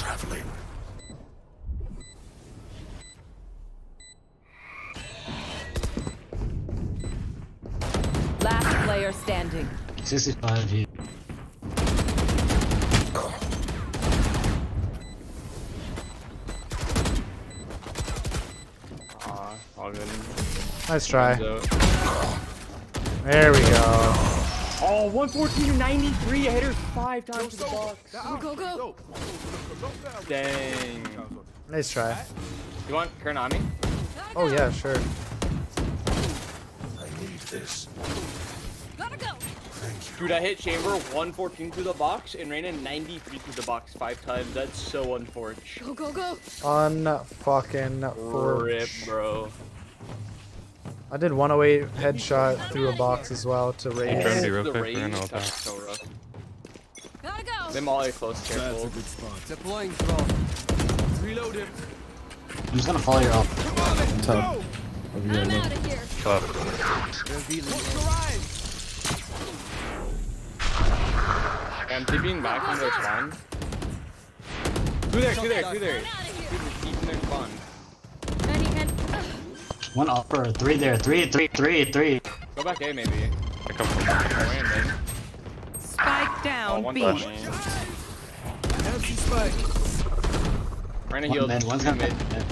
Last player standing. 65 here. All good. Nice try. There we go. Oh, 114 to 93. I hit her five times to the box. Go, go, go. Dang. Nice try. You want Kuronami? Oh yeah, sure. I need this. Gotta go. Dude, I hit Chamber 114 through the box and ran in 93 through the box five times. That's so unfortunate. Go, go, go. Unfucking for. Rip, bro. I did 108 headshot through a box as well to Hey, trying to raise. be real The quick, range we're gonna is ult so rough. Gotta go. Them all are close, That's a careful. good spot. Deploying drone. Reload him. I'm just gonna follow you up. Top. Over I'm here, out of here. Top. I'm TPing back from their spawn. Two there, two there, two there. I'm out of here. Two just keeping their spawn. Any and One upper, three there, three, three, three, three. Go back A maybe. I come from Or. Spike Oh, down one B. flash. Empty spike. Ryan a One heal. mid, one's two gonna mid. mid.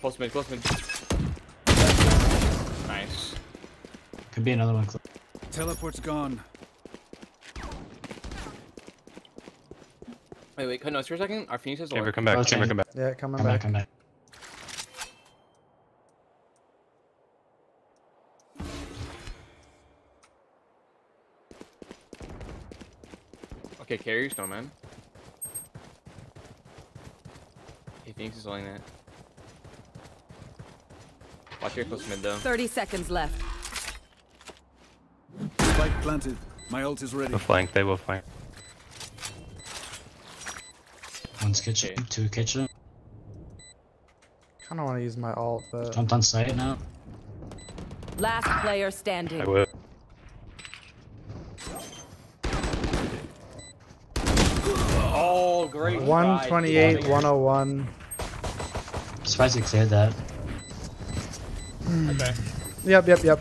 Close mid, close mid. Nice. Could be another one. cl- Teleport's gone. Wait, wait, cut notes for a second. Our Phoenix has Chamber, lore. come back. Okay. Chamber, come back. Yeah, coming Come back, back. come back. Okay, carry snowman. Hey, Phoenix is holding that. Watch your close mid though. 30 seconds left. Spike planted. My ult is ready. We'll flank. They will flank. One's kitchen, Okay. two kitchen. Kind of want to use my alt, but Jumped on site now. Last player standing. I will. Oh, great. try. 128, Good 101. Surprised you cleared that. Hmm. Okay. Yep, yep, yep.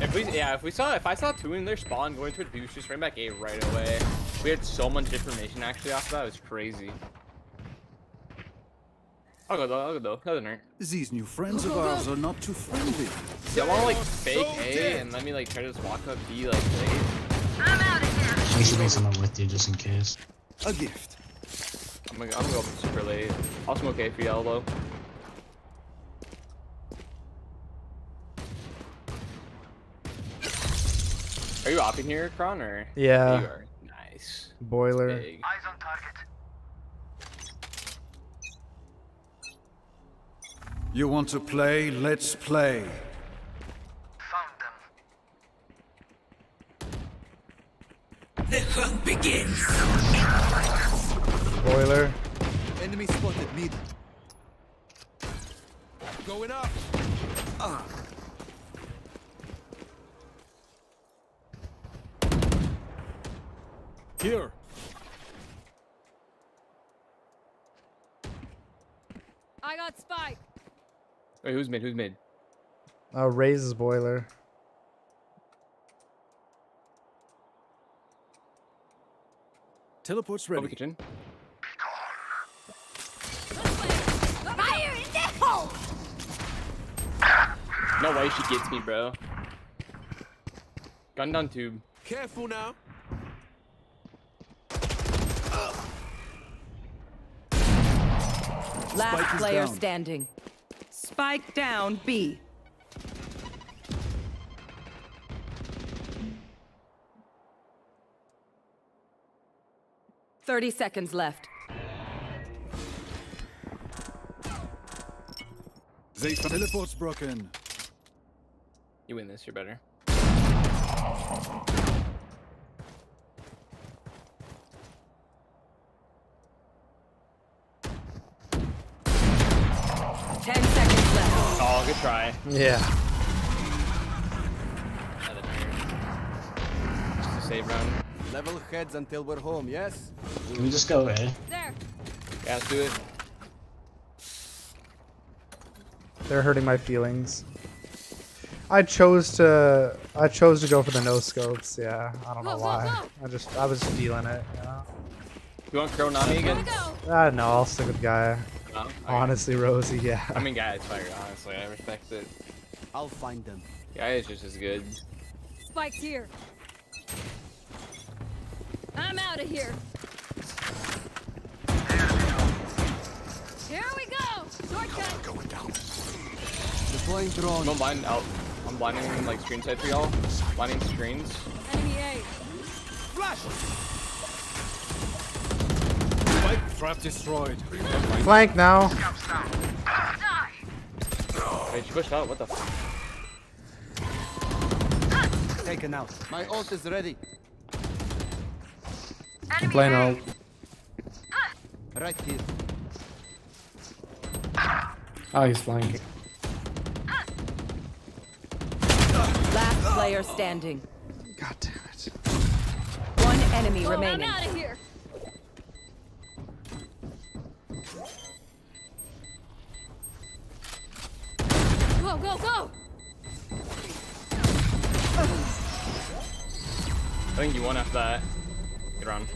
If we, yeah, if we saw, if I saw two in their spawn going towards B, we just ran back A right away. We had so much information actually off that, it was crazy. I'll go though, I'll go though, doesn't hurt. These new friends of ours are not too friendly. See, I wanna like fake A and let me like try to just walk up B like late. I'm out of here. You should bring someone with you just in case. A gift. I'm gonna, I'm gonna go up super late. I'll smoke A for y'all though. Are you opping here, Kron, or? Yeah. You are. Nice. Boiler. Big. Eyes on target. You want to play? Let's play. Found them. The hunt begins. Boiler. Enemy spotted mid. Going up. Ah. Here. I got spike. Wait, who's mid? Who's mid? Uh, raises boiler. Teleport's Over ready. kitchen. Fire in the hole. No way she gets me, bro. Gun down tube. Careful now. Last Spike player down. standing. Spike down B. Thirty seconds left. They teleport's broken. You win this, you're better. Ten seconds left. Oh, good try. Yeah. Another nerd. Just a save round. Level heads until we're home, yes? Can we just go A? There. Yeah, let's do it. They're hurting my feelings. I chose to I chose to go for the no scopes. Yeah, I don't know Go, go, why. I just I was feeling it. You know? You want Kuronami again? Ah, no, I'll stick with Gaia. No? Okay. Honestly, Rosie, yeah. I mean, Gaia's fire, honestly. I respect it. I'll find them. Gaia's just as good. Spike's here. I'm out of here. Here we go. Shortcut. Going down. Deploying drone. I'm blind out. I'm blinding like screen side for y'all. Blinding screens. Enemy A. Flash! Spike trap destroyed. Flank now. Wait, she pushed out. What the fuck? Taken out. My ult is ready. I'm playing out. Ah. Right here. Oh, he's flanking. Last player standing. God damn it. One enemy Oh, I'm remaining. out of here. Go, go, go. I think you won after that. Good run.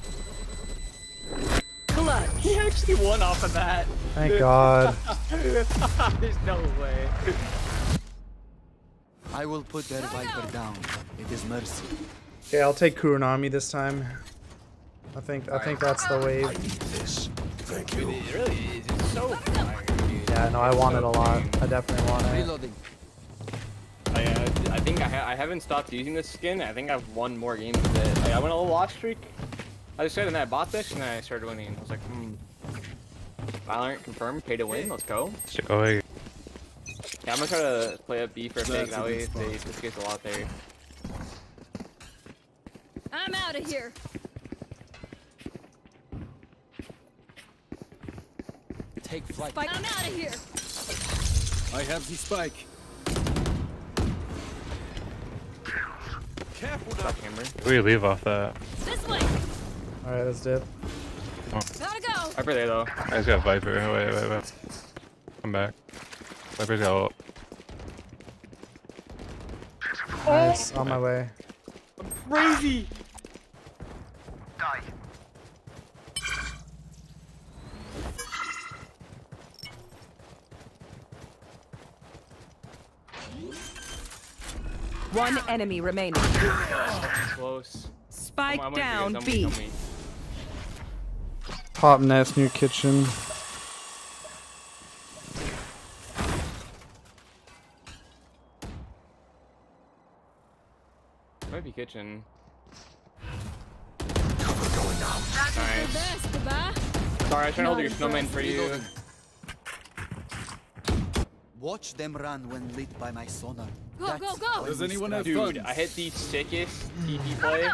Clutch. He actually won off of that. Thank God. There's no way. I will put their Viper down. It is mercy. Okay, I'll take Kuronami this time. I think I think that's the wave. Thank Dude, it really is. It's so fire, dude. Yeah, no, I want it a lot. I definitely want it. Reloading. I, uh, I think I, ha I haven't stopped using this skin. I think I've won more games with it. Like, I went a little loss streak. I just said and then I bought this and then I started winning. I was like, hmm. Valorant confirmed, pay to win. Let's go. Stick away. Yeah, I'm gonna try to play up B for a pick. That way, good they, spot. this gets a lot there. I'm out of here. Take flight. Spike. I'm out of here. I have the spike. Careful now. Stop hammer. We leave off that. This way. Alright, let's dip. Gotta go. Viper there though. I just got Viper. Wait, wait, wait. Come back. Viper's got ult. Nice, on my way. I'm Crazy. One enemy remaining. Close. Spike Come on, I'm down gonna be- B. I'm gonna nest near kitchen. Might be kitchen. That's Nice. the best. Sorry, I was trying to hold your snowman for you. Reloading. Watch them run when lit by my sonar. Go, That's go, go. Does anyone have Dude, guns? I hit the sickest hmm. TP play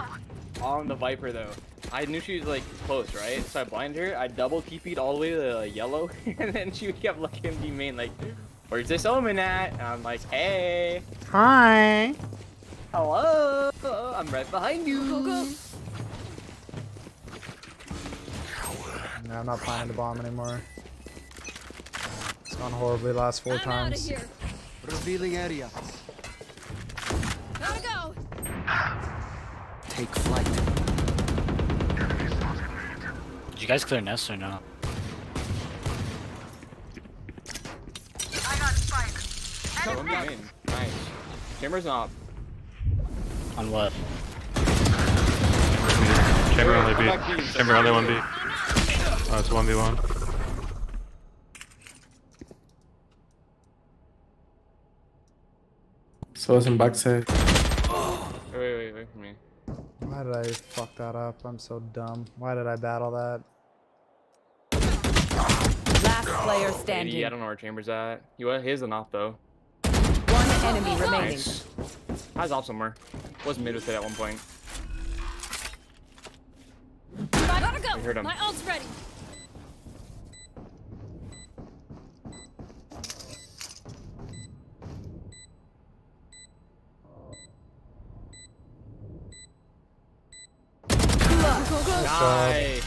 on the Viper though. I knew she was like close, right? So I blinded her. I double TP'd all the way to the yellow, and then she kept looking at me main like, "Where's this omen at?" And I'm like, "Hey, Hi. hello, I'm right behind you." Go, go. No, I'm not planning to bomb anymore. It's gone horribly the last 4 I'm out of times. here. Revealing area. Gotta go. Take flight. Did you guys clear nest or no? One B main. Nice. Chamber's not. On what? Chamber only Come back B. B. Chamber only 1B. Oh, it's 1v1. So it's in backside. Wait, wait, wait, wait for me. Why did I fuck that up? I'm so dumb. Why did I battle that? Last player 80, standing. I don't know where Chamber's at. He was his an op though. One enemy remaining. Nice. I was off somewhere. Was mid with it at one point. I gotta go. We heard him. My ult's ready. Job. Nice.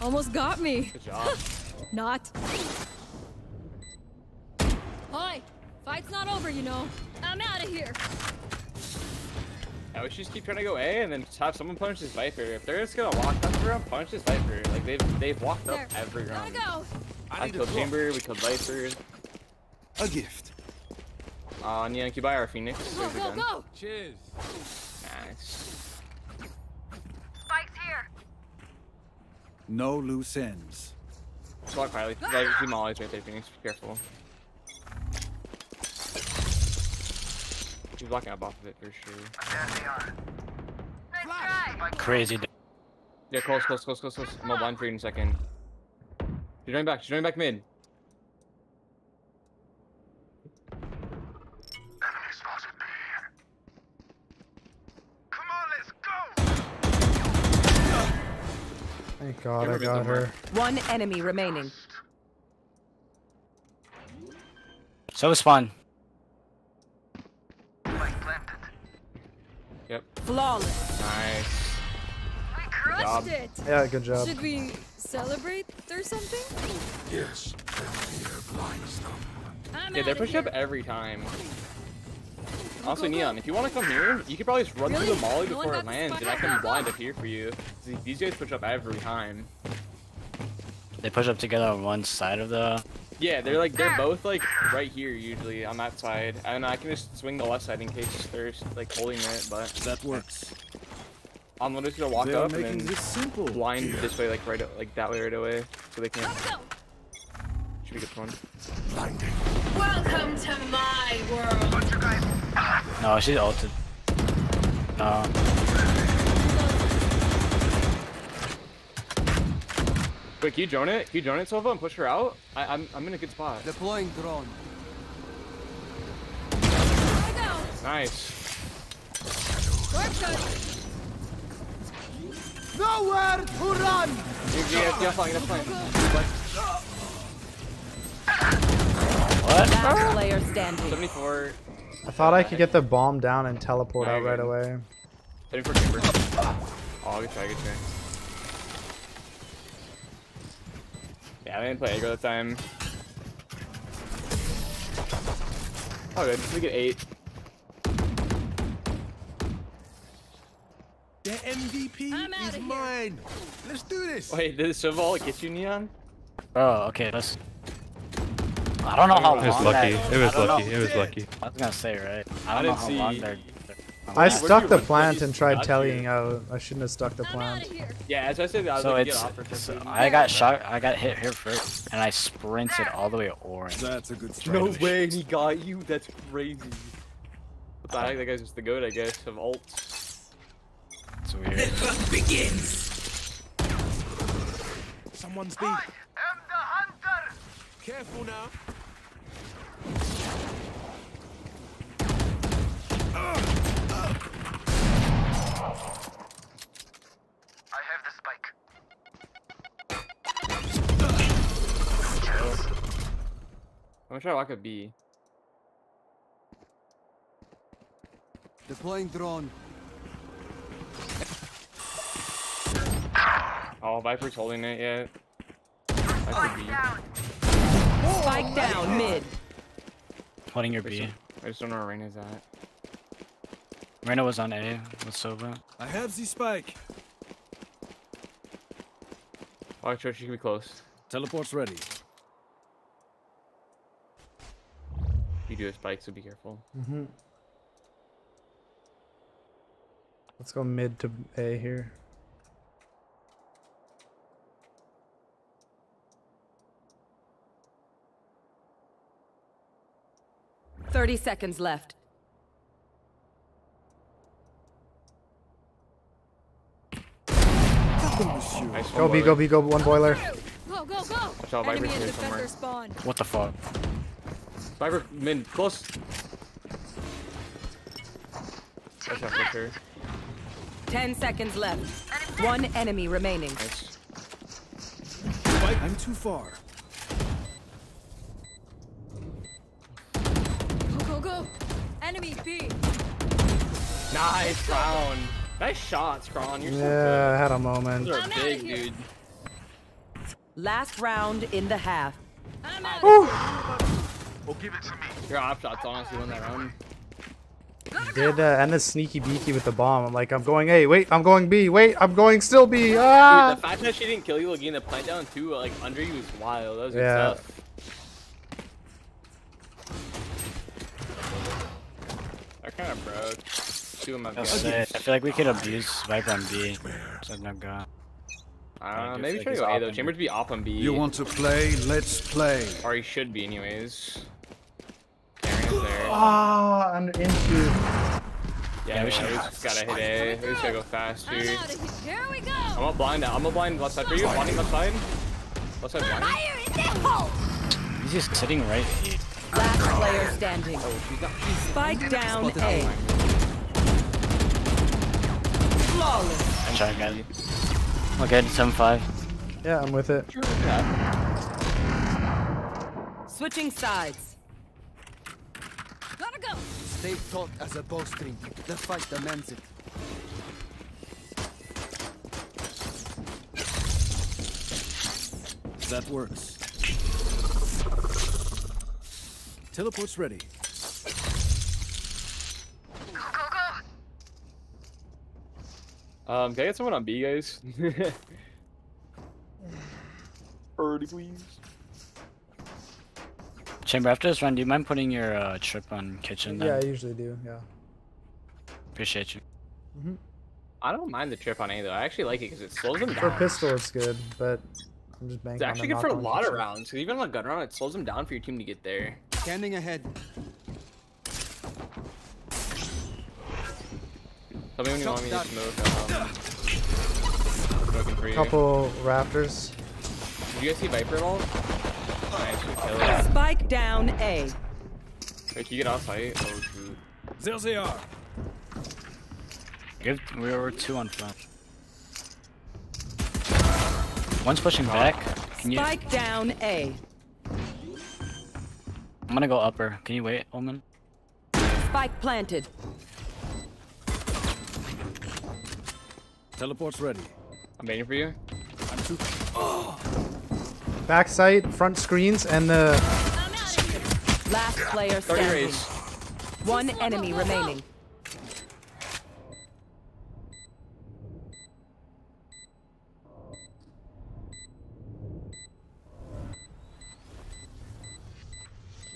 Almost got me. Good job. Not. Hi. Fight's not over, you know. I'm out of here. I wish you just keep trying to go A and then just have someone punch this Viper. If they're just gonna walk up around, punch this Viper. Like they've they've walked up There. every round. Gotta go. I killed Chamber, we killed Viper. A gift. Uh, Neon, can you buy our Phoenix? Go, There's go, go. Cheers. Nice. Spike's here. No loose ends. Block Riley. Like, two mollies right there, Phoenix. Be careful. She's blocking up off of it for sure. Crazy. Yeah, close, close, close, close, close. I'm gonna blind for you in a second. She's running back. She's running back mid. Thank God I got her. One enemy remaining. So is fun. Yep. Flawless. Nice. We job. crushed it. Yeah, good job. Should we celebrate or something? Yes. I'm Yeah, they're outta pushing up every time. Also, Neon, if you want to come here, you could probably just run through the molly before got it lands, and I can Go, go. blind up here for you. See, These guys push up every time. They push up together on one side of the. Yeah, they're like they're both like right here usually on that side, and I can just swing the left side in case they're like holding it. But That works. I'm just gonna walk They are up and making then this simple. blind this way, like right, like that way right away, so they can't. Should be a good one. Welcome to my world. No, she's altered. No. Wait, can you drone it? Can you drone it, Sova, and push her out? I, I'm I'm in a good spot. Deploying drone. Nice. Nowhere to run. You, you, you, you're fine, you're fine. What? Last player standing. 74. I thought I could get the bomb down and teleport Nah, out right away. 74 chamber. Oh, good try, good try. Yeah, I didn't play aggro that time. Oh, good. We get eight. The MVP is mine. Let's do this. Wait, did Silval get you, Neon? Oh, okay, let's. I don't know how long. It was long lucky. that- It was I don't lucky. know- It was lucky. I was gonna say right. I I don't know how see- long they're. I Where'd stuck the plant and tried got tellying you? out. I shouldn't have stuck the plant. Yeah, as I said, I was So like, it's get off for so 50. I got shot. I got hit here first, and I sprinted all the way to orange. That's a good strategy. No way, he got you. That's crazy. What the heck? That guy's just the goat, I guess, of ults. It's weird. The hunt begins. Someone's beat. I am the hunter. Careful now. I have the spike. I'm gonna try to lock a B. Deploying drone. Oh, Viper's holding it yet. Viper B. Spike down mid. Holding your B. I just don't know where Reyna's at. Reyna was on A with Sova. I have the spike. Oh, sure, she can be close. Teleport's ready. You do a spike, so be careful. hmm Let's go mid to A here. Thirty seconds left. Nice Go one, B, go B, go one boiler. Go, go, go. Watch out, Enemy Viper's here somewhere. spawn. What the fuck? Viper, min, close. Watch out for sure. Ten seconds left. One enemy remaining. Nice. I'm too far. Go, go, go. Enemy B. Nice round. Nice shots, Kron. You're so Yeah, I had a moment. good. Those are big, dude. Last round in the half. I'm out. Well, give it to me. Your op shots honestly won that round. Did uh, end a sneaky beaky with the bomb. I'm like, I'm going A. Wait, I'm going B. Wait, I'm going still B. Dude, Ah! the fact that she didn't kill you again, the plant down too, like under you was wild. That was good Yeah. stuff. I kind of broke. Two of my I'll say, I feel like we could abuse Viper on B. So. I don't know. Like, Maybe try to go A though. off Chambers be off on B. You want to play? Let's play. Or he should be anyways. Aaron is there. Ah, I'm into. Yeah, Yeah, we we should- just gotta hit A. We just gotta go fast I'm here. out of here. Here we go. I'm gonna blind. I'm gonna blind left side for you. Blinding left side. Left side blind. Fire in the hole. He's just sitting right here. Last player standing. Spike down A. Flawless. I try again. Okay, 7-5. Yeah, I'm with it. Switching sides. Gotta go. Stay taut as a bowstring. The fight demands it. That works. Teleport's ready. Go go Um, can I get someone on B, guys? Birdie, please. Chamber, after this run, do you mind putting your uh, trip on kitchen then? Yeah, I usually do. Yeah. Appreciate you. I don't mind the trip on A though. I actually like it because it slows them down. For pistol, it's good, but I'm just banking It's actually on good for a knock-on lot of rounds. Because even on a gun round, it slows them down for your team to get there. Scanning ahead. Tell me when you want me to smoke. Um, smoking for you. Couple Raptors. Did you guys see Viper at all? Nice, we kill it. Spike down A. Wait, can you get off site? Oh shoot. There they are. Give, we were two on front. One's pushing back. Can you? Spike down A. I'm gonna go upper. Can you wait, Omen? Spike planted. Teleport's ready. I'm waiting for you. I'm too. Back sight, front screens, and the Last player standing. Raze. One enemy remaining.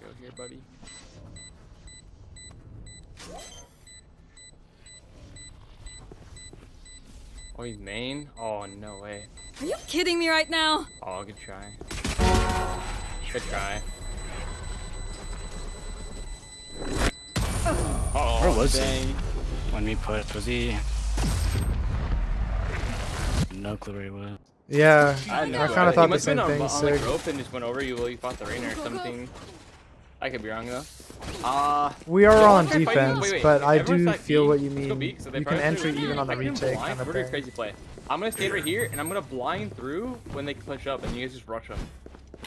Go here, buddy. Oh, he's main? Oh, no way. Are you kidding me right now? Oh, good try. Good try. Oh, Where was dang. he? When we put, was he? No clue where he was. yeah. Oh, I, I kind of he thought the must have same been thing. on, on the Sig. rope and just went over you while you fought the Reyna or something. I could be wrong though. Uh, We are on let's try fighting- defense, wait, wait, but I do feel B. what you Let's B, mean. 'cause they You can probably enter actually- even on the retake blind. kind of We're doing crazy play. I'm gonna stay right here and I'm gonna blind through when they push up and you guys just rush them.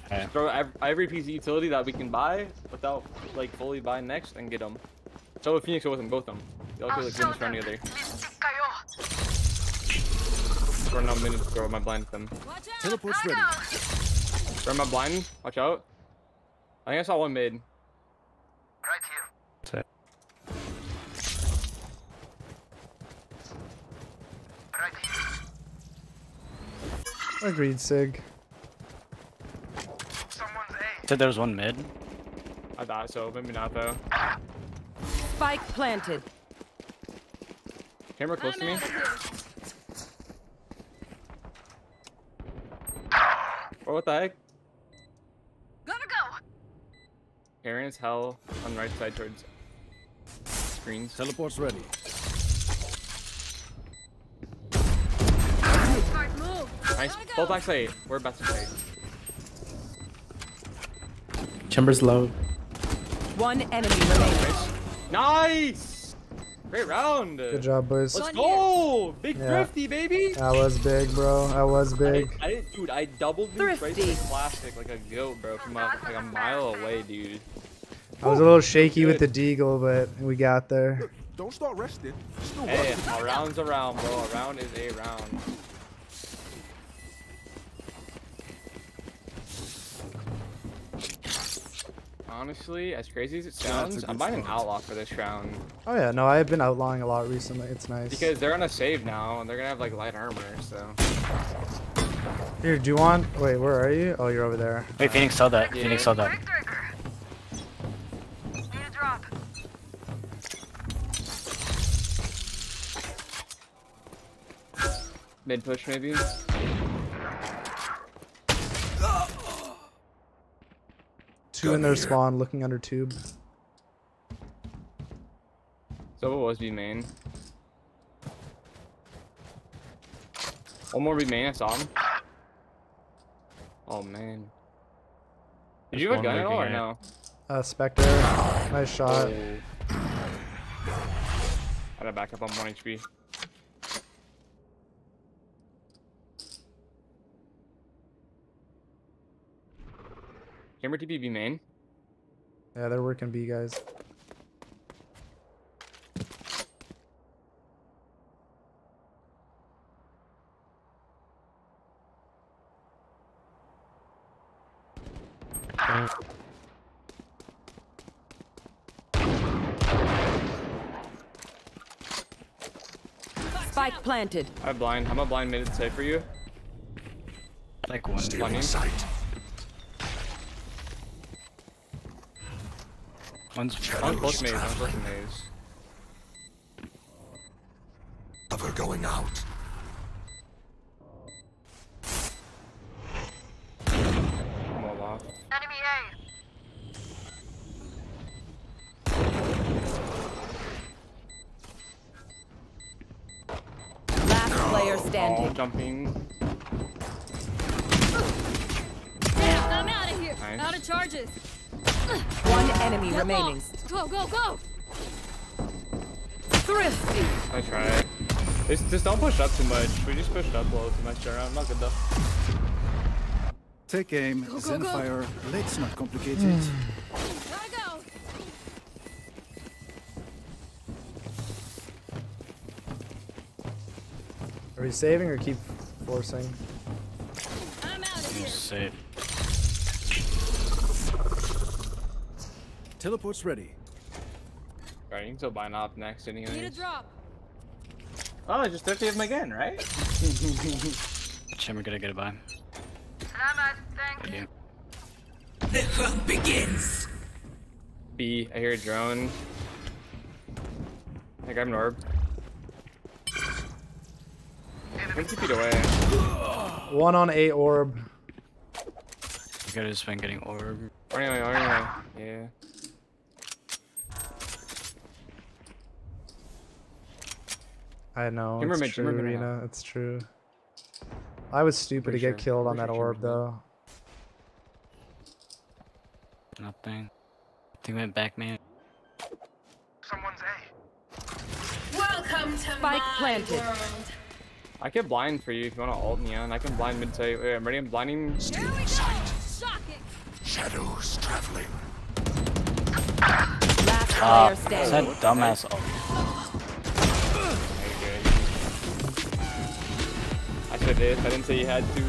Okay. Throw every piece of utility that we can buy without like fully buying next and get them. So with Phoenix go with them, both of them. Y'all could like win this round together. Run out minutes, throw my blind at them. Teleport's ready. Run my blind, watch out. I think I saw one mid. Right here. That's it. Right here. Agreed, Sig. Said there was one mid. I thought so, maybe not though. Spike planted. Camera close to me. Oh, what the heck? Gotta go. Aaron's hell on right side towards screens. Teleport's ready. Smart move. Nice. Both back side. We're best to play. Chambers low. One enemy remaining. Nice! Great round. Good job, boys. Let's go! Big Yeah. thrifty, baby! That was big, bro. That was big. I, I, dude, I doubled his right Thrifty. to plastic like a goat, bro, from a, like a mile away, dude. I was a little shaky with the deagle, but we got there. Don't start resting. Still Hey, a round's a round, bro. A round is a round. Honestly, as crazy as it Yeah, sounds, I'm good buying an outlaw for this round. Oh yeah, no, I've been outlawing a lot recently. It's nice. Because they're on a save now, and they're gonna have like light armor, so. Here, do you want? Wait, where are you? Oh, you're over there. Wait, Phoenix saw that. Phoenix saw that. Mid push maybe. Two in their spawn, looking under tube. So it was B main. One more B main, I saw him. Oh man. Did you have a one gun at all or looking no? Uh, Spectre, nice shot. Oh. I gotta back up on 1 HP. Camera TP B main. Yeah, they're working B guys. Spike planted. I'm blind. I'm a blind mid safe for you. Like one. Stealing sight. One's I'm close maze. I'm maze. Cover going out. Remaining. lost. Go, go, go. Thrifty. I try. Just, just don't push up too much. We just pushed up a little too much turn around. Not good though. Take aim, go, go. Zenfire. Let's not complicate it. Gotta go. Are we saving or keep forcing? I'm out of here. Safe. Teleport's ready. Alright, you can still buy an op next Need a drop. Oh, I just 50 of them again, right? Chamber gonna get a buy. Salamat. Thank Yeah. The hunt begins. B, I hear a drone. I grab an orb. Twenty feet away. One on A orb. You gotta just been getting orb. Or anyway, or anyway. Yeah. I know. Timber it's true, timber mid Rena. It's true. I was stupid to get sure- killed on that sure orb, though. Nothing. They went back, man. Someone's A. Welcome to Spike my planted. world. I can blind for you if you want to ult me on. I can blind mid say, wait, I'm ready. I'm blinding. Here we go. Shock it. Shadows traveling. Last Ah, player that standing. dumbass. Oh, I should did. I didn't say you had to.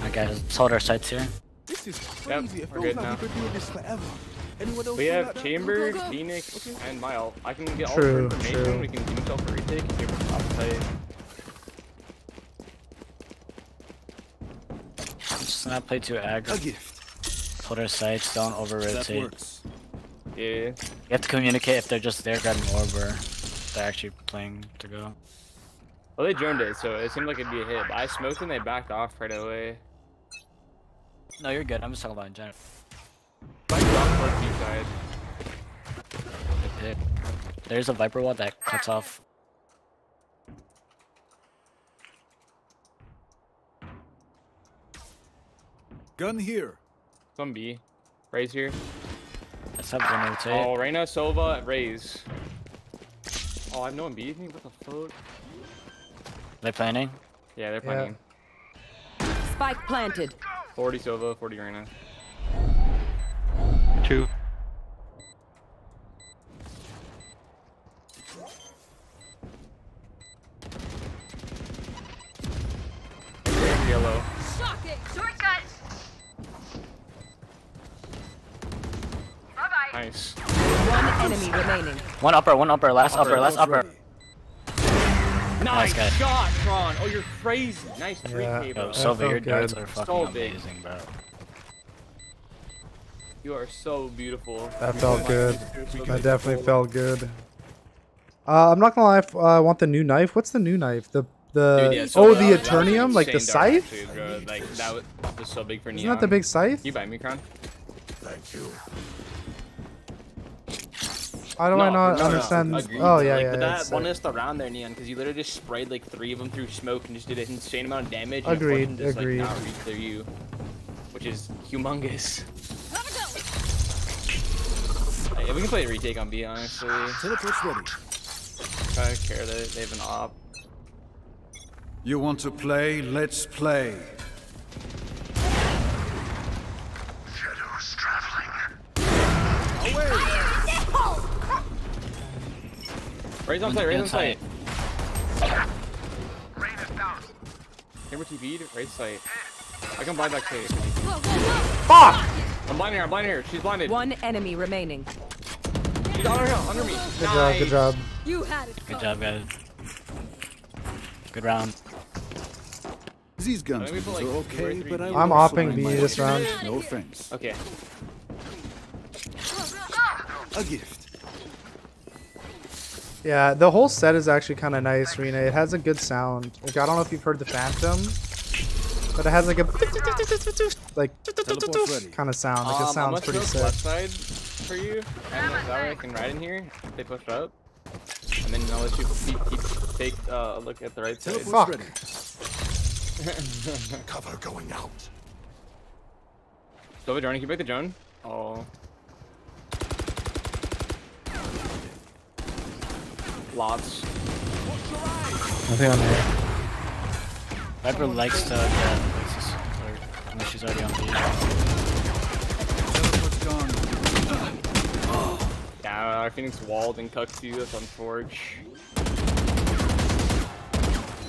my guys, hold our sights here. This is Yep, crazy. it we're feels good like now. we've been doing this forever. Anyone else We have like? Chamber, Go, go, go. Phoenix, and my ult. I can get all the information. true. We can team himself for retake. and Chamber's top tight. Just not play too A aggro. gift. Hold our sights, don't over That rotate. works. Yeah. You have to communicate if they're just there grabbing orb or they're actually playing to go. Well, they droned it, so it seemed like it'd be a hit. But I smoked and they backed off right away. No, you're good. I'm just talking about in general. Like drop towards side. Good pick. There's a Viper wall that cuts off. Gun here. Some B. Raze here. Let's have one rotate. Oh, Reyna, Sova, Raze. Oh, I have no one beat me? What the fuck? They're planning? Yeah, they're planning. Yeah. Spike planted. 40 Silva, 40 Arena. Two. Yellow. Nice. One enemy remaining. One upper, one upper, last upper, upper last upper. Ready. Nice guy. shot, Tron. Oh, you're crazy. Nice 3K, Yeah, bro. Yo, Silva, your felt darts good. are fucking So big. amazing, bro. You are so beautiful. That Oh felt good. you're so That definitely beautiful. felt good. Uh, I'm not gonna lie. if- uh, I want the new knife. What's the new knife? The the Dude, yeah, so oh the was- that was Eternium, like the scythe. actually, bro. Like that was, was so big for Neon. Isn't that the big scythe? You buy me, Kron? Thank you. How do I not understand? Agreed, oh bro. yeah, like, yeah. But yeah, that one sick. is around there, Neon, because you literally just sprayed like three of them through smoke and just did an insane amount of damage. And Agreed, And just, agreed. Like, not reach through you, which is humongous. Like, yeah, we can play a retake on B, honestly. Teleport's ready. I don't care that they have an op. You want to play? Let's play. Shadows traveling. Raze on One's site, Raze on site. inside. Rain is down. Camera TV'd, raise site. I can blind that to you. Whoa, whoa, whoa! Fuck! I'm blind here, I'm blind here. She's blinded. One enemy remaining. She's on her hill, under me. Good job. Good job. You had it. Good job, guys. Good round. These guns Maybe put, like, are okay, but I I'm opping mind B this round. No offense. Okay. A gift. Yeah, the whole set is actually kind of nice, Rena. It has a good sound. Like I don't know if you've heard the Phantom, but it has like a like kind of sound. Like it Um, I'm sounds gonna pretty smoke left sick. side for you, and like, that way I can ride in here. if They push up, and then I'll let you keep, keep take uh, a look at the right side. Teleport's Fuck. ready. Cover going out. Silver drone, can you break the drone? Oh. Lots. Nothing on there. Viper likes to get places. Or, I mean, she's already on B. Teleport's. Yeah, our Phoenix walled and cucked you. That's on Forge.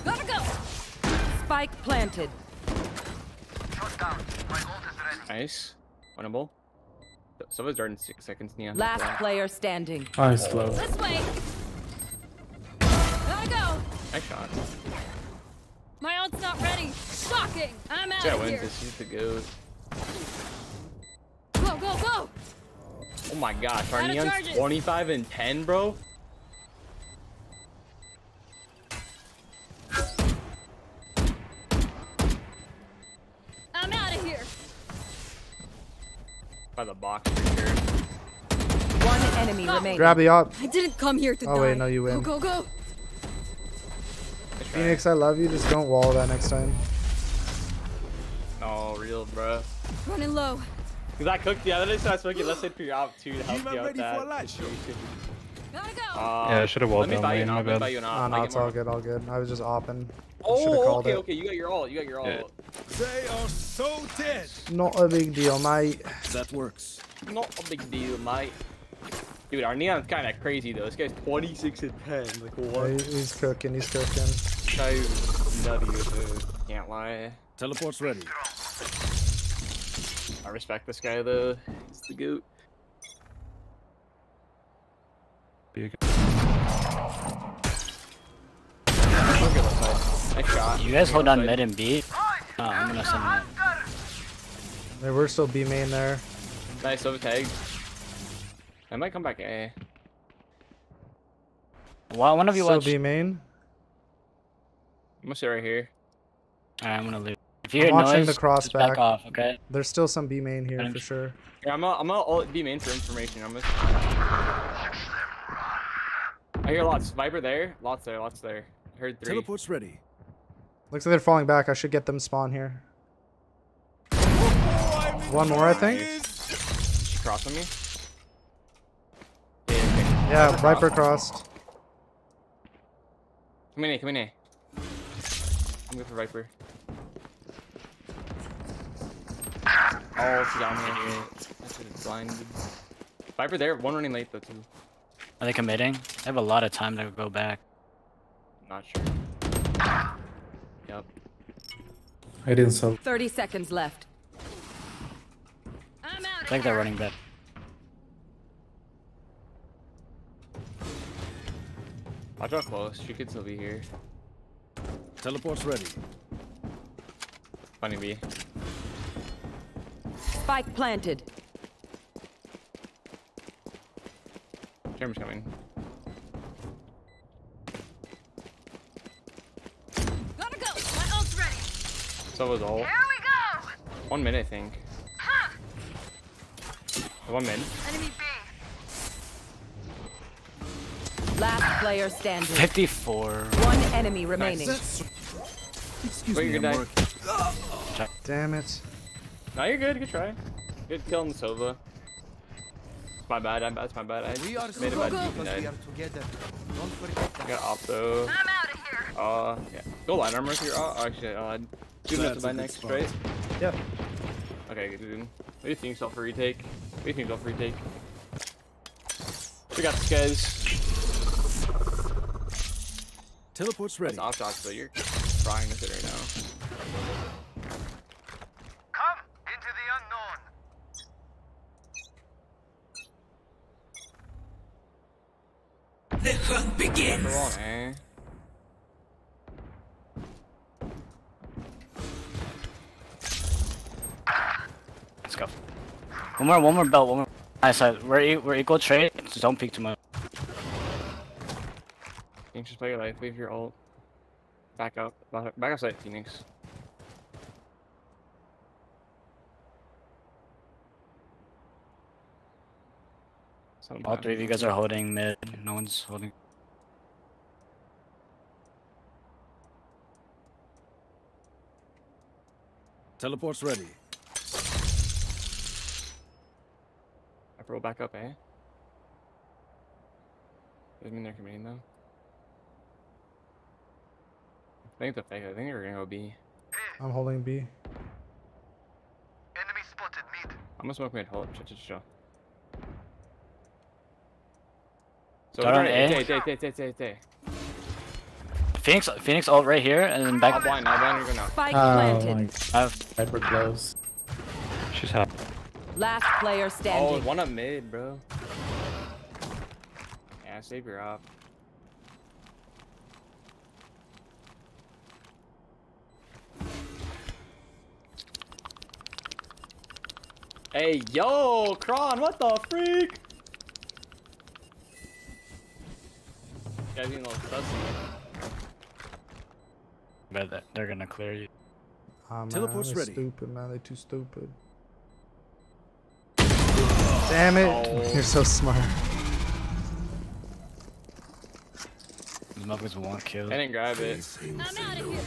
Gotta go. Spike planted. Shut down. My ult is ready. Nice. Winnable. Silver's darting six seconds. Neon. Last player standing. Nice slow. This way. Gotta go. Nice shot. My ult's not ready. Shocking. I'm out Yeah, of wins here. this. He's the goat. Go, go, go. Oh my gosh, our Neon's charges. 25 and 10, bro. I'm out of here. By the box for sure. One enemy remaining. Grab the op. I didn't come here to Oh, die. wait, no, you win. Go, go, go. Nice. Phoenix, I love you. Just don't wall that next time. No, real, bro. Running low. Cause I cooked the other day, so I spoke it less for your op too to help Team, you out ready that for lunch. situation. Gotta go. Uh, Yeah, I should've walled Let me down buy you lane, an my op. Let me bad. buy you an op. Oh, no, it's all good, all good. I was just opping. Oh, okay, it. okay. You got your ult. You got your ult. Yeah. They are so dead. Not a big deal, mate. That works. Not a big deal, mate. Dude, our neon's kind of crazy though. This guy's 26 and 10. Like what? he- he's cooking, he's cooking. This guy's nutty with it. Can't lie. Teleport's ready. I respect this guy though. He's the goat. Big. Okay, left shot. You guys hold on side. mid and B. Oh, I'm gonna send them. They were still B main there. Nice over tag. I might come back A. Well, one of you Still watch. B main. I'm gonna sit right here. Alright, I'm gonna leave. If you I'm hear watching noise, the cross back back. off, okay? There's still some B main here for sure. Yeah, I'm gonna, I'm gonna ult be main for information. I'm gonna. I hear lots. Viper there. Lots there. Lots there. I heard three. Teleport's ready. Looks like they're falling back. I should get them spawn here. One more, I think. She crossed on me. Yeah, Viper Viper crossed. crossed. Come in, A, come in, I'm good for Viper. Oh, she's on me. That's a blinded. Viper there. One running late though too. Are they committing? They have a lot of time to go back. Not sure. Yep. I didn't sub. 30 seconds left. I'm out I of think they're running back. Watch out close. She could still be here. Teleport's ready. Funny bee. Spike planted. Germ's coming. Gotta go. My ult's ready. So was all. Here we go. One minute, I think. One minute. Enemy Last player standing. 54. One enemy remaining. Excuse Wait, me, you're I'm dying. working. Damn it. No, you're good. Good try. Good kill on the Sova. My bad. I'm, that's my bad. I We are made a bad because we are together. Don't forget I that. got opto. I'm out of here. Uh, yeah. Go line armor if you're. Oh, actually, uh, two minutes to That's a buy good next, spot. right? Yep. Okay, good. dude. What do you think, self retake? What do you think, self retake? We got this, guys. Teleport's ready. That's off shots, but you're frying with it right now. Come into the unknown. The hunt begins. Come on, eh? Let's go. One more, one more belt, one more. Nice, uh, we're, we're equal trade. Just don't peek too much. Phoenix, just play your life. Leave your ult. Back up. Back back outside, Phoenix. Something All bad. three of you guys are holding mid. No one's holding. Teleport's ready. I roll back up, eh? Doesn't mean they're committing though. I think the fake. I think they're gonna go B. I'm holding B. Enemy spotted mid. I'm gonna smoke mid. Hold up. Chill, chill, chill. So Start we're on trying to- A? Tay, tay, tay, tay, tay. Phoenix, Phoenix ult right here, and then I'll back. blind. I'll blind. You're gonna. Spike Oh planted. I've Right, we're close. She's happy. Last player Oh, standing. one up mid, bro. Yeah, save your op. Hey, yo, Kron, what the freak? Guys being a little sussy. Bet that they're gonna clear you. Ah, man, Teleport's ready. Stupid, man. They're too stupid. Damn it! Oh. You're so smart. These motherfuckers won't kill. I didn't grab it. I'm out of here.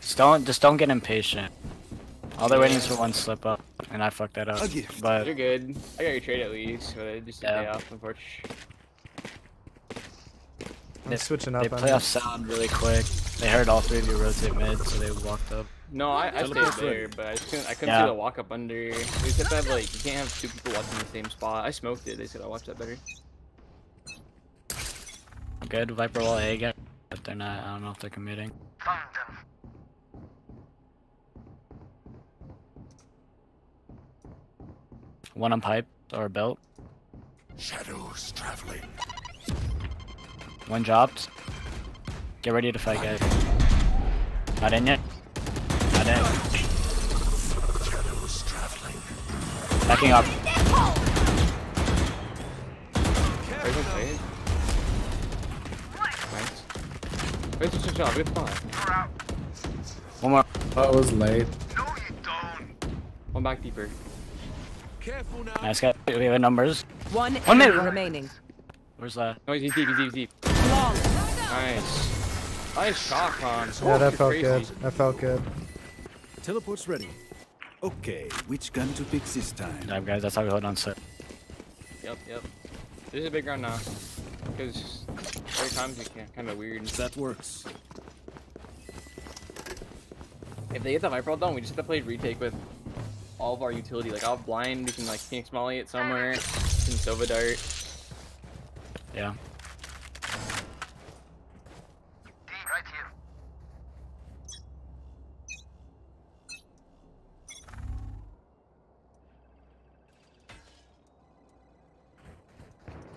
Just don't, just don't get impatient. All they're waiting is for one slip up, and I fucked that up. But You're good. I got your trade at least, but it just a day Yeah. off, unfortunately. I'm They- switching up. they play off sound really quick. They heard all three of you rotate mid, so they walked up. No, I, I stayed there, ready. but I just couldn't, I couldn't Yeah. see the walk up under. We just have to have like, you can't have two people watching the same spot. I smoked it, they said I watched that better. Good, Viper wall A again. But they're not, I don't know if they're committing. Found them. One on pipe or belt. Shadows traveling. One dropped. Get ready to fight, guys. Not in yet. Not in. Shadows traveling. Backing up. Where's one plate? Nice. Wait, just a job, good spot. One more. Oh, it was late. No, you don't. One back deeper. Careful now. Nice guy. We have numbers. One One minute. remaining. Where's that? No, he's deep, he's deep, he's deep. Long. Nice. Nice shot, Ron. Yeah, that felt crazy. good. That felt good. Teleport's ready. Okay, which gun to pick this time? Dive, guys. That's how we hold on set. Yep, yep. This is a big run now. Because every time's kind of weird. That works. If they get the Viper all done, we just have to play retake with all of our utility. Like, I'll blind, we can like Phoenix Molly it somewhere, we can Sova Dart. Yeah. D right here.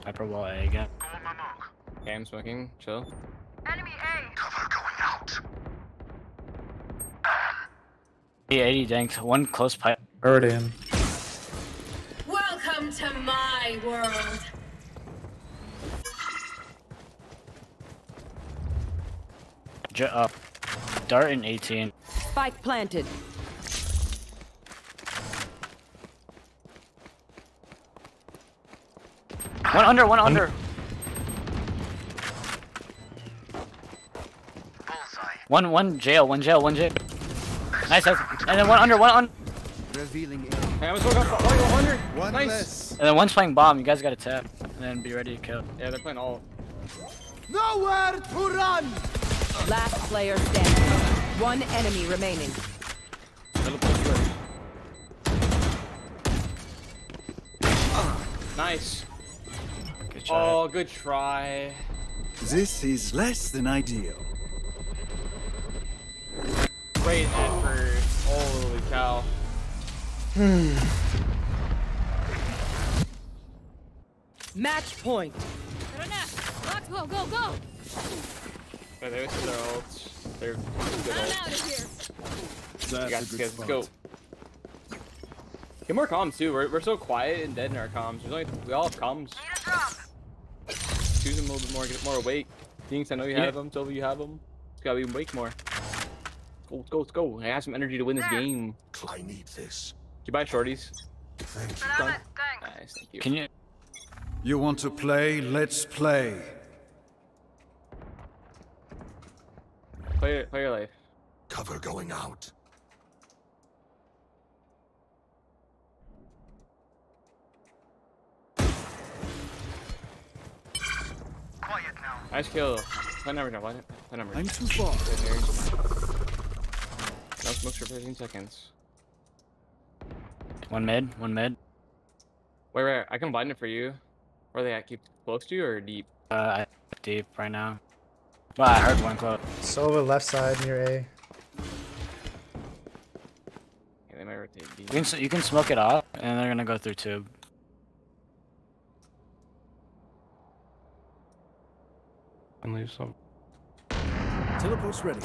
Viper wall A again. Okay, I'm smoking. Chill. Enemy A. Cover going out. E 80 danked. One close pipe. Already in. Welcome to my world. J uh, dart in 18. Spike planted. One under, one under. One, one jail, one jail, one jail. Nice, nice. and then one under, one on. Revealing Hey, I'm smoking up. Oh, you're under. One nice. less. And then one's playing bomb. You guys gotta tap, and then be ready to kill. Yeah, they're playing all. Nowhere to run. Last player standing. One enemy remaining. Ah, nice. Good. Oh, good try. This is less than ideal. Great effort. Holy cow. Match point. Let's go, go, go. Okay, there's their ults. They're good I'm ults. out of here. That's You a guys, good guys, let's go. Get more comms too. We're, we're so quiet and dead in our comms. There's only we all have comms. Choose them a little bit more, get more awake. Jinx, I know you Yeah. have them. Silver, you have them. Just gotta be awake more. Let's go, let's go, let's go. I have some energy to win this game. I need this. Did you buy shorties? Thank you. Done. Nice, thank you. Can you? You want to play? Let's play. Play, play your life. Cover going out. Quiet now. Nice kill. Play number now. Play, play number. I'm too far. Right there. No smokes for 15 seconds. One mid, one mid. Wait, wait. I can blind it for you. Where they at? Keep close to you or deep? Uh, deep right now. Well, I heard one close. Sova left side near A. Okay, they might rotate deep. You can you can smoke it off, and they're gonna go through tube. And leave some. Teleport's ready.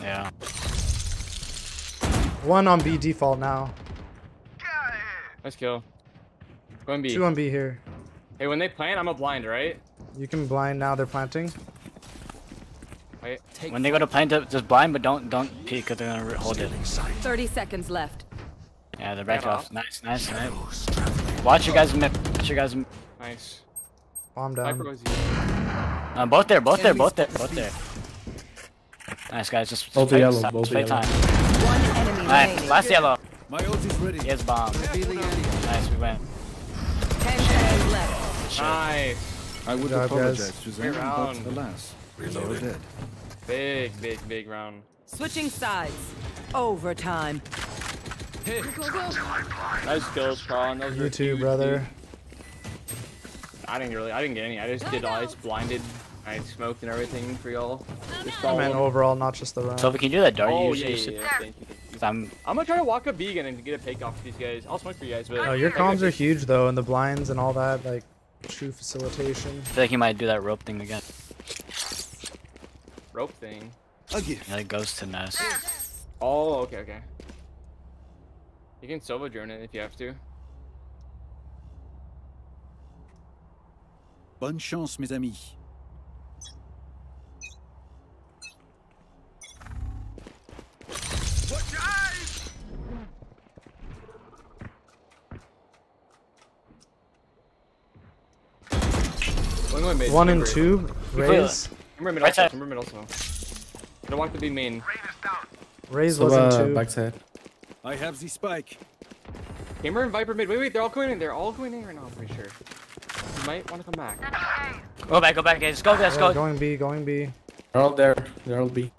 Yeah. One on B default now. Nice kill. Go and B. Two on B here. Hey, when they plant, I'm a blind, right? You can blind now. They're planting. Wait. When they go to plant, just blind, but don't don't peek, cause they're gonna hold it. 30 seconds left. Yeah, they're back Yeah, off. Nice, nice, nice. Watch you guys mid. Watch you guys. mid. Nice. Bomb Viper down. Uh, both there, both there, both there, both there. Nice guys, just just Both play, yellow, both play yellow. time. One enemy Nice, last yellow. My ult is ready. He has bomb. Nice, we went. 10 seconds left. Nice. I would job, apologize guys. to Great them, round. but alas, they are Reloading. dead. Big, big, big round. Switching sides. Overtime. Go, go, go. Nice kills, Carl. Those were You too, huge, brother. dude. I didn't really, I didn't get any. I just did, I just blinded. I smoked and everything for y'all. Just I follow meant overall, not just the round. So if we can do that dart, Oh, you yeah, yeah, should. yeah. Thank you. Thank I'm I'm gonna try to walk a vegan and get a pick off these guys. I'll smoke for you guys, but. Oh, your I comms are huge though, and the blinds and all that, like true facilitation. I feel like he might do that rope thing again. Rope thing. A gift. Yeah, it goes to Ness. Oh, okay, okay. You can solo drone it if you have to. Bonne chance, mes amis. Watch your eyes! One, one, mid, One and two. Raze. Remember mid Right also. side. Remember mid. Don't walk the B main. Raze So, wasn't uh, two. backside. I have the spike. Gamer and Viper mid. Wait, wait, they're all going in. They're all going in right now. I'm pretty sure. You might want to come back. Go back, go back, guys. Go, guys, Yeah, go. going B, going B. They're all there. They're all B.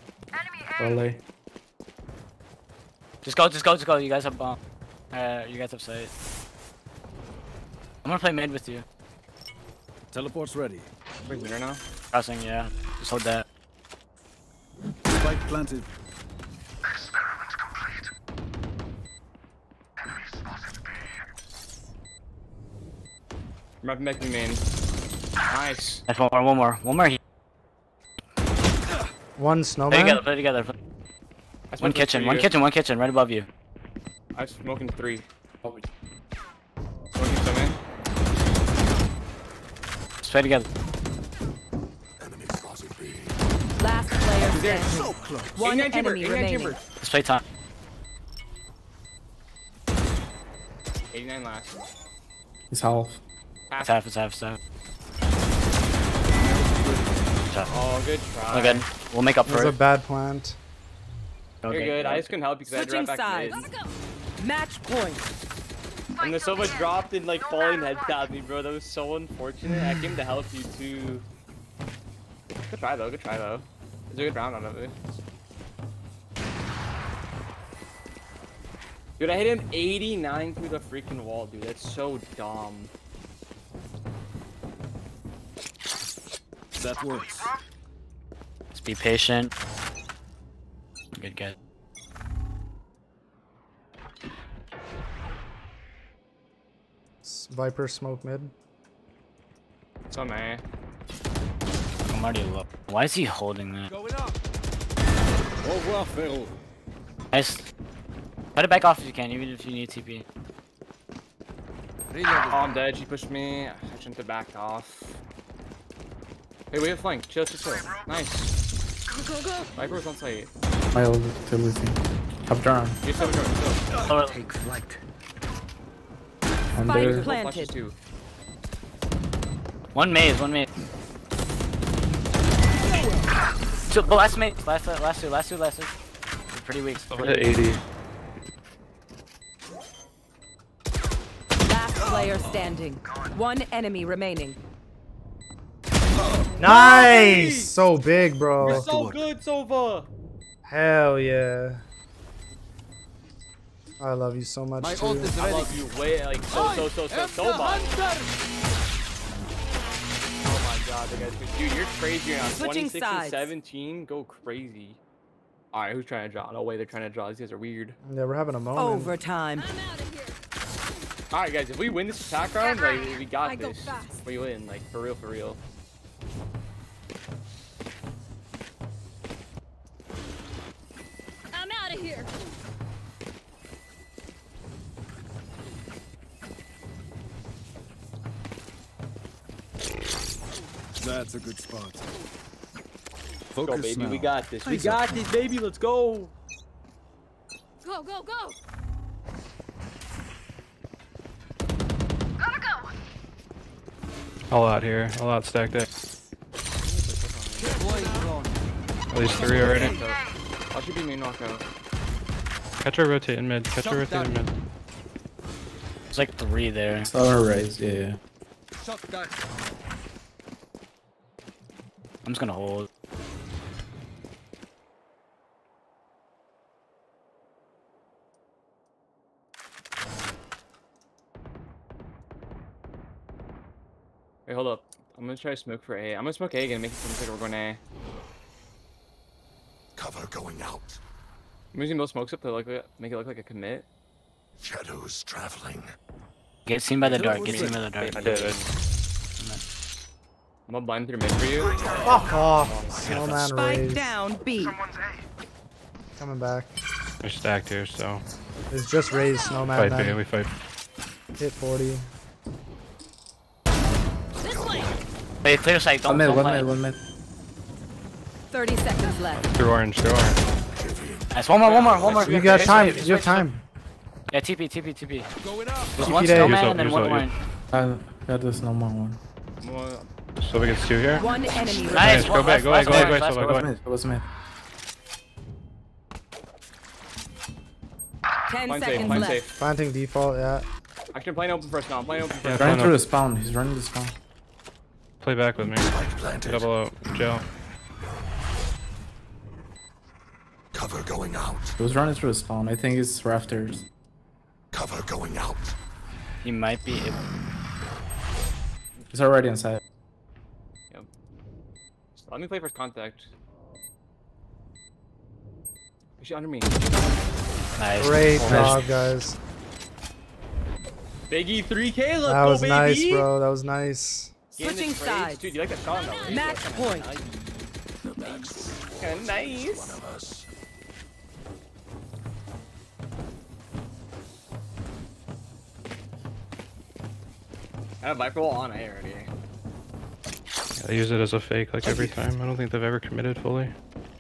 They're all A. Just go, just go, just go. You guys have bomb. Uh, you guys have sight. I'm gonna play mid with you. Teleport's ready. Where's mid right now? Crossing, yeah. Just hold that. Spike planted. Experiment complete. Enemy spotted B. Rep back to main. Nice. That's one more, one more, one more. One Play snowman. together, play together. play- I One kitchen, one you. kitchen, one kitchen, right above you. I'm smoking three. Smoking snowman. Let's play together. Last player He's there. standing. So close. One 89 chamber, enemy remaining. chamber. Let's play time. 89 last. He's half. It's half, it's half, it's half. It's half. Oh, good try. We're good. We'll make up for it. That was a bad plant. You're Okay. good. I just couldn't help you because I had to Switching run back to sides. Match point. And the Sova dropped and like falling head tapped me, bro. That was so unfortunate. I came to help you too. Good try though. Good try though. It's a good round out of it. Dude, I hit him 89 through the freaking wall, dude. That's so dumb. That works. Just be patient. Good guy. Viper smoke mid. So man. I'm already low. Why is he holding that? Going up. Au revoir, Ferro. Nice. Cut it back off if you can, even if you need TP. Oh, I'm dead. She pushed me. I shouldn't have backed off. Hey, we have flank. Chill, chill, chill. Nice. Go, go, go. Viper was on site. My old utility. Top down. You're still going, still. Take flight. I'm Spike there. planted. One maze, one maze. Two, the last maze, last, last two, last two, last two. They're Pretty weak. Oh, Over to 80. Last player standing. One enemy remaining. Nice. So big, bro. You're so good, Sova. Hell yeah. I love you so much My too. ult is I ready. love you way, like, so, so, so, so, so much. Oh my god, the guy's Dude, you're crazy on now. Switching 26 sides. and 17, go crazy. Alright, who's trying to draw? No way, they're trying to draw. These guys are weird. Yeah, we're having a moment. Overtime. I'm out of here. Alright, guys, if we win this attack round, like, we got I go this. fast. We win, like, for real, for real. Here. That's a good spot. Focus go, baby. now. We got this. We got this, baby. Let's go. Go, go, go. Gotta go. All out here. All out stacked up. At least three already. I should be main knockout. Catch her rotate in mid. Catch her rotate in mid. There's like three there. Solar raise, yeah, yeah. Shot that. I'm just gonna hold. Wait, hold up. I'm gonna try smoke for A. I'm gonna smoke A again, make it seem like we're going A. Cover going out. I'm using both smokes up to look, make it look like a commit. Shadows traveling. Get seen by the Good dark. Get seen by the dark. I did. I- I'm gonna blind through mid for you. Fuck off. Snowman Spike raised. down B. Coming back. They're stacked here, so. It's just raised snowman. Fight, man. baby. We fight. Hit 40. This way. Wait, clear sight. Don't, One mid, don't one play. mid, one mid. 30 seconds left. Through orange. Through orange. Nice. One more, one more, one more. You got time. switch, You have time. Yeah, TP, TP, TP. Going up. There's TP one day. snowman Use and then ult, one use orange. I got this normal one. Well, So we gets two here. One enemy Nice. remaining. Go back, go back, go back, go last back, go Mid, it was mid. 10 Blind seconds blind left. safe. Planting default, yeah. Actually, I'm playing open first now. I'm playing open Yeah, first. Running through the spawn. He's running the spawn. Play back with me. Double out. Joe. Cover going out. He was running through the spawn. I think it's rafters. Cover going out. He might be. He's already inside. Yep. Let me play first contact. Is she under me? Nice. Great Nice. job, guys. Biggie 3K, let's That was baby. nice, bro. That was nice. Switching sides. Dude, you like that shot though. Match point. Kinda nice. I have Viper wall on A already. They use it as a fake like every time. I don't think they've ever committed fully.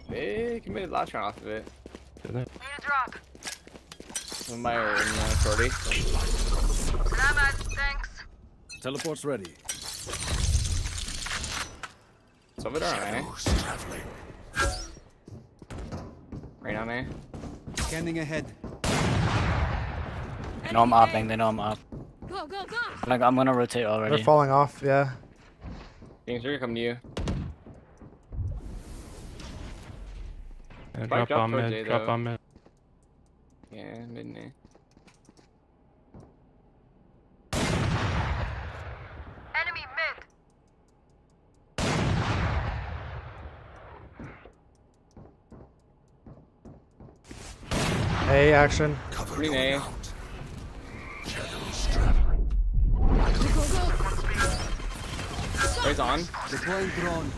They committed last round off of it. Did they? Need a drop. With my own uh, shorty. Salamat, thanks. Teleport's ready. It's over there, eh? Right on A. Scanning ahead. They know I'm upping. They know I'm up. Go, go, go! Like I'm gonna rotate already. They're falling off. Yeah. Things are gonna come to you. Yeah, drop drop on mid. A, Drop on mid. Yeah, mid and Enemy mid. A action. Cover Green going A. out. Raise on. Deploying drone.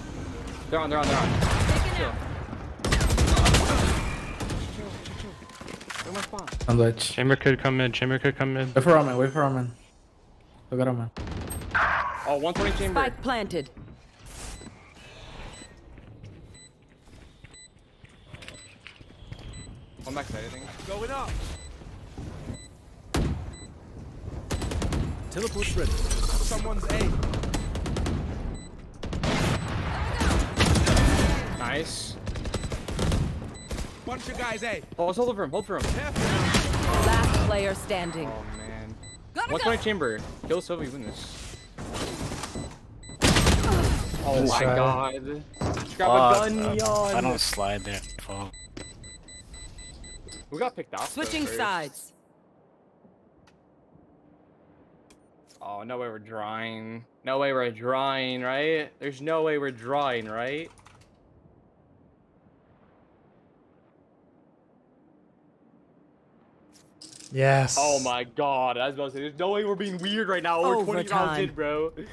They're on, they're on, they're on. Chill. Where my? On the. Chamber could come mid. Chamber could come mid. Wait for Roman, wait for Roman. Look at Roman. Oh, 120 chamber. Spike planted. One back side, I think. Going up. Teleport's ready. Someone's A. Nice. Bunch of guys A. Oh, let's hold for him, hold for him. Last player standing. Oh, man. Gotta 120 chamber. Kill Sylvie, win this. Oh Nice my try. god. Grab Fuck, a gun, uh, I don't slide there. Fuck. We got picked off. Switching first. sides. Oh, no way we're drawing. No way we're drawing, right? There's no way we're drawing, right? Yes. Oh my god, I was about to say, there's no way we're being weird right now. We're 20 rounds in, bro. Go,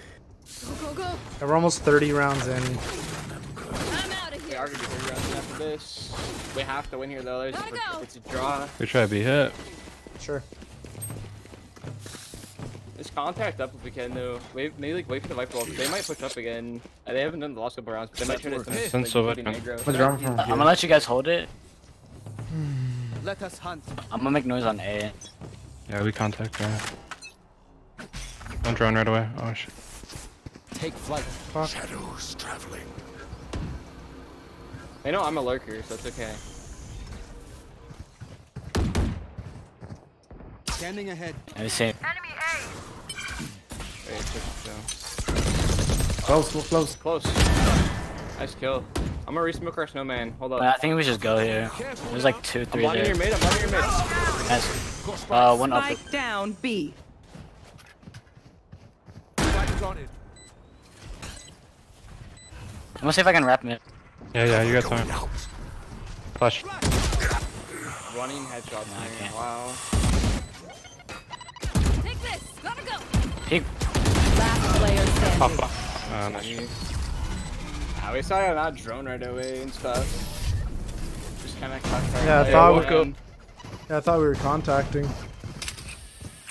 go, go! We're almost 30 rounds in. I'm out of here. We are gonna be 30 rounds in after this. We have to win here, though. There's, Gotta go. It's a draw. We try to be hit. Sure. Let's contact up if we can, though. Wait, maybe like wait for the Viper wall. 'cause They might push up again. Uh, They haven't done the last couple rounds, but they might try to Hey. like, Silva putting can- aggro. What's wrong from I'm gonna let you guys hold it. Let us hunt. I'm gonna make noise on A. Yeah, we contact that. Don't drone right away. Oh shit. Take flight. Shadows traveling. They know I'm a lurker, so it's okay. Standing ahead. Let me see. Enemy A. Wait, just, uh, Close, close. Close. Nice kill. I'm gonna resmoke our snowman. Hold up. I think we just go here. There's like two, I'm three blocking there. your mid. I'm your mid. Nice. Uh, one up. Down B. Spike on it. I'm gonna see if I can wrap mid. Yeah, yeah, you got Going time. out. Flash. Running headshots Nah, I can't. Wow. Take this! Gotta go! Peek. Last player standing. Pop, pop. Uh, nice. Ah, we saw you not drone right away and stuff. Just kind of contact. Yeah, I thought we- and- Yeah, I thought we were contacting.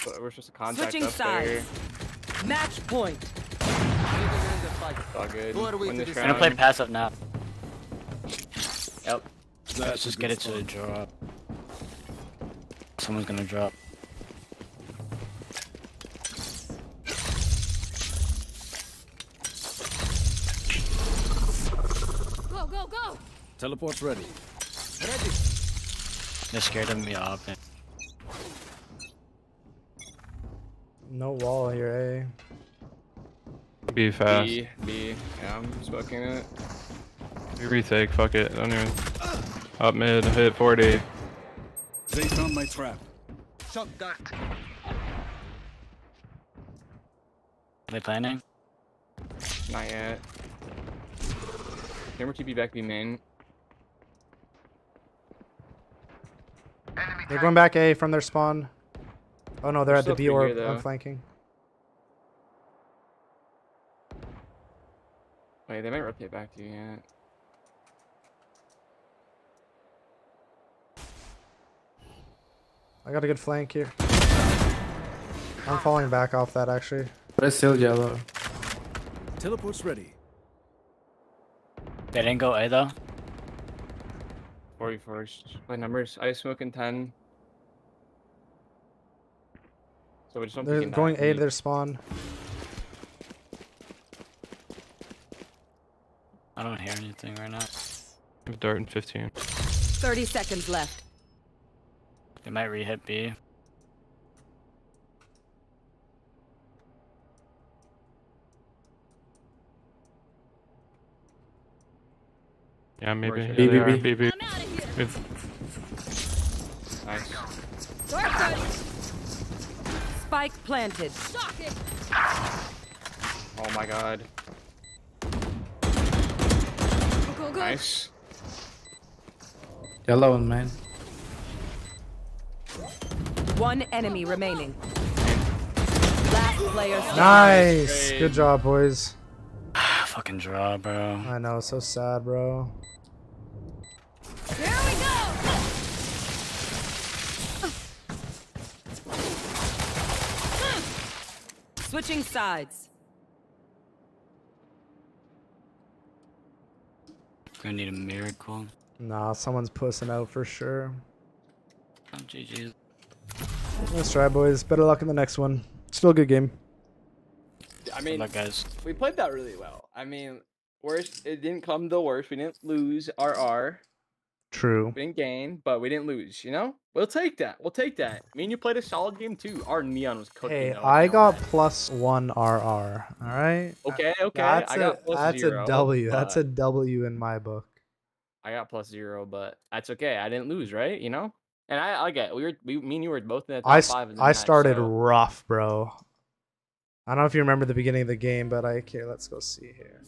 but We're supposed to contact Switching up there. sides. Match point. It's all good. Who are we Win to this decide? I'm gonna play round. passive now. Yep. Let's just get it to a drop. Someone's gonna drop. Go, go, go! Teleport's ready. They're scared of me off. No wall here, eh? Be fast. B, B. Yeah, I'm smoking it. We retake. Fuck it. Don't even. Up mid. Hit 40. They found my trap. Shot that. Are they planning? Not yet. Camera TP back B main. They're going back A from their spawn. Oh no, they're We're at the still B orb. good, I'm flanking. Wait, they might rotate back to you. Yeah. I got a good flank here. I'm falling back off that actually. But it's still yellow. Teleport's ready. They didn't go A though. 41st. My numbers. I smoke in 10. So we just don't They're going A to their spawn. I don't hear anything right now. Dart in 15. 30 seconds left. They might re-hit B. Yeah, maybe. Where's Yeah, it? they are. BBB. BB. We've- Nice. Spike planted. Oh my god. Go, go, go. Nice. Yellow one, man. One enemy remaining. Last player. Nice. Good job, boys. Fucking draw, bro. I know, so sad, bro. Here we go. Switching sides. Gonna need a miracle. Nah, someone's pussing out for sure. Oh, GG's. Let's try, boys. Better luck in the next one. Still a good game. I mean, luck, guys. we played that really well. I mean, worst, it didn't come to worst. We didn't lose RR. True. We didn't gain, but we didn't lose, you know? We'll take that. We'll take that. Me and you played a solid game too. Our neon was cooking. Hey, though, I got that. plus one RR. All right. Uh, okay, okay. That's I a got plus that's zero, a W. That's a W in my book. I got plus zero, but that's okay. I didn't lose, right? You know? And I, I get we were we me and you were both in the top I, five I match, started so- rough, bro. I don't know if you remember the beginning of the game, but I okay. Let's go see here.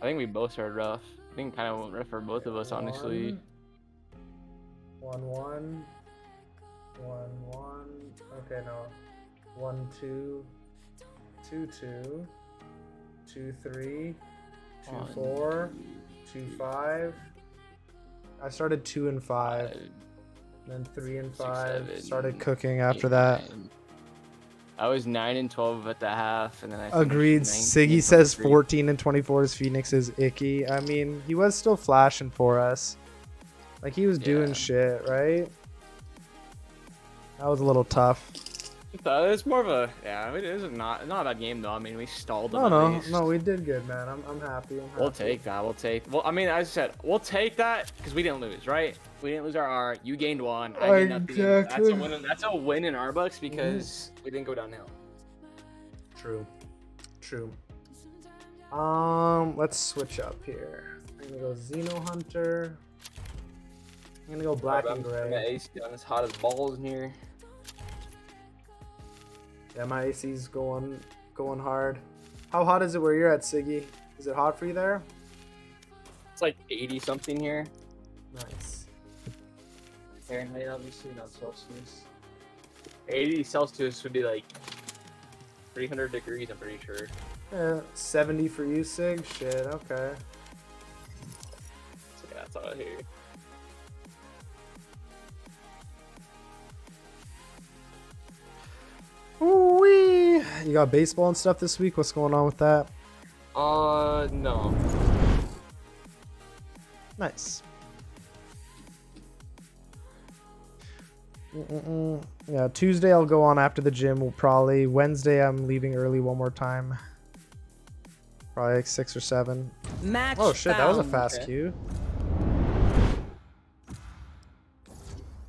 I think we both started rough. I think kind of went rough for both of us, honestly. One one. One one. Okay, no. One two. Two two. Two three. Two One. four. Two five. I started two and five. Then three and Six, five. seven, started cooking after that. nine. I was nine and twelve at the half, and then I Agreed. Siggy says 14 and 24 is Phoenix is icky. I mean, he was still flashing for us. Like he was doing Yeah. shit, right? That was a little tough. So it's more of a yeah. I mean, it was not not a bad game though. I mean, we stalled them. No, no, least. no, we did good, man. I'm, I'm happy. I'm happy. We'll take that. We'll take. Well, I mean, as I said, we'll take that because we didn't lose, right? We didn't lose our R. You gained one. I gained nothing. That's a win. That's a win in our books because we didn't go downhill. True. True. Um, let's switch up here. I'm gonna go Xeno Hunter. I'm gonna go black I'm, and I'm gray. at AC on as hot as balls in here. Yeah, my AC's going going hard. How hot is it where you're at, Siggy? Is it hot for you there? It's like 80 something here. Nice. Fahrenheit, obviously, not Celsius. 80 Celsius would be like 300 degrees, I'm pretty sure. Yeah, 70 for you, Sig? Shit, okay. So yeah, that's all I hear. Ooh-wee. You got baseball and stuff this week? What's going on with that? Uh, no. Nice. Mm-mm-mm. Yeah, Tuesday I'll go on after the gym. We'll probably Wednesday I'm leaving early one more time. Probably like six or seven. Match Oh shit, that was a fast Okay. queue.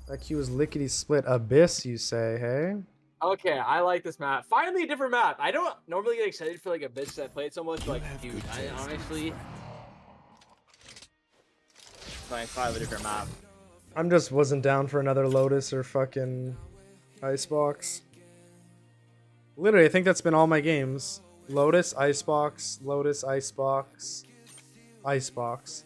That queue was lickety split abyss, you say? Hey. Okay, I like this map. Finally, a different map. I don't normally get excited for like a bitch that played so much, but, like, dude. I honestly, like, finally a different map. I'm just wasn't down for another Lotus or fucking Icebox. Literally, I think that's been all my games. Lotus, Icebox, Lotus, Icebox, Icebox.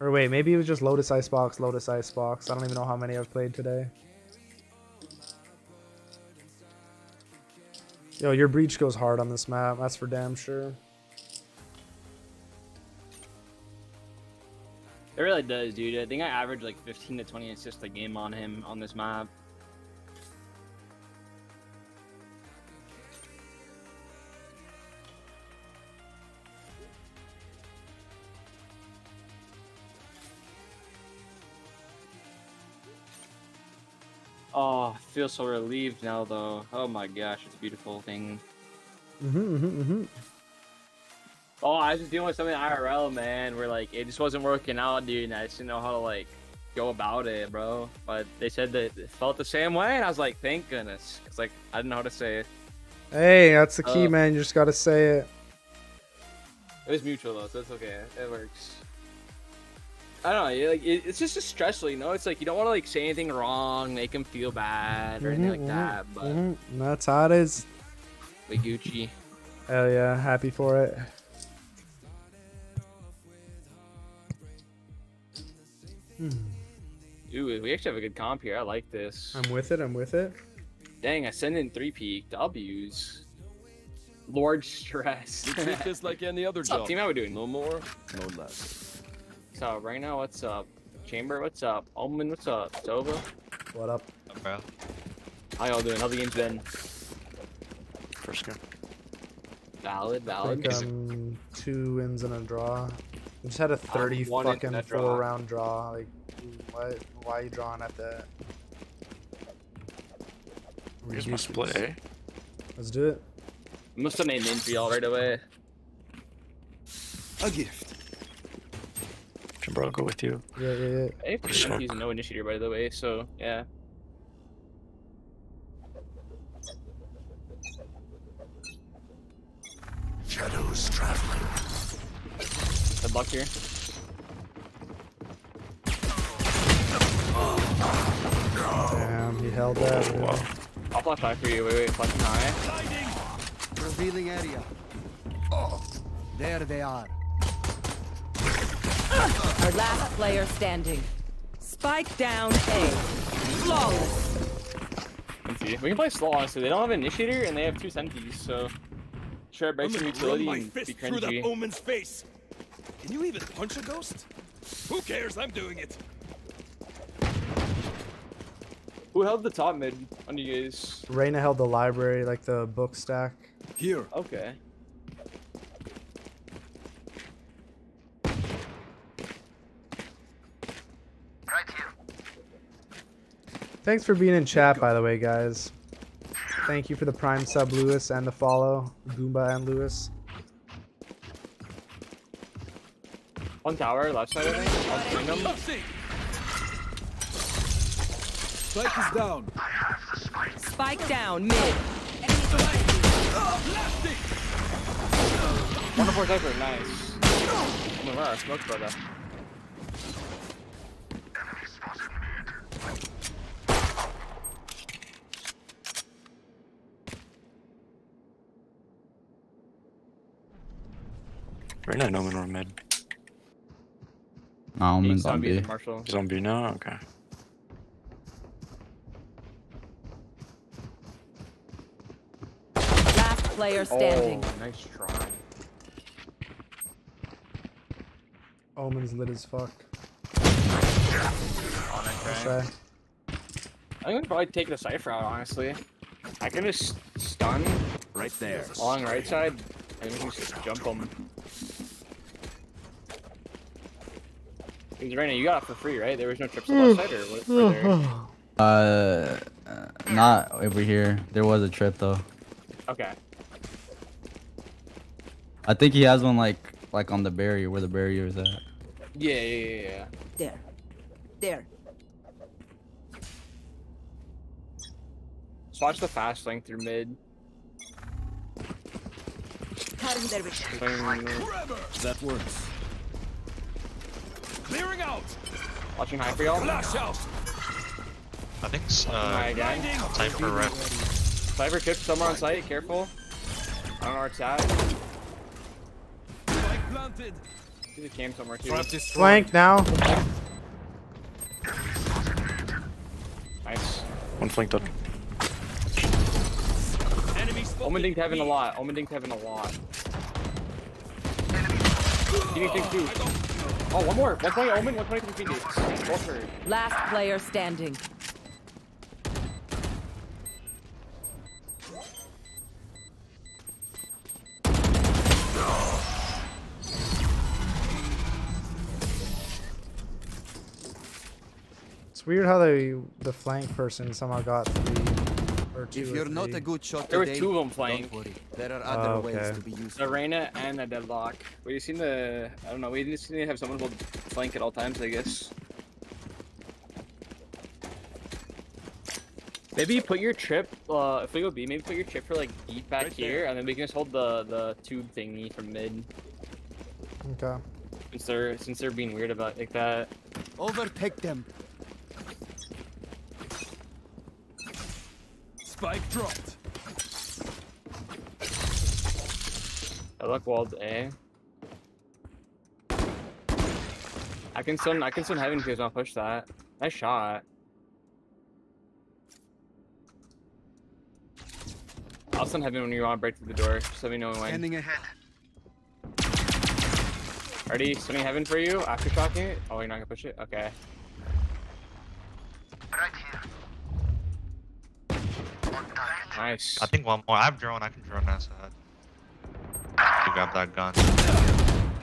Or wait, maybe it was just Lotus Icebox, Lotus Icebox. I don't even know how many I've played today. Yo, your breach goes hard on this map. That's for damn sure. It really does, dude. I think I average like 15 to 20 assists a game on him on this map. Oh, I feel so relieved now, though. Oh my gosh, it's a beautiful thing. Mm-hmm, mm-hmm, mm-hmm. Oh, I was just dealing with something IRL, man, where like it just wasn't working out, dude, and I just didn't know how to like go about it, bro. But they said that it felt the same way, and I was like, thank goodness. It's like I didn't know how to say it. Hey, that's the key, Uh, man. You just gotta say it. It was mutual though, so it's okay. It works. I don't know. Like it, it's just a stressful, you know. It's like you don't want to like say anything wrong, make him feel bad or anything Mhm, like mhm, that. But mhm. That's how it is. we Gucci. Hell yeah, happy for it. Hmm. Dude, we actually have a good comp here. I like this. I'm with it. I'm with it. Dang, I send in three peak W's. Lord stress. We treat this like any other What's up, job. team? How we doing? No more, no less. So right now, what's up? Chamber, what's up? Omen, what's up? Sova, What up? bro? how y'all doing? How the game's been? First game. Valid, I valid. think um, two wins and a draw. We just had a 30 fucking that draw. four round draw. Like, what? Why are you drawing at that? Here's my split, eh? Let's do it. Must have named in for y'all right away. A gift. Bro, I'll go with you. Yeah, yeah, yeah. Hey, for he's no initiator by the way, so yeah. Shadows traveling. Good luck here. Damn, he held that. dude. I'll flash high for you. Wait, wait, flashing high. Revealing area. There they are. Our last player standing. Spike down A. Flawless. Let's see. We can play slow, honestly. They don't have an initiator and they have two senties, so. Sure, break some utility and be fist through that cringy. omen's face. Can you even punch a ghost? Who cares? I'm doing it. Who held the top mid on you guys? Reyna held the library, like the book stack. Here. Okay. Right here. Thanks for being in chat, by the way, guys. Thank you for the prime sub, Lewis, and the follow, Goomba and Lewis. One tower, left side, I think. I'll swing them. Spike is down. Spike down mid. Wonderful Cypher, nice. Oh my god, smoke brother. Right now, no one or mid. No, I'm in He's on B, zombie. Zombie now? Okay. Last player standing. Oh, nice try. Omen's lit as fuck. Nice Nice try. try. I think we probably take the Cypher out, honestly. I can just stun Right there. along right side, and we can just jump them. Because Raina, you got it for free, right? There was no trips on left side, or what? were there? Uh, uh, not over here. There was a trip though. Okay. I think he has one like like on the barrier where the barrier is at. Yeah, yeah, yeah, yeah. There. There. So watch the fast link through mid. Swing- That works. Clearing out. Watching high for y'all. Flash out. I think it's, High uh, again. time for a rep. Cypher chip somewhere on site, careful. I don't know where it's at. Spike planted. There's a cam somewhere too. Flank now. Nice. One flank done. Omen dinked heaven a lot. Omen dinked heaven a lot. Dink dink two. Oh, one more. 120 Omen, 120 from Phoenix. Both hurt. Last player standing. It's weird how they the flank person somehow got three or two. If you're not a good shot There were two of them don't flank. worry. There are other Oh, ways to be useful. The Reyna and the Deadlock. We just seen the. I don't know. We just need to have someone hold flank at all times, I guess. Maybe put your trip. Uh, if we go B, maybe put your trip for like deep back Right here, there. and then we can just hold the the tube thingy from mid. Okay. Since they're since they're being weird about like that. Overtake them. Spike dropped. I walled A. I can stun. I can stun heaven if you guys want to push that. Nice shot. I'll stun heaven when you want to break through the door. Just let me know when. Standing ahead. Already stunning heaven for you after shocking it? Oh, you're not gonna push it? Okay. Nice. I think one more. I have drone. I can drone that side. You grab that gun.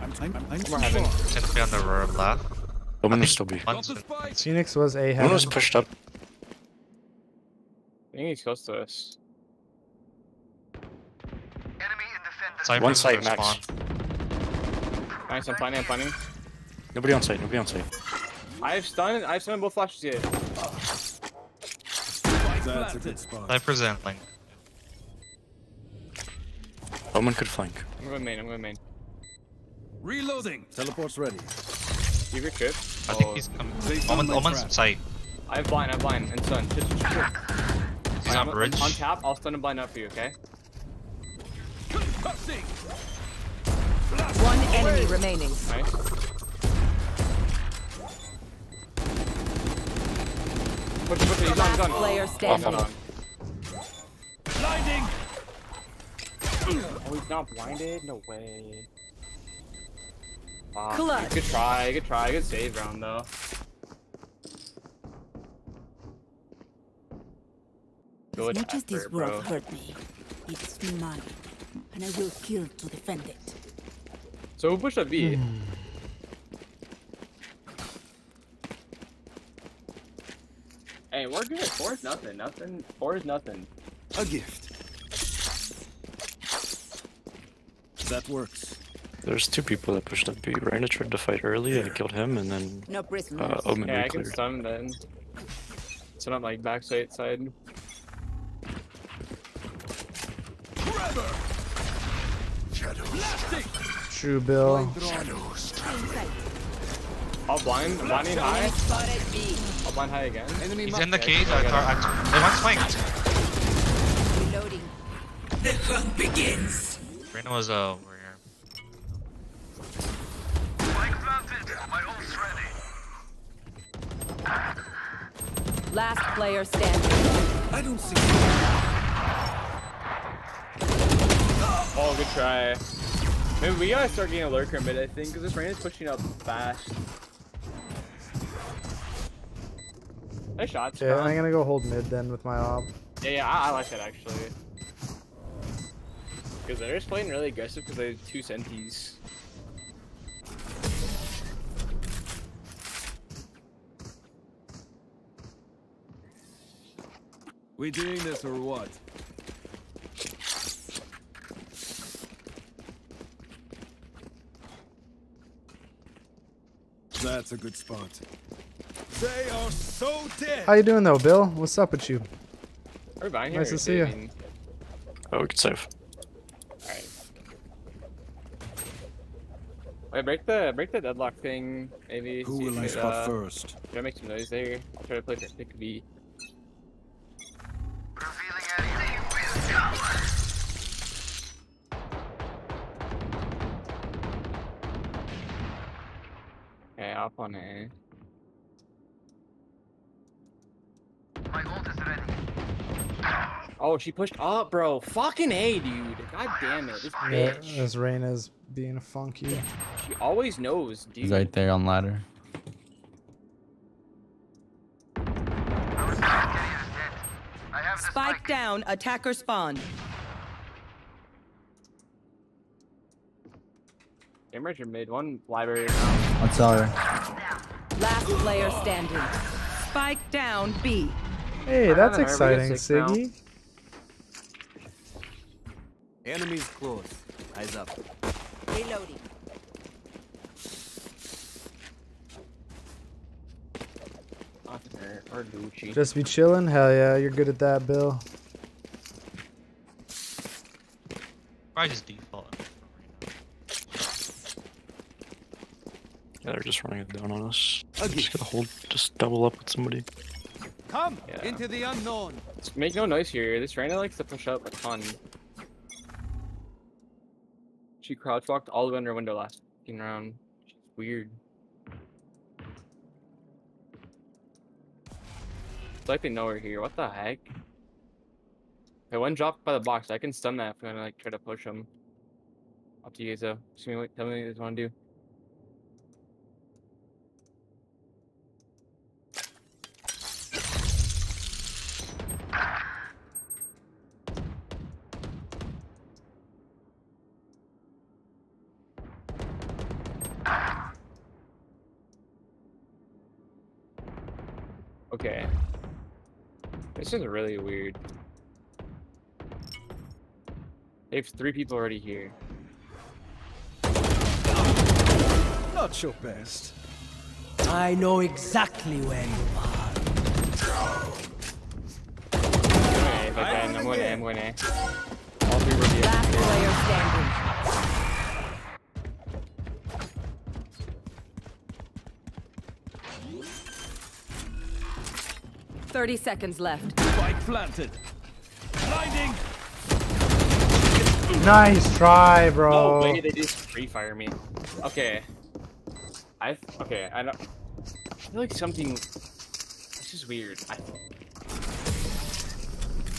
I'm, I'm, I'm More heaven. It's be on the road left. Omen I will think still be. one's- Drop the spike. Phoenix was a One heaven. was pushed up. I think he's close to us. Cypher's One in site, their max. spawn. Nice, I'm planning, I'm planning. Nobody on site. Nobody on site. I have stunned, I have stunned both flashes yet. Spike That's a planted. good spot. Cypher's in link. Omen could flank. I'm going main, I'm going main. Reloading. Teleport's ready. You your trip? I think he's coming. They found Omen, my Omen's trap. site. I have blind, I have blind, and stun. Shit, shit, shit, shit. He's I'm on bridge. On tap, I'll stun and blind up for you, okay? One enemy remaining. Nice. Push it, push it, he's on, he's on. Player He's standing. on. Blinding. Oh, he's not blinded? No way. Fuck. Clutch. Good try, good try, good save round though. As Good much as this effort, world hurt me, it's mine, and I will kill to defend it. So who pushed up B? Hmm. Hey, we're good. Four is nothing. Nothing. Four is nothing. A gift. That works. There's two people that pushed up B. Reyna tried to fight early. I killed him, and then No prisoners. uh, Omen Yeah, I can re-cleared. stun then. So not like backside side. Shadows. True Bill. I'll blind. Blinding high. I'll blind high again. He's in the cage. I I got tar- They went flanked. Reloading. The hunt begins. Reyna was uh, over here. Last player standing. I don't see. Oh, good try. Maybe we gotta start getting a lurker mid, I think, because this rain is pushing up fast. Nice shots. Yeah, Colin. I'm gonna go hold mid then with my op. Yeah, yeah, I, I like that actually. Because they're just playing really aggressive because they have two senties. We doing this or what? That's a good spot. They are so dead. How you doing though, Bill? What's up with you? Are we buying here? Nice or to see you. saving? Oh, we can save. Alright. Wait, break the break the deadlock thing, maybe. Who will I it, spot uh, first? Try to make some noise there. I'll try to play for pick B. Okay, up on A. My ult is ready. Oh, she pushed up, bro. Fucking A, dude. God damn it. This Yeah, bitch. as Reyna's being a funky. She always knows, dude. He's right there on ladder. Spike down, attacker spawn. Cameras are mid. One library. What's our? Last player standing. Spike down B. Hey, that's haven't heard we exciting, get six now. Siggy. Enemies close. Eyes up. Reloading. Or, or Just be chilling? Hell yeah, you're good at that, Bill. Probably just default. Yeah, they're just running it down on us. Just gotta hold, just double up with somebody. Come Yeah. into the unknown. Make no noise here. This Reyna likes to push up a ton. She crouch walked all the way under window last fucking round. She's weird. It's like they know we're here. What the heck? If one dropped by the box, I can stun that if I'm gonna like try to push him. Up to you guys though. Just tell me what you guys want to do. This is really weird. They have three people already here. Not your best. I know exactly where you are. Okay, if I can, I'm going A, I'm going A. All three were B. Last player standing. Thirty seconds left. Spike planted. Blinding. Nice try, No bro. way they just free fire me. Okay. I okay. I don't. I feel like something. This is weird. I don't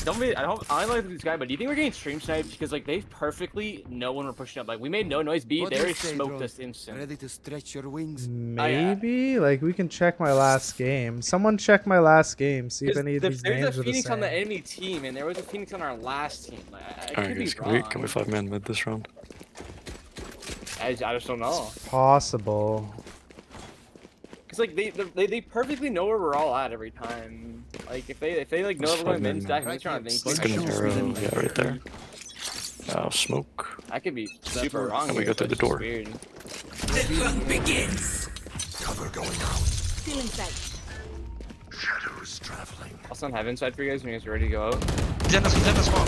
be. I don't. I don't I like this guy, but do you think we're getting stream sniped because like they perfectly know when we're pushing up? Like we made no noise. B. What They already smoked us instant. Ready to stretch your wings? Maybe? Uh, like, we can check my last game. Someone check my last game. See if any of the- these there's names a are the Phoenix on the enemy team, and there was a Phoenix on our last team. Like, I, I Alright could be guys, can we, can we five man mid this round? I, I just don't know. Possible. Cause like they, they they perfectly know where we're all at every time. Like if they if they like know Let's we're going five mid men, stack, man. they're trying to think. Let's like, get an arrow, yeah, right there. Oh, smoke. I could be super wrong. And we go through the door. Weird. The hunt begins. Cover going out. Still inside. Shadows traveling. I'll send heaven side for you guys when you guys are ready to go out. He's in this, he's in this one.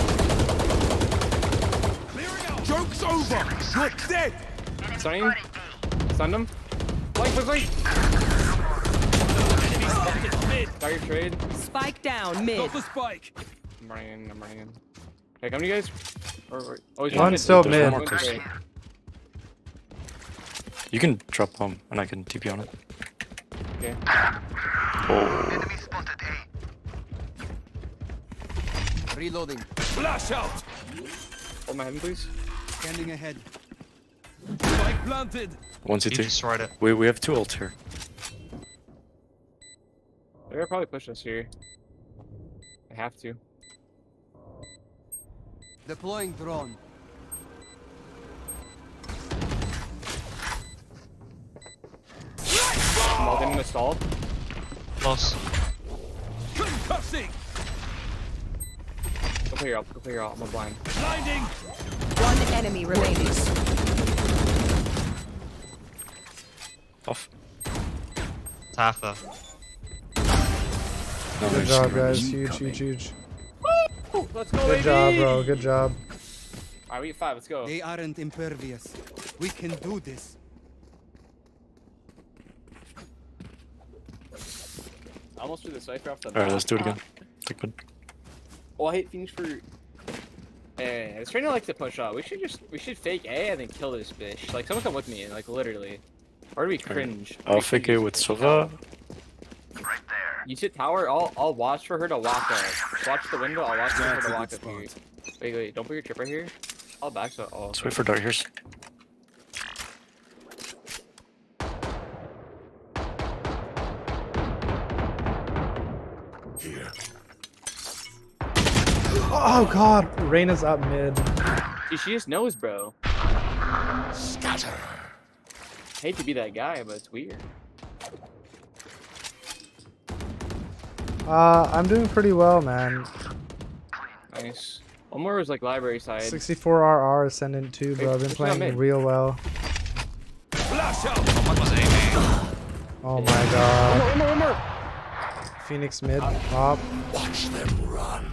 Joke's over. You're dead. Stun him. Stun him. Flank, flank, flank. Got your trade. Spike down mid. Got the spike. I'm running in. I'm running in. Okay, come to you guys. Or, or, oh, he's One's still mid. one. You can drop bomb and I can TP on it. Okay. Oh. Enemy spotted A. Reloading. Flash out. Hold my heaven, please. Standing ahead. Spike planted. One He CT. destroyed it. We, we have two ults here. They're probably pushing us here. I have to. Deploying drone. Small them in the stall. Close. Concussing. Go play your ult. Go play your ult. I'm a blind. Blinding. One enemy remaining. Off. It's half though. No, Good nice. job, guys. Huge, huge, huge. Woo! Let's go, Good job, bro. Good job. Alright, we get five. Let's go. They aren't impervious. We can do this. I almost threw the Cypher off the Alright, let's do it again. Take mid. Oh, I hate Phoenix for. Eh, this trainer likes to push out. We should just we should fake A and then kill this bitch. Like someone come with me, like literally. Or do we cringe? I'll fake it with Sova. You sit tower, I'll I'll watch for her to walk up. Watch the window, I'll watch for her to walk up here. Wait, wait, don't put your trip right here. I'll back so oh, Let's wait for dart here. Oh god, Reyna's up mid. See, she just knows, bro. Scatter. Hate to be that guy, but it's weird. Uh, I'm doing pretty well, man. Nice. One more was like library side. 64RR Ascendant 2, bro. I've been push it on playing real well. Flash out. Someone was aiming. Oh my One more, god. one more, one more. Phoenix mid, top. Watch them run.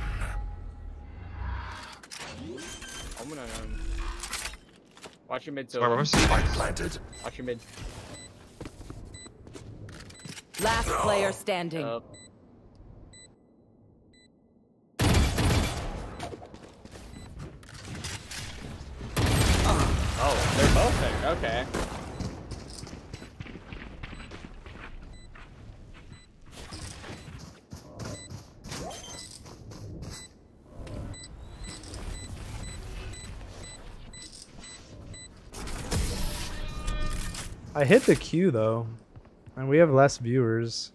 Watch your mid. Where So was Spike planted. watch your mid. Last player standing. Uh, oh, they're both there. Okay. I hit the Q though, and we have less viewers.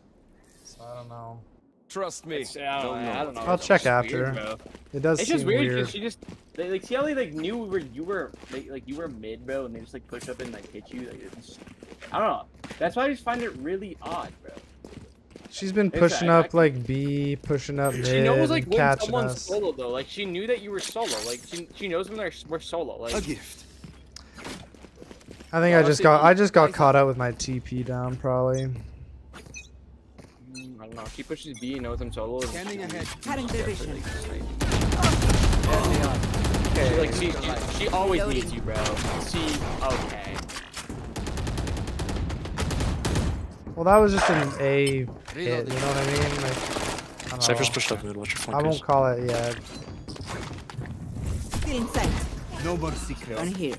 So I don't know. Trust me. I, don't, know, I don't know. I'll It's check after. Weird. It does It's seem just weird weird. because she just they, like see how they like knew where you were like, like you were mid, bro, and they just like push up and like hit you. Like it's, I don't know. That's why I just find it really odd, bro. She's been pushing a- up like B, pushing up mid, She knows like and when catching someone's us. solo though. Like she knew that you were solo. Like she she knows when they're we're solo. Like A gift. I think I just got I just got caught out with my TP down probably. mm, I don't know. She pushes B, knows I'm solo. and Scanning she- ahead. Cutting their vision. She, like she, she, she always needs you, bro. She okay. Well, that was just an A hit. You know what I mean? Like, I don't Cypher's know. pushed up mid. Watch your I won't call it yet. Still in sight. No more secrets. On here.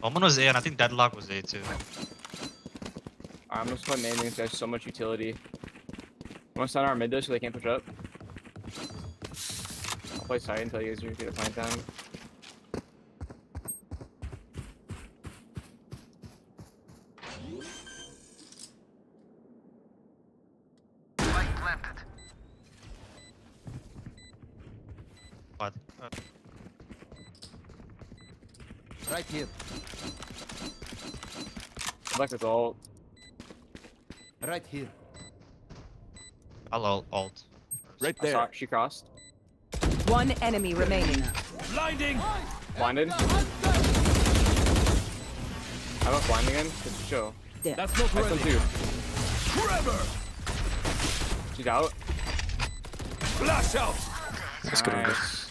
Omen was A, and I think Deadlock was A too. I'm gonna split main because there's so much utility. I'm gonna stun our mid though so they can't push up. I'll play side until you guys are get a plant down. But uh, Right here. Black is ult. Right here. I'll ult. ult. Right I saw there. She crossed. One enemy remaining. Blinding. Blinded. I'm not blind again. Good show. That's not I still ready. do. Trevor. She's out. Flash out. Let's go. Nice.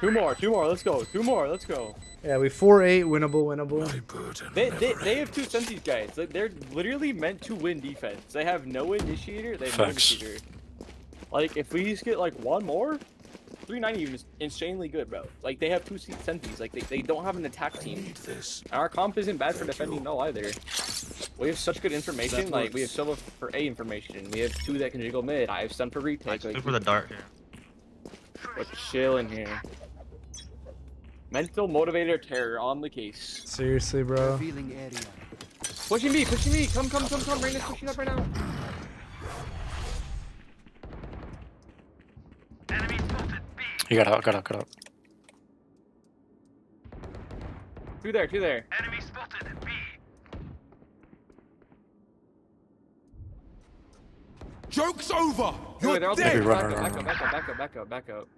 Two more. Two more. Let's go. Two more. Let's go. Yeah, we 4-8, winnable, winnable. They, they, they have two senses, guys. Like, They're literally meant to win defense. They have no initiator. They have no Facts. initiator. Like, if we just get like one more, 390 is insanely good, bro. Like, they have two se- senses. Like, they, they don't have an attack team. And our comp isn't bad for defending no either. We have such good information. Like, we have works. Silva for A information. We have two that can jiggle mid. I have stun for I retake. Like, for the dart here. we're chilling here. Mental motivator terror on the case. Seriously, bro. Revealing area. Pushing me, pushing me. Come, come, come, come. Rain is pushing up right now. You got out. Got out. Got out. Two there, two there. Joke's over. Oh, You're they're dead. Back, run, up, run, back up, back up, back up, back up, back up.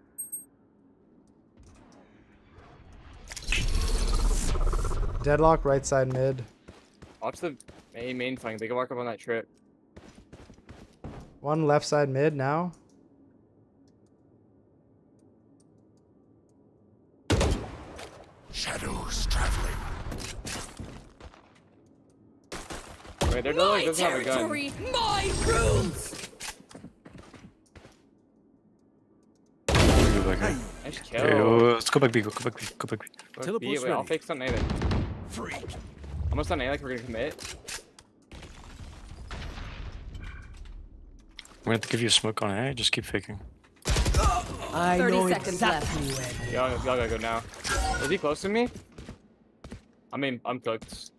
Deadlock, right side mid. Watch the main main flank. They can walk up on that trip. One left side mid now. Shadows traveling. Wait, they're like doesn't have a gun. Territory, my rules. Go back here. Nice kill. There you oh, let's go back B. Go, go back B. Go back B. Let's be- wait, I'll fix on A then. Almost on A like we're gonna commit. We're gonna have to give you a smoke on A. Just keep faking. I 30 know seconds exactly when. Y'all y'all gotta go now. Is he close to me? I mean, I'm cooked.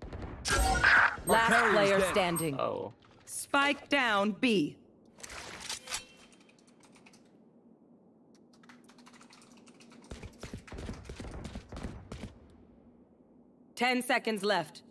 Last player standing. Oh. Spike down B. Ten seconds left.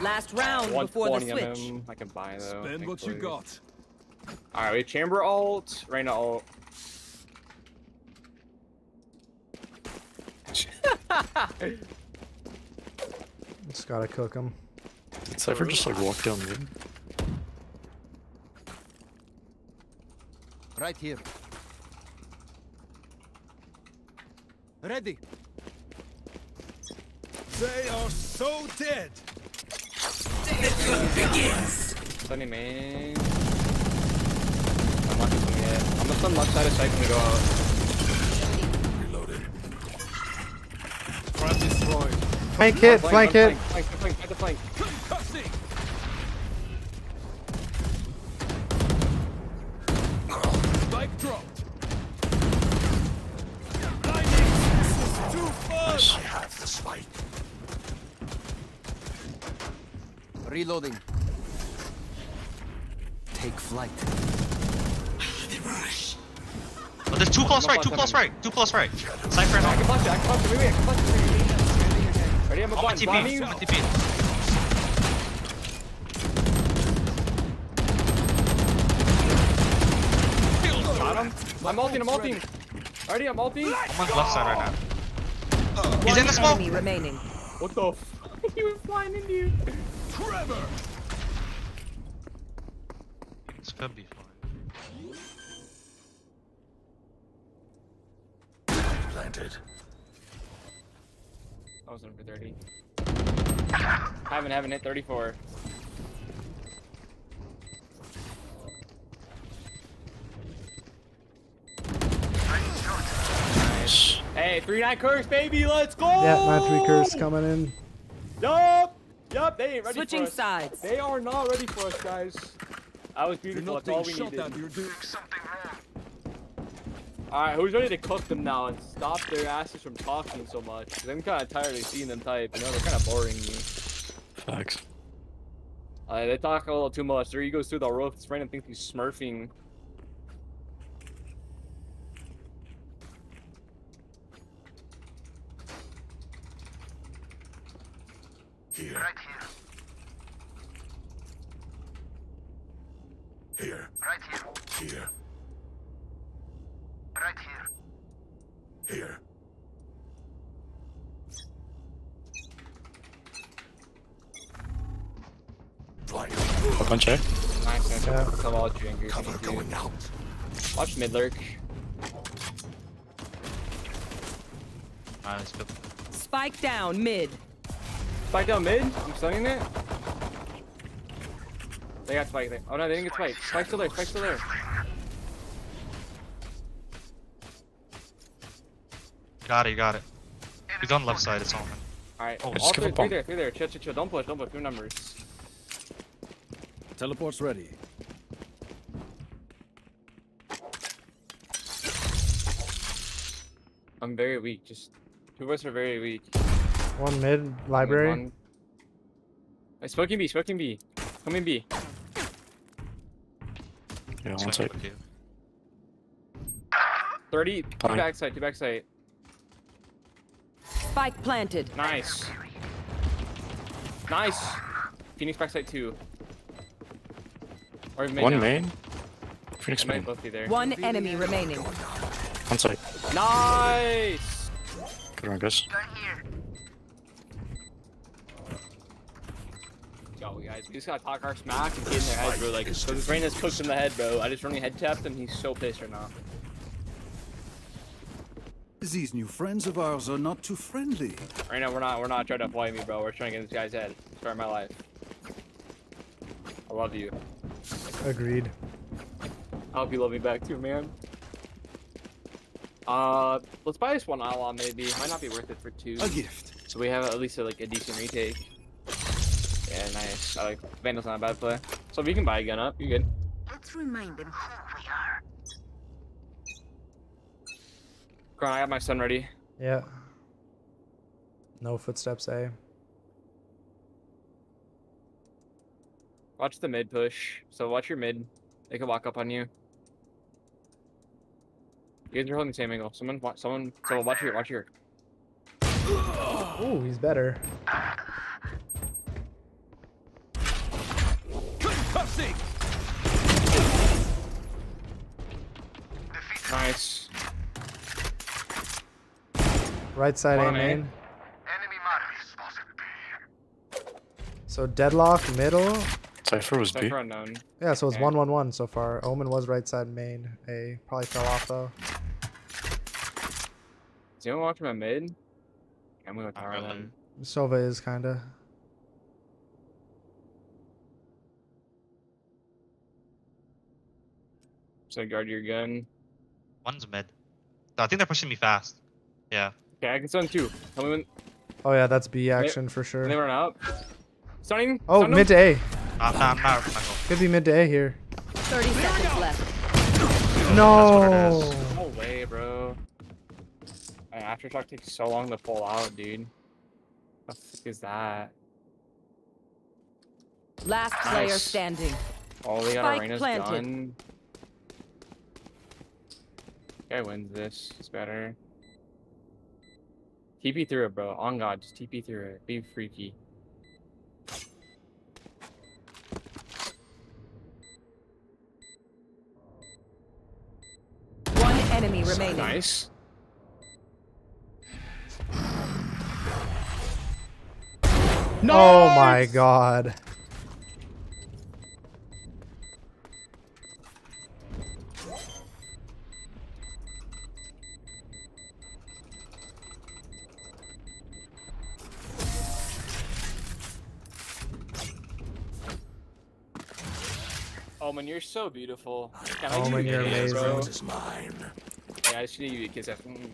Last round before the switch. him. I can buy though. Spend what you got. Alright, we have chamber alt, Reyna ult. Just gotta cook them. Did Cypher just like walk down mid? Right here. Ready. They are so dead. Sunny man. I'm not gonna. I'm gonna stun left side of sight when we go out. Trap destroyed. Flank it, flank it. Flank, flank, flank, flank, flank. Spike dropped. This is too fun. Nice. I have the spike. Reloading. Take flight. Oh, there's two close right, two close right, two close right. Cypher I can punch it, I can punch it. Wait, wait, I can punch it. Ready? I'm a I'm blind. a Blind TP, me. I'm a TP. Got him. I'm ulting, I'm ulting. Already, I'm ulting. I'm on the left side right now. He's in the smoke! Enemy remaining. What the f? he was flying into you. Trevor. This could be fine. Planted. I was in for 30. Haven't, haven't hit 34. Nice. Hey, 3-9 curse, baby, let's go! Yeah, my three curse coming in. Yup! Yup, they ain't ready Switching for us. sides. They are not ready for us, guys. I was You're beautiful, that's all we shot needed. at. You're doing something wrong. Alright, who's ready to cook them now and stop their asses from talking so much? Cause I'm kinda tired of seeing them type, you know, they're kinda boring me. Facts. Uh, they talk a little too much. Their egos through the roof. This random thinks he's smurfing. Here. Right here. Here. Right here. Here. Right here. Here. Flying. Fuck on check. Nice, nice. Yeah. Come all drinkers. Cover going out. Watch mid lurk. Alright. Spike down mid. Spike down mid. I'm stunning it. They got spike there. Oh no, they didn't get spike. Spike's still there. Spike's still there. Got it, you got it. He's on left side, it's on. Alright. Oh, all three, a three there. Three there. Chill, chill, chill. Don't push. Don't push. Two numbers. Teleport's ready. I'm very weak. Just two of us are very weak. One mid library. One- Hey, smoking B. Smoking B. Come in B. Yeah, It's one fine sec. with you. 30. Two Fine. backside. Two backside. Spike planted. Nice. Nice. Phoenix backside two. Or main One now. main. Phoenix main. both be there. One enemy remaining. One side. Nice. Good run, guys. Yo, guys, we just gotta talk our smack and get in their heads, bro. Like, so this brain is cooked in the head, bro. I just running head tapped and he's so pissed right now. These new friends of ours are not too friendly. Right now, we're not we're not trying to play me, bro. We're trying to get this guy's head. Start my life. I love you. Agreed. I hope you love me back too, man. Uh, let's buy this one outlaw maybe. Might not be worth it for two. A gift. So we have at least a, like a decent retake. Yeah, nice. I like Vandal's not a bad play. So if you can buy a gun up, you're good. Let's remind them who we are. Come on, I got my son ready. Yeah. No footsteps, eh? Watch the mid push. So watch your mid. They can walk up on you. You guys are holding the same angle. Someone, wa- someone, so watch here, watch here. Ooh, he's better. Concussing! Nice. Right side A Come on, eh? main. So deadlock middle. Cypher was B. Unknown. Yeah, so it's Okay. one one one so far. Omen was right side main. A probably fell off though. Is anyone watching my mid? I'm gonna go tower Sova is kinda. So guard your gun. One's mid. I think they're pushing me fast. Yeah. Okay, I can stun two. Tell me when, Oh yeah, that's B action for sure. when they run out. Stunning. Oh, stun mid to A. I'm not, I'm not, Michael. Could be mid to A here. 30 seconds left. No. No way, bro. Man, Aftershock takes so long to pull out, dude. What the fuck is that? Last player Nice. standing. Oh, they got Spike Arena's planted. gun. Guy wins this. It's better. TP through it, bro. On God, just TP through it. Be freaky. One enemy remaining. Nice. Oh my god. Omen, you're so beautiful. Can Omen, give you you're kiss, bro? is mine. Yeah, I should give you a kiss. after- Mm.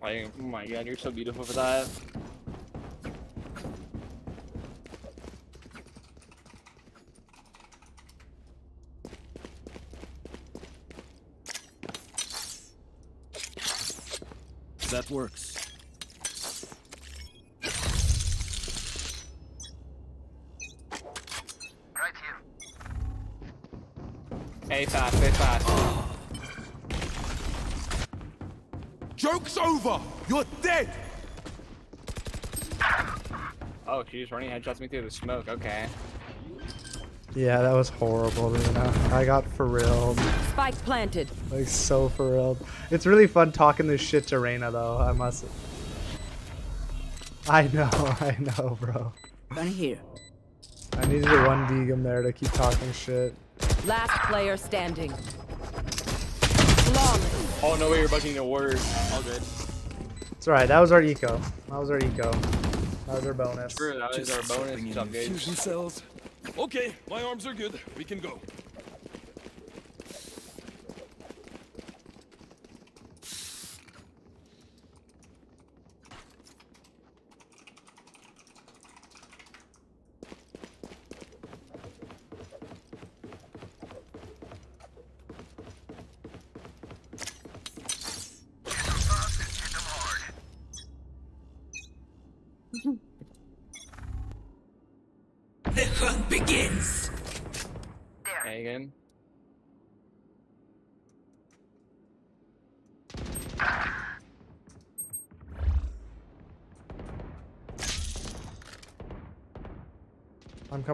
Like, oh my god, you're so beautiful for that. That works. Hey, fast, hey, fast. Joke's over! You're dead! Oh, she just running headshots me through the smoke. Okay. Yeah, that was horrible, Runa. I got for real. Spike planted. Like so for real. It's really fun talking this shit to Reyna though, I must I know, I know, bro. Gun here. I needed to one Deegum there to keep talking shit. Last player standing. Flawless. Oh no way, you're bugging the word. All good. It's alright, that was our eco. That was our eco. That was our bonus. Screw that was our bonus. Good job, Gage. Fusion cells. Okay, my arms are good. We can go.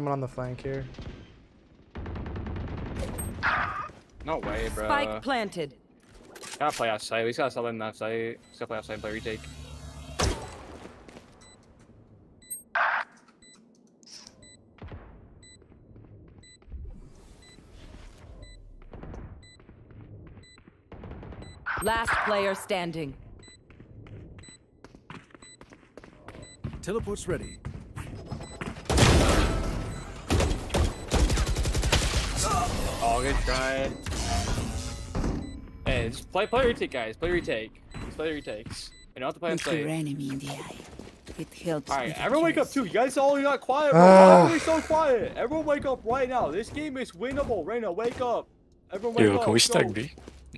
Coming on the flank here. No way, bro. Spike planted. Gotta play outside. We just gotta sell in that site. Just gotta play outside and play retake. Last player standing. Teleport's ready. Oh, good try. Hey, just play, play retake, guys. Play retake. Just play retakes. You don't have to play on Look your play. enemy in the eye. It helps. Alright, with everyone wake up too. You guys all got quiet, bro. Ah. Why are we so quiet? Everyone wake up right now. This game is winnable right now. Wake up. Everyone wake Yo, up. can we stack go. B?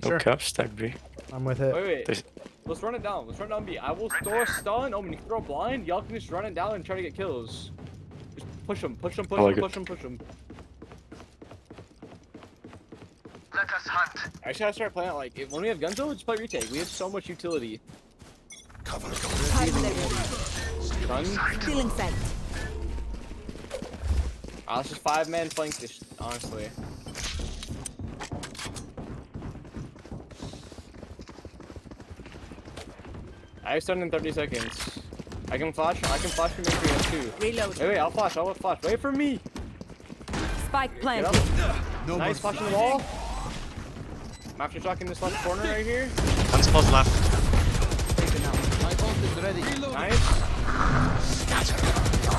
No Sure. cap, stack B. I'm with it. Wait, wait. There's- Let's run it down. Let's run down B. I will throw a stun. Oh, when you throw a blind, y'all can just run it down and try to get kills. Just push them, push them, push I like them, push them, push them. Let us hunt. I should start playing like if, when we have guns though, just play retake. We have so much utility. Cover. Run. Still in sight. Oh, it's just five man flank this, honestly. I have stun in 30 seconds. I can flash. I can flash from here too. Reload. Wait, wait, I'll flash. I'll flash. Wait for me. Spike Get planted. up. nice flashing the wall. I'm after shocking this left corner right here. One's close left. My ult is ready. Nice.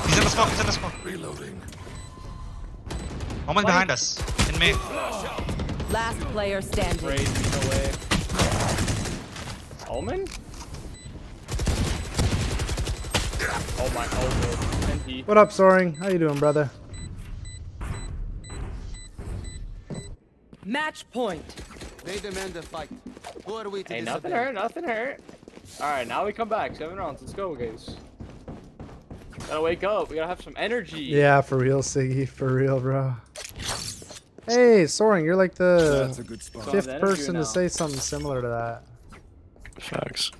He's in the smoke, he's in the smoke. Reloading. Omen behind us. In main. Last player standing. Crazy, no way. Omen? Oh my, oh good. What up, Soaring? How you doing, brother? Match point. They demand a fight. Who are we to Hey, nothing hurt, nothing hurt. Alright, now we come back. Seven rounds. Let's go, guys. Gotta wake up. We gotta have some energy. Yeah, for real, Siggy. For real, bro. Hey, Soaring, you're like the That's a good spot. fifth person to say something similar to that. Facts.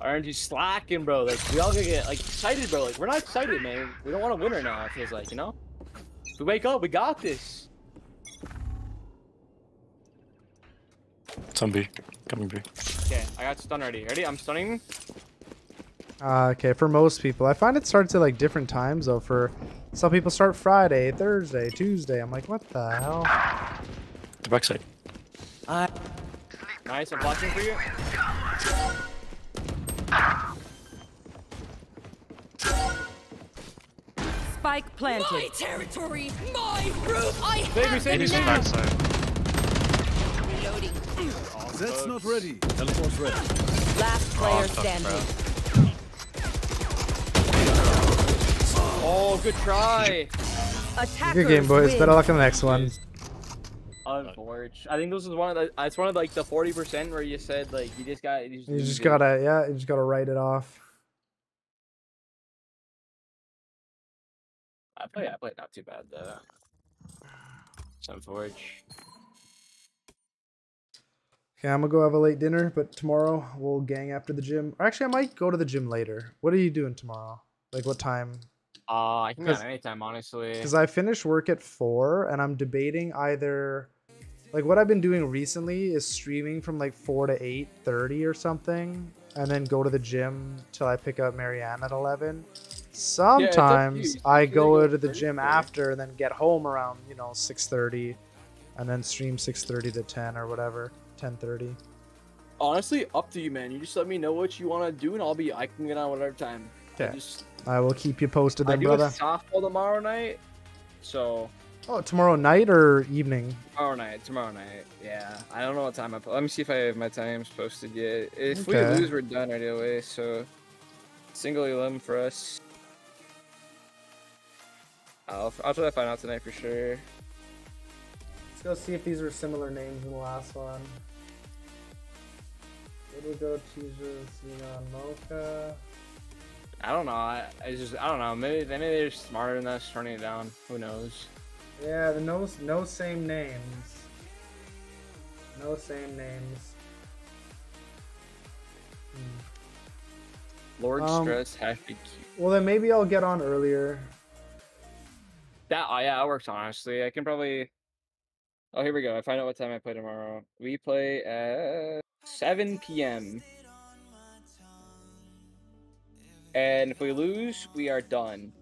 Our energy's slacking, bro. Like, we all gotta get, like, excited, bro. Like, we're not excited, man. We don't want to win right now, it feels like, you know? If we wake up, we got this. It's on B. Coming B. Okay, I got stun ready. Ready? I'm stunning. Uh, okay, for most people, I find it starts at like different times though. For some people, start Friday, Thursday, Tuesday. I'm like, what the hell? The backside. Nice, I'm flashing for you. Spike planted. My territory, my roof. I Save me, have save me, the He's save me. Backside. Reloading. That's not ready. Teleport's ready. Last player ah, tough standing. Oh, good try. Attackers Good game, boys. win. Better luck on the next one. Unfortunate. I think this is one of the. It's one of like the forty percent where you said like you just got. You just, You just gotta, yeah, you just gotta write it off. I play. I played not too bad though. Sunforge. Okay, I'm gonna go have a late dinner, but tomorrow we'll gang after the gym. Or actually, I might go to the gym later. What are you doing tomorrow? Like, what time? Uh, I can go anytime, honestly. Because I finish work at four, and I'm debating either, like, what I've been doing recently is streaming from like four to eight thirty or something, and then go to the gym till I pick up Marianne at eleven. up to you. Sometimes You I go to the first gym or- after, and then get home around you know six thirty, and then stream six thirty to ten or whatever, ten thirty. Honestly, up to you, man. You just let me know what you want to do, and I'll be. I can get on whatever time. I Okay. Just, I will keep you posted then, I then, do brother. a softball tomorrow night, so Oh, tomorrow night or evening? tomorrow night. Tomorrow night. Yeah. I don't know what time I. Let me see if I have my times posted yet. If Okay. we lose, we're done right away. So, single eleven for us. I'll I'll try to find out tonight for sure. Let's go see if these were similar names in the last one. Go, Teaser, Cena, Mocha. I don't know. I, I just I don't know. Maybe maybe they're smarter than us turning it down. Who knows? Yeah, the no, no same names. No same names. Lord Um, Stress happy cute. Well, then maybe I'll get on earlier. That oh, yeah, that works honestly. I can probably. Oh, here we go. I find out what time I play tomorrow. We play at 7 p.m. And if we lose, we are done.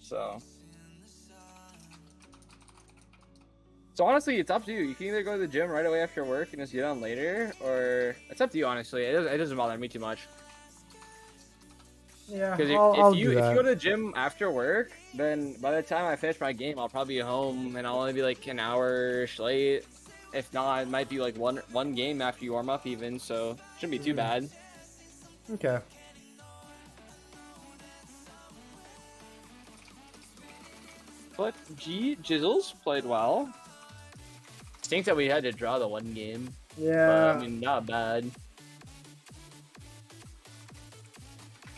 So. So honestly, it's up to you. You can either go to the gym right away after work and just get on later, or it's up to you. Honestly, it doesn't, it doesn't bother me too much. Yeah, Because if, I'll, you if you go to the gym after work, then by the time I finish my game, I'll probably be home and I'll only be like an hour late. If not, it might be like one one game after you warm up even, so shouldn't be too Mhm. bad. Okay. But G Jizzles played well. Stinks that we had to draw the one game. Yeah. But, I mean, not bad.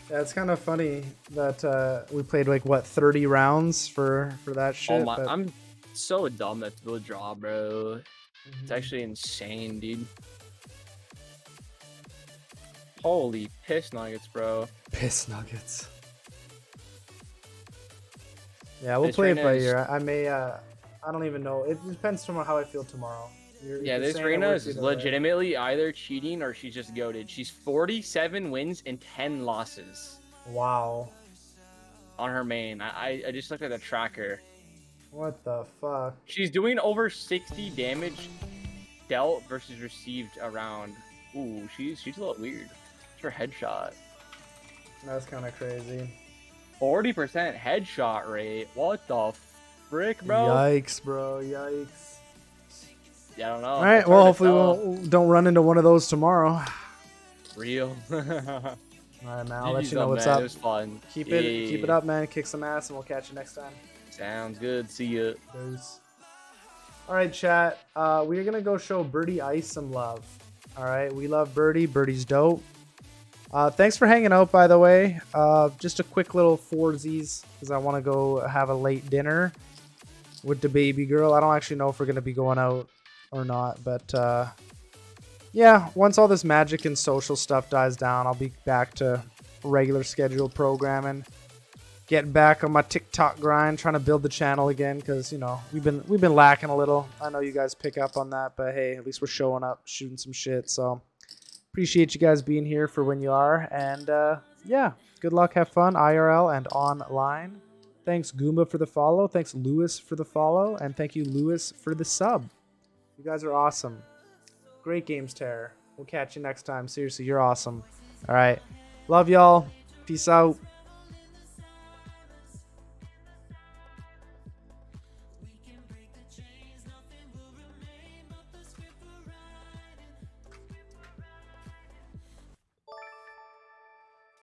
Yeah, it's kind of funny that uh, we played like what 30 rounds for for that shit. oh my, but- I'm so dumb at the draw, bro. Mm-hmm. It's actually insane, dude. Holy piss nuggets, bro. Piss nuggets. Yeah, we'll This play it by now is- ear. I I may. Uh, I don't even know. It depends tomorrow how I feel tomorrow. You're, Yeah, you're this Reyna is way. legitimately either cheating or she's just goaded. She's 47 wins and 10 losses Wow. on her main. I, I, I just looked at the tracker. What the fuck? She's doing over 60 damage dealt versus received around. Ooh, she's she's a little weird. It's her headshot. That's kind of crazy. 40% headshot rate. What the frick, bro? Yikes, bro. Yikes. Yeah, I don't know. All right. Well, hard to hopefully tell. we don't run into one of those tomorrow. Real. All right, man. I'll let you know up, what's man. up. It was fun. Keep it, keep it up, man. Kick some ass, and we'll catch you next time. Sounds good. See ya. Peace. All right, chat. Uh, we're gonna go show Birdie Ice some love. All right, we love Birdie. Birdie's dope. Uh, thanks for hanging out, by the way. Uh, just a quick little foursies because I want to go have a late dinner with the baby girl. I don't actually know if we're gonna be going out or not, but uh, yeah, once all this magic and social stuff dies down, I'll be back to regular scheduled programming getting back on my TikTok grind, trying to build the channel again because you know we've been we've been lacking a little. I know you guys pick up on that, but hey, at least we're showing up, shooting some shit. So appreciate you guys being here for when you are, and uh, yeah, good luck, have fun, IRL and online. Thanks Goomba for the follow. Thanks Lewis for the follow, and thank you Lewis for the sub. You guys are awesome. Great games, Terror. We'll catch you next time. Seriously, you're awesome. All right, love y'all. Peace out.